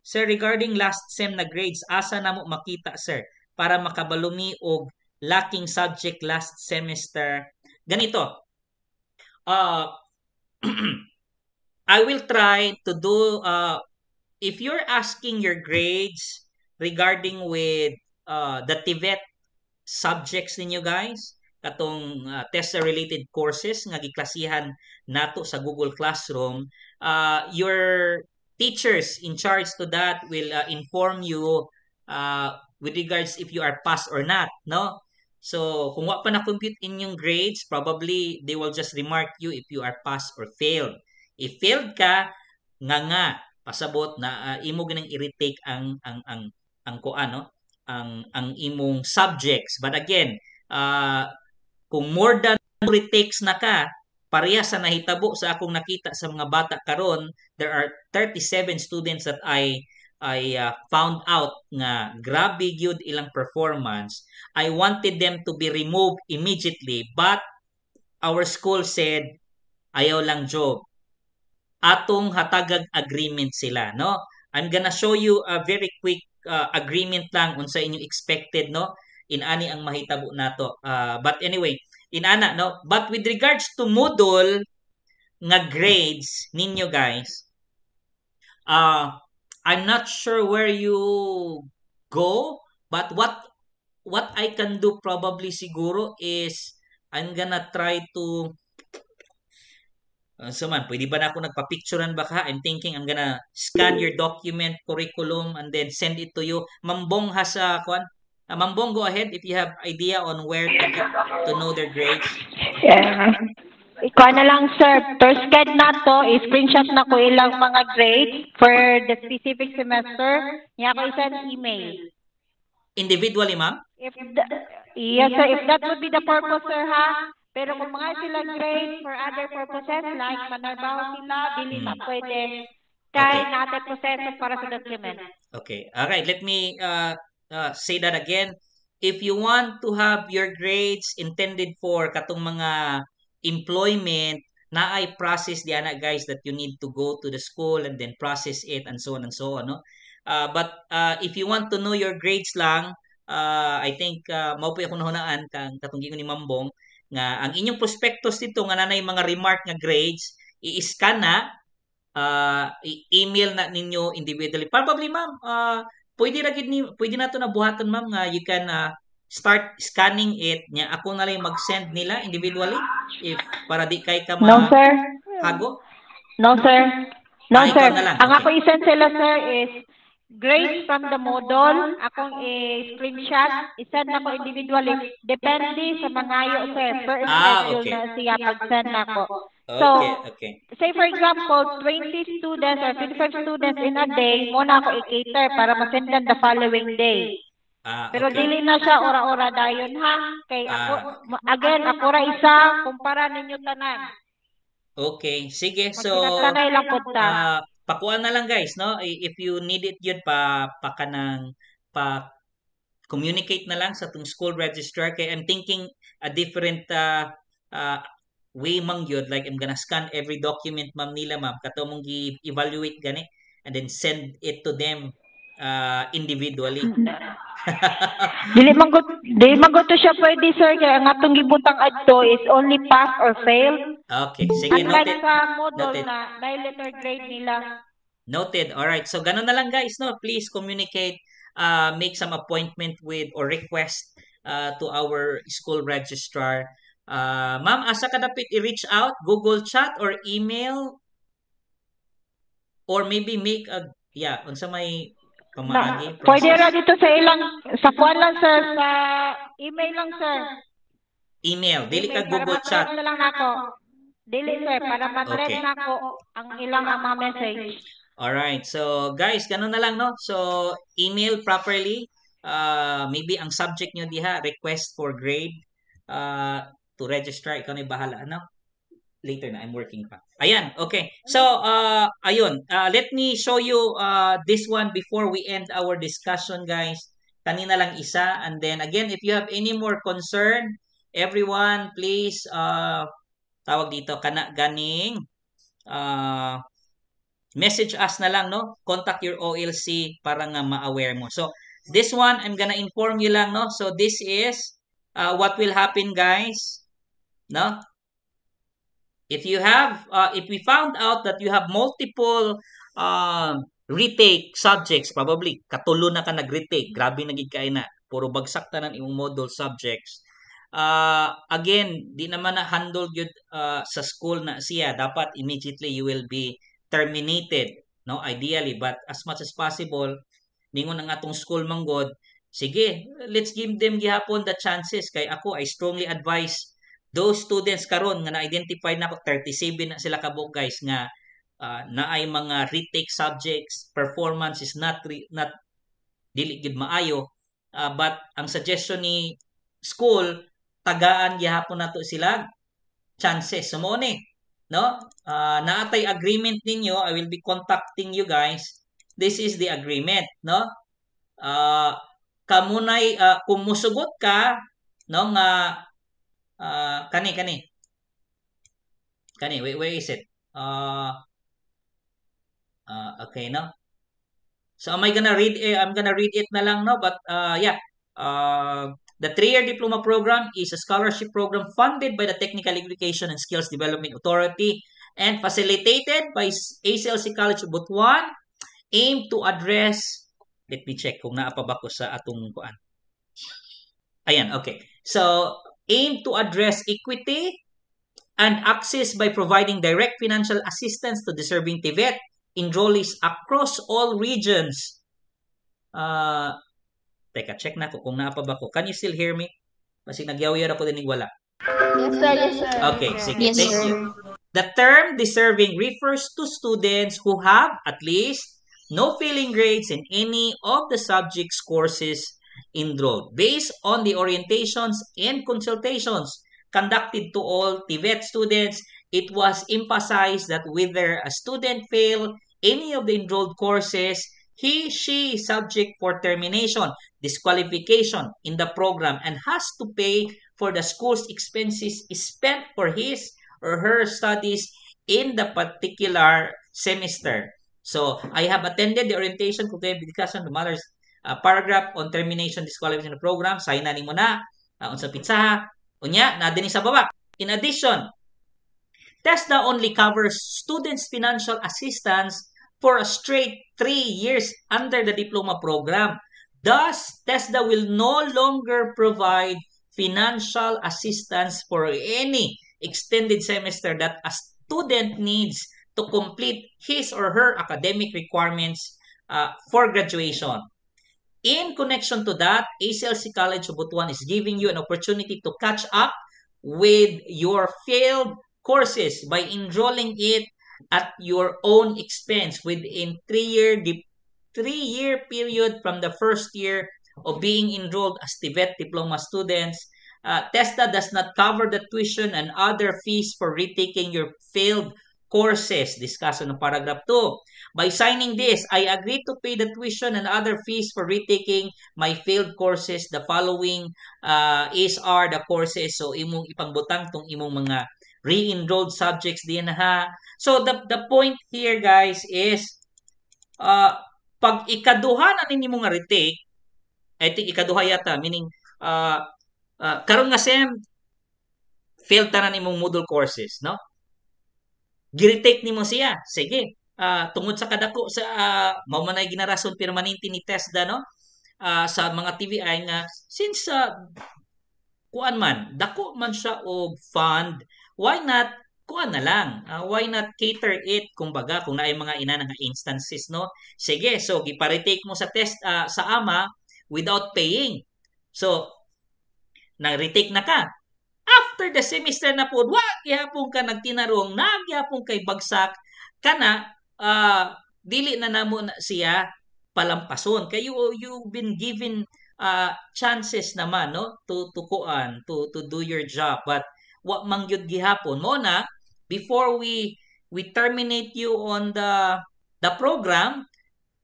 Sir, regarding last sem na grades, asa na mo makita sir para makabalumi og lacking subject last semester. Ganito. Uh, I will try to do uh, if you're asking your grades regarding with uh, the TVET subjects ninyo guys, katong uh, TESDA-related courses nga giklasihan nato sa Google Classroom, uh, your teachers in charge to that will uh, inform you uh, with regards if you are pass or not, no? So, kung wa pa na-compute inyong grades, probably they will just remark you if you are pass or failed. If failed ka, nga nga, pasabot na uh, imo ganang i-retake ang ang ang ang ko ano, ang ang imong subjects. But again, uh, kung more than retakes na ka, pareha sa nahitabo sa akong nakita sa mga bata karon, there are 37 students that I I uh, found out nga grabe gyud ilang performance. I wanted them to be removed immediately but our school said ayaw lang job. Atong hatagag agreement sila, no? I'm gonna show you a very quick uh, agreement lang unsa inyo expected, no? In ani ang mahitabo nato. Uh, but anyway, in ana, no? But with regards to Moodle nga grades ninyo guys, uh, I'm not sure where you go, but what what I can do probably siguro is I'm gonna try to uh, so man, pwede ba na ako nagpa-picturean ba ka? I'm thinking I'm gonna scan your document, curriculum, and then send it to you. Mambong has a, kwan? Uh, Mambong, go ahead if you have idea on where to, to know their grades. Yeah. Ikaw na lang, sir. First guide na to, screenshot na ko ilang mga grades for the specific semester. Niya ko isang email. Individually, ma'am? If the, yes, sir. If that would be the purpose, sir, ha? Pero kung mga sila grade for other purposes, like manarbaho sila, dili na pwede. Kaya Okay. natin proseso para sa document. Okay. All right. Let me uh, uh, say that again. If you want to have your grades intended for katong mga employment, na ay process diyan na guys that you need to go to the school and then process it and so on and so on. No? Uh, but uh, if you want to know your grades lang, uh, I think uh, mao pa akong nahunaan kang katong giingon ni Mambong nga ang inyong prospectus dito nga nanay mga remark nga grades i-scan na uh, i-email na ninyo individually. Probably ma'am, uh, pwede ra gid ni pwede na to na buhaton ma'am nga you can uh, start scanning it nya ako na lang mag-send nila individually if para di kay ka No, sir. hago. No, sir. No, Ah, sir. Ang Okay. ako isend sila, sir, is grades from the model. Akong i-screenshot. Isend na ko individually. Depende sa mangayo, sir. Per Ah, schedule okay. na siya pag-send na ko. So, Okay, okay. say for example, 20 students or 25 students in a day, muna ako i-cater para masendan the following day. Ah, Pero okay. dili na siya ora-ora dayon ha. Kay ako again ako ra isa kumpara ninyo tanan. Okay, sige. So, Magtinatanay lang po ta. ah, pakuan na lang guys, no? If you need it yun, pa, pa ka ng, pa, communicate na lang sa tung school registrar. Kaya I'm thinking a different uh, uh, way mang yun. Like, I'm gonna scan every document, ma'am nila, ma'am. Kato mong gi-evaluate gani. And then send it to them uh, individually. Dili man gud dili man gud to siya pwede sir kay ang atong gibutang adto is only pass or fail. Okay, sige, Unlike noted. sa model Noted. na may letter grade nila. Noted. All right. So ganun na lang guys, no? Please communicate, uh, make some appointment with or request uh, to our school registrar. Uh, ma'am, asa ka dapit i-reach out? Google chat or email? Or maybe make a, yeah, unsa may Na, pamaagi? pwede process? ra dito sa ilang sa kuan lang sir sa email lang sir. Email. Dili ka para chat. na lang nako. Dili sir para ma-trace Okay. nako ang ilang ang mga message. All right. So guys, ganun na lang no. So email properly. Uh, maybe ang subject nyo diha request for grade uh, to register ikaw na yung bahala ano. Later na I'm working pa. Ayan, okay. So uh ayun, uh, let me show you uh this one before we end our discussion guys. Kanina lang isa and then again if you have any more concern everyone please uh tawag dito kana ganing uh message us na lang no contact your OLC para nga ma-aware mo so this one I'm gonna inform you lang no so this is uh, what will happen guys no if you have uh, if we found out that you have multiple uh, retake subjects probably katulo na ka nag-retake. Grabe nagig kay na. Puro bagsak tanan imong module subjects. Uh, again di naman na handle gyud uh, sa school na siya. Dapat immediately you will be terminated no ideally. But as much as possible ningon ang atong school manggod sige let's give them gihapon the chances. Kay ako I strongly advise those students karon nga na-identify na ko 37 na sila kabuk guys nga uh, na ay mga retake subjects performance is not re, not dili gid maayo. Uh, but ang suggestion ni school tagaan gihapon nato sila chances sumo ni no? Uh, naatay agreement ninyo I will be contacting you guys. This is the agreement no? Uh, kamunay uh, kung musugot ka no nga uh, kani kani. Kani wait where is it? Uh, uh, okay no? So am I gonna read eh, I'm gonna read it na lang no? But uh, yeah. Uh, The three-year diploma program is a scholarship program funded by the Technical Education and Skills Development Authority and facilitated by ACLC College of Butuan, aimed to address, let me check kung naa pa ba ko sa atong kuan. Ayan, okay. So, aim to address equity and access by providing direct financial assistance to deserving TVET enrollees across all regions. Uh, Teka, check na ko kung naa pa ba ko. Can you still hear me? Kasi nagyaw-yaw ako dinig wala. Yes, sir. Yes, sir. Okay, sige. Yes, Thank sir. you. The term deserving refers to students who have at least no failing grades in any of the subjects courses enrolled based on the orientations and consultations conducted to all TVET students. It was emphasized that whether a student failed any of the enrolled courses, he, she is subject for termination, disqualification in the program and has to pay for the school's expenses spent for his or her studies in the particular semester. So, I have attended the orientation the discussion the mother's uh, paragraph on termination disqualification of program. Sign na ni mo na. Uh, unsa pitsa. Unya, na din sa baba. In addition, TESDA only covers students' financial assistance for a straight three years under the diploma program. Thus, TESDA will no longer provide financial assistance for any extended semester that a student needs to complete his or her academic requirements uh, for graduation. In connection to that, ACLC College of Butuan is giving you an opportunity to catch up with your failed courses by enrolling it at your own expense within three-year three-year period from the first year of being enrolled as TVET diploma students. Uh, TESTA does not cover the tuition and other fees for retaking your failed courses. Discuss on paragraph 2. By signing this, I agree to pay the tuition and other fees for retaking my failed courses. The following uh, is are the courses. So, imong ipangbutang tong imong mga re-enrolled subjects din ha. So, the, the point here, guys, is uh, pag ikaduha na ninyo mga retake, I think ikaduha yata, meaning, uh, uh, karon nga sem, failed tanan imong module courses, no? Giretake nimo siya. Sige. Uh, tungod sa kadako sa uh, mao man ginarason permanente ni TESDA no uh, sa mga TVI nga since uh, kuan man dako man siya og fund why not kuan na lang uh, why not cater it kumbaga kung naay mga ina nga instances no sige so giparetake mo sa test uh, sa ama without paying so nag-retake na ka after the semester na po wa gyapon ka nagtinarong nagyapon kay bagsak kana uh, dili na namo na siya palampason. Kay you you've been given uh, chances naman no to to kuan to to do your job. But wa man gyud gihapon. Mo na before we we terminate you on the the program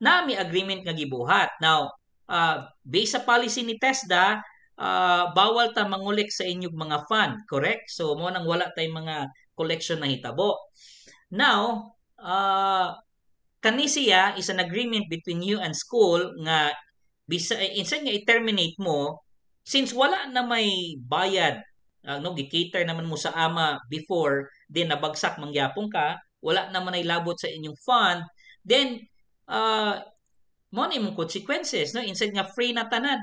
na may agreement nga gibuhat. Now uh, based sa policy ni TESDA ah, bawal ta mangulek sa inyong mga fund, correct? So mo nang wala tay mga collection na hitabo. Now, uh, kani siya is an agreement between you and school nga bisa instead nga i-terminate mo since wala na may bayad uh, no gi-cater naman mo sa ama before then nabagsak mangyapong ka wala naman ay labot sa inyong fund then uh, mo ni mong consequences no instead nga free na tanan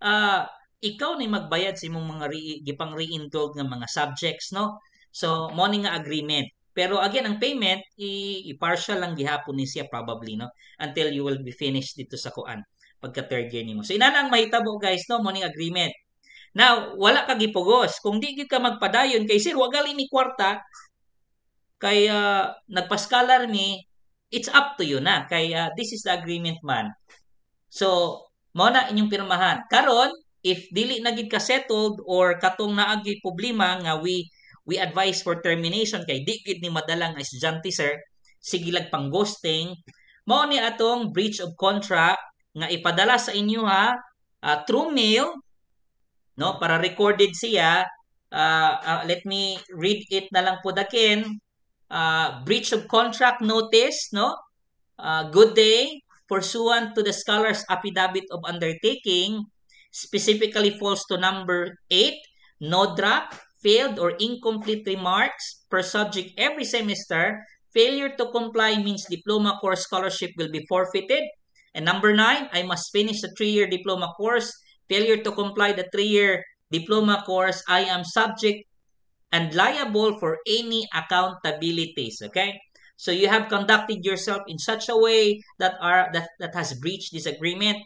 uh, ikaw ni magbayad sa imong mga re, gipang re-enrolled nga mga subjects no so mo ni nga agreement pero again ang payment i-partial lang gihapon ni siya probably no until you will be finished dito sa kuan pagka third year nimo. So ina lang mahitabo guys no morning agreement. Now, wala ka gipugos. Kung di gid ka magpadayon kay sir, wag gali mi kwarta kay uh, nagpaskalar mi, it's up to you na. Kay uh, this is the agreement man. So, mo na inyong pirmahan. Karon, if dili na gid ka settled or katong naagi problema nga we we advise for termination kay di gid ni madalang estudyante sir, sige lag pang ghosting, mao ni atong breach of contract nga ipadala sa inyo ha uh, through mail no para recorded siya. Uh, uh, let me read it na lang po dakin. Uh, breach of contract notice no? Uh, good day. Pursuant to the scholar's affidavit of undertaking specifically falls to number 8 no drop failed or incomplete remarks per subject every semester failure to comply means diploma course scholarship will be forfeited And number nine, I must finish the three-year diploma course. Failure to comply the three-year diploma course, I am subject and liable for any accountabilities. Okay? So you have conducted yourself in such a way that are that, that has breached this agreement.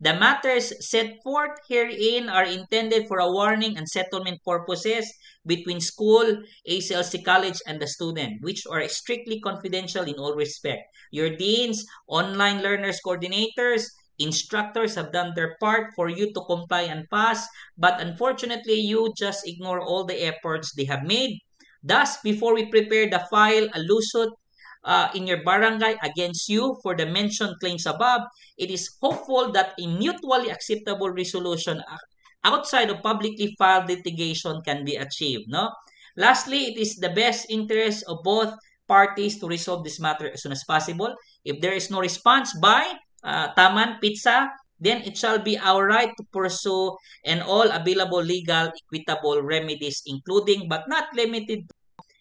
The matters set forth herein are intended for a warning and settlement purposes between school, ACLC College, and the student, which are strictly confidential in all respect. Your deans, online learners coordinators, instructors have done their part for you to comply and pass, but unfortunately, you just ignore all the efforts they have made. Thus, before we prepare the file, a lawsuit uh, in your barangay against you for the mentioned claims above, it is hopeful that a mutually acceptable resolution outside of publicly filed litigation can be achieved. No? Lastly, it is the best interest of both parties to resolve this matter as soon as possible. If there is no response by uh, Taman Pizza, then it shall be our right to pursue and all available legal equitable remedies, including but not limited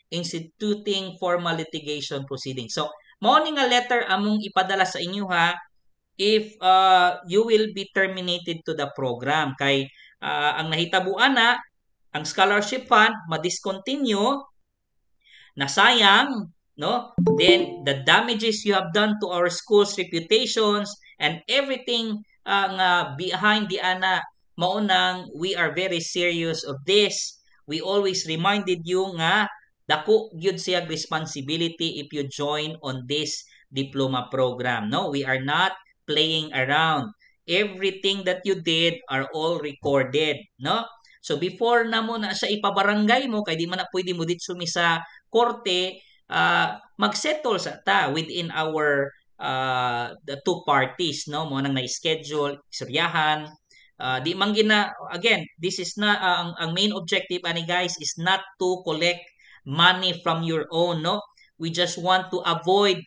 instituting formal litigation proceedings. So, morning a letter among ipadala sa inyo ha if uh, you will be terminated to the program. Kay uh, ang nahitabuan na ang scholarship fund ma-discontinue nasayang no then the damages you have done to our school's reputations and everything uh, nga behind the ana maunang we are very serious of this we always reminded you nga dako gyud siya responsibility if you join on this diploma program. No we are not playing around. Everything that you did are all recorded, no? So before na mo na siya ipabarangay mo kay di man na pwede mo dit sumi sa korte uh, magsettle sa ta within our uh, the two parties no? Mo nang na-schedule istoryahan. Uh, di man gina again this is not uh, ang, ang main objective ani guys is not to collect money from your own no? We just want to avoid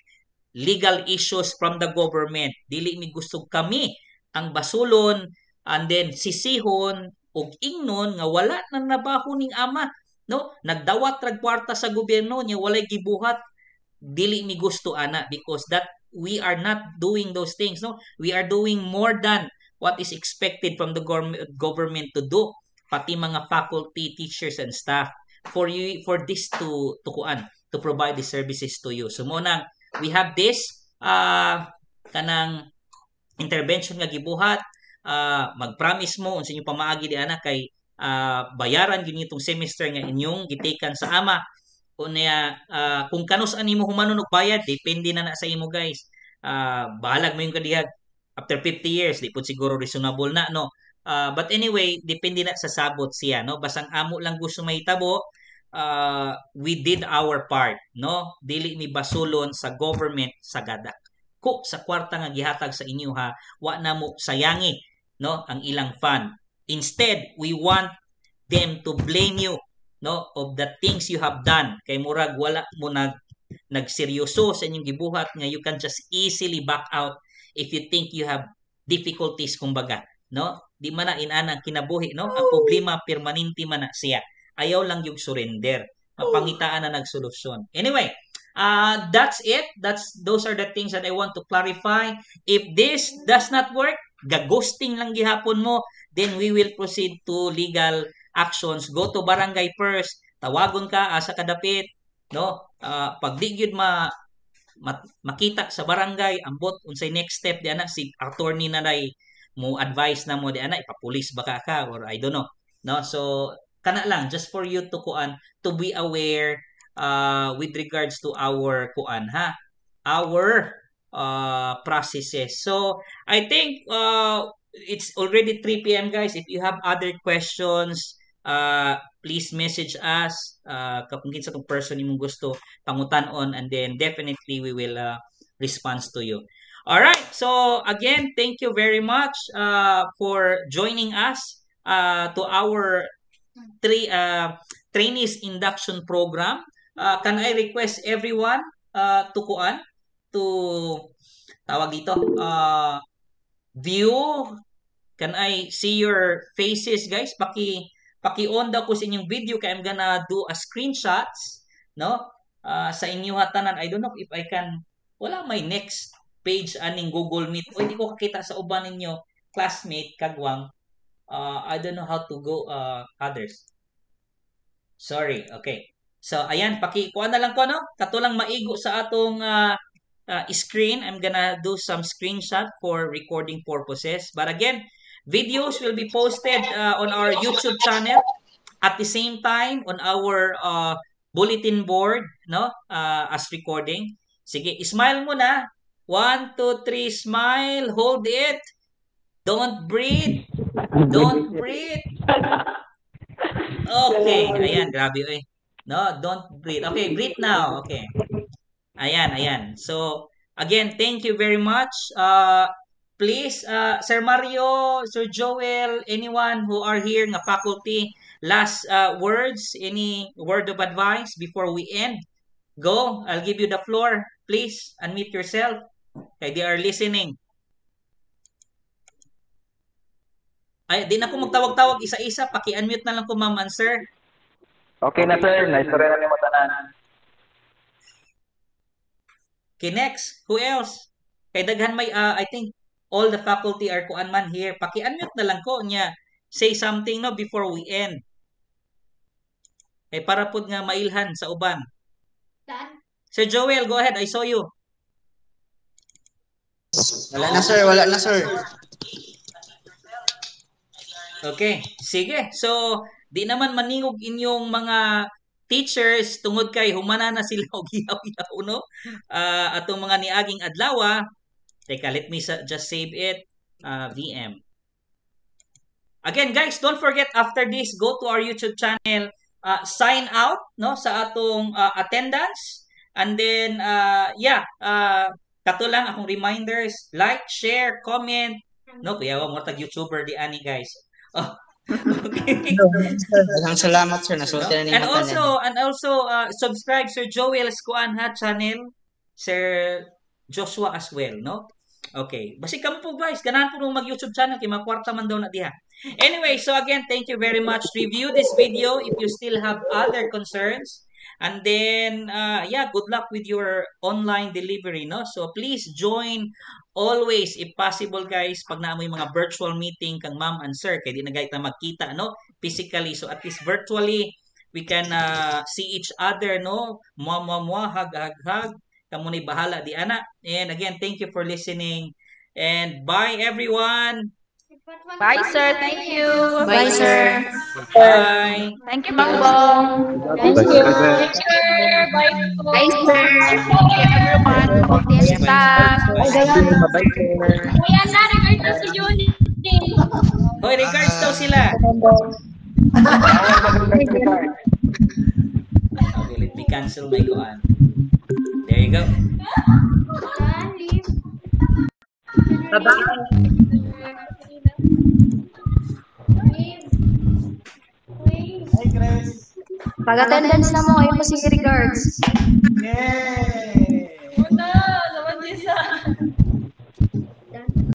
legal issues from the government. Dili mi gusto kami ang basulon and then sisihon og ingnon nga wala nang nabaho ning ama no? Nagdawat rag kwarta sa gobyerno nya walay gibuhat. Dili mi gusto ana because that we are not doing those things no? We are doing more than what is expected from the government to do pati mga faculty teachers and staff for you for this to to kuan to provide the services to you. So mo nang we have this uh, kanang intervention nga gibuhat. Uh, mag-promise mo unsa inyo pamaagi di ana kay uh, bayaran gini itong semester nga inyong gitekan sa ama. Unya uh, kung kanus ani mo humanon og bayad depende na na sa imo guys. Uh, bahalag mo yung kadihag after 50 years di pud siguro reasonable na no uh, but anyway depende na sa sabot siya no? Basang amo lang gusto mahitabo uh, we did our part no? Dili mi basulon sa government sa gadak. Ko sa kwarta nga gihatag sa inyo ha? Wa na mo sayangi no? Ang ilang fund Instead, we want them to blame you no? Of the things you have done. Kay murag wala mo nag nagseryoso sa inyong gibuhat nga you can just easily back out if you think you have difficulties kumbaga no? Di man na inana ang kinabuhi no? Ang problema permanente man na siya. Ayaw lang yung surrender. Mapangitaan na nagsolusyon. Anyway uh that's it. That's those are the things that I want to clarify. If this does not work gagosting lang gihapon mo then we will proceed to legal actions. Go to barangay first. Tawagon ka asa kadapit no? Uh, pag di gyud ma, ma- makita sa barangay ambot unsay next step di ana si attorney na day mo advise na mo di ana ipapulis baka ka or I don't know. No? So kana lang just for you to kuan to be aware uh, with regards to our kuan ha our uh, processes. So I think uh, it's already 3 p.m. guys. If you have other questions uh, please message us uh, kung kinsa tong person imong gusto pangutan-on and then definitely we will uh, respond to you all right. So again thank you very much uh, for joining us uh, to our three uh, trainees induction program. Uh, can I request everyone uh, to kuan to tawag dito uh, view? Can I see your faces guys? Paki paki-on daw ko sa inyong video kaya I'm gonna do a screenshots no? Uh, sa inyo hatanan. I don't know if I can wala may next page aning Google Meet. O ko kakita sa uban ninyo classmate kagwang uh, I don't know how to go uh, others. Sorry okay. So ayan paki-kuha na lang ko no? Katulang maigo sa atong uh, uh, screen. I'm gonna do some screenshot for recording purposes. But again Videos will be posted uh, on our YouTube channel. At the same time on our uh, bulletin board no? Uh, as recording. Sige, smile muna. One, two, three, smile. Hold it. Don't breathe. Don't breathe. Okay. Ayan, grabe eh. No, don't breathe. Okay, breathe now. Okay. Ayan, ayan. So, again, thank you very much. Uh, please, uh, Sir Mario, Sir Joel, anyone who are here nga faculty, last uh, words, any word of advice before we end? Go, I'll give you the floor. Please, unmute yourself. Okay, they are listening. Ay, di na ko magtawag-tawag isa-isa. Paki-unmute na lang ko, ma'am and sir. Okay na sir, nice to rin na mo tanan. Okay, next. Who else? Kay daghan may, uh, I think, all the faculty are kuan man here. Paki-unmute na lang ko niya. Say something no before we end. Eh para pud nga mailhan sa uban. Sir Joel, go ahead. I saw you. Wala na sir, wala na sir. Okay, sige. So, di naman maningog inyong mga teachers tungod kay humana na sila og hiyaw-hiyaw no. Uh, atong mga niaging adlaw Teka, let me just save it. Uh, VM. Again, guys, don't forget after this, go to our YouTube channel, uh, sign out no sa atong uh, attendance. And then, uh, yeah, uh, kato lang akong reminders, like, share, comment. No, kuya mo tag YouTuber di ani guys. Oh. okay. Salamat sir, nasulti na ni And also, and also uh, subscribe Sir Joel's kuan ha channel. Sir Joshua as well, no? Okay. Basi kamo po guys, ganahan po mag-YouTube channel kay makwarta man daw na diha. Anyway, so again, thank you very much. Review this video if you still have other concerns. And then, uh, yeah, good luck with your online delivery, no? So, please join always, if possible, guys, pag naamoy mga virtual meeting kang ma'am and sir, kaya di na na magkita, no? Physically. So, at least virtually, we can uh, see each other, no? Mwa, mwa, mwa, hug, hug, hug. Kamu ni bahala di ana. And again, thank you for listening. And bye everyone. Bye sir, thank you. Bye, sir. Bye. Thank you, Mang Bong. Thank you. Thank you. Bye. Bye sir. Thank you everyone. Fiesta. Bye-bye sir. Ayan na, regards to si Juni. Hoy, regards daw sila. Okay, let me cancel my kuan. There you go. Bye-bye. Hey, Grace. Mag-attendance na mo kayo po si regards. Yay! Una, naman din sa...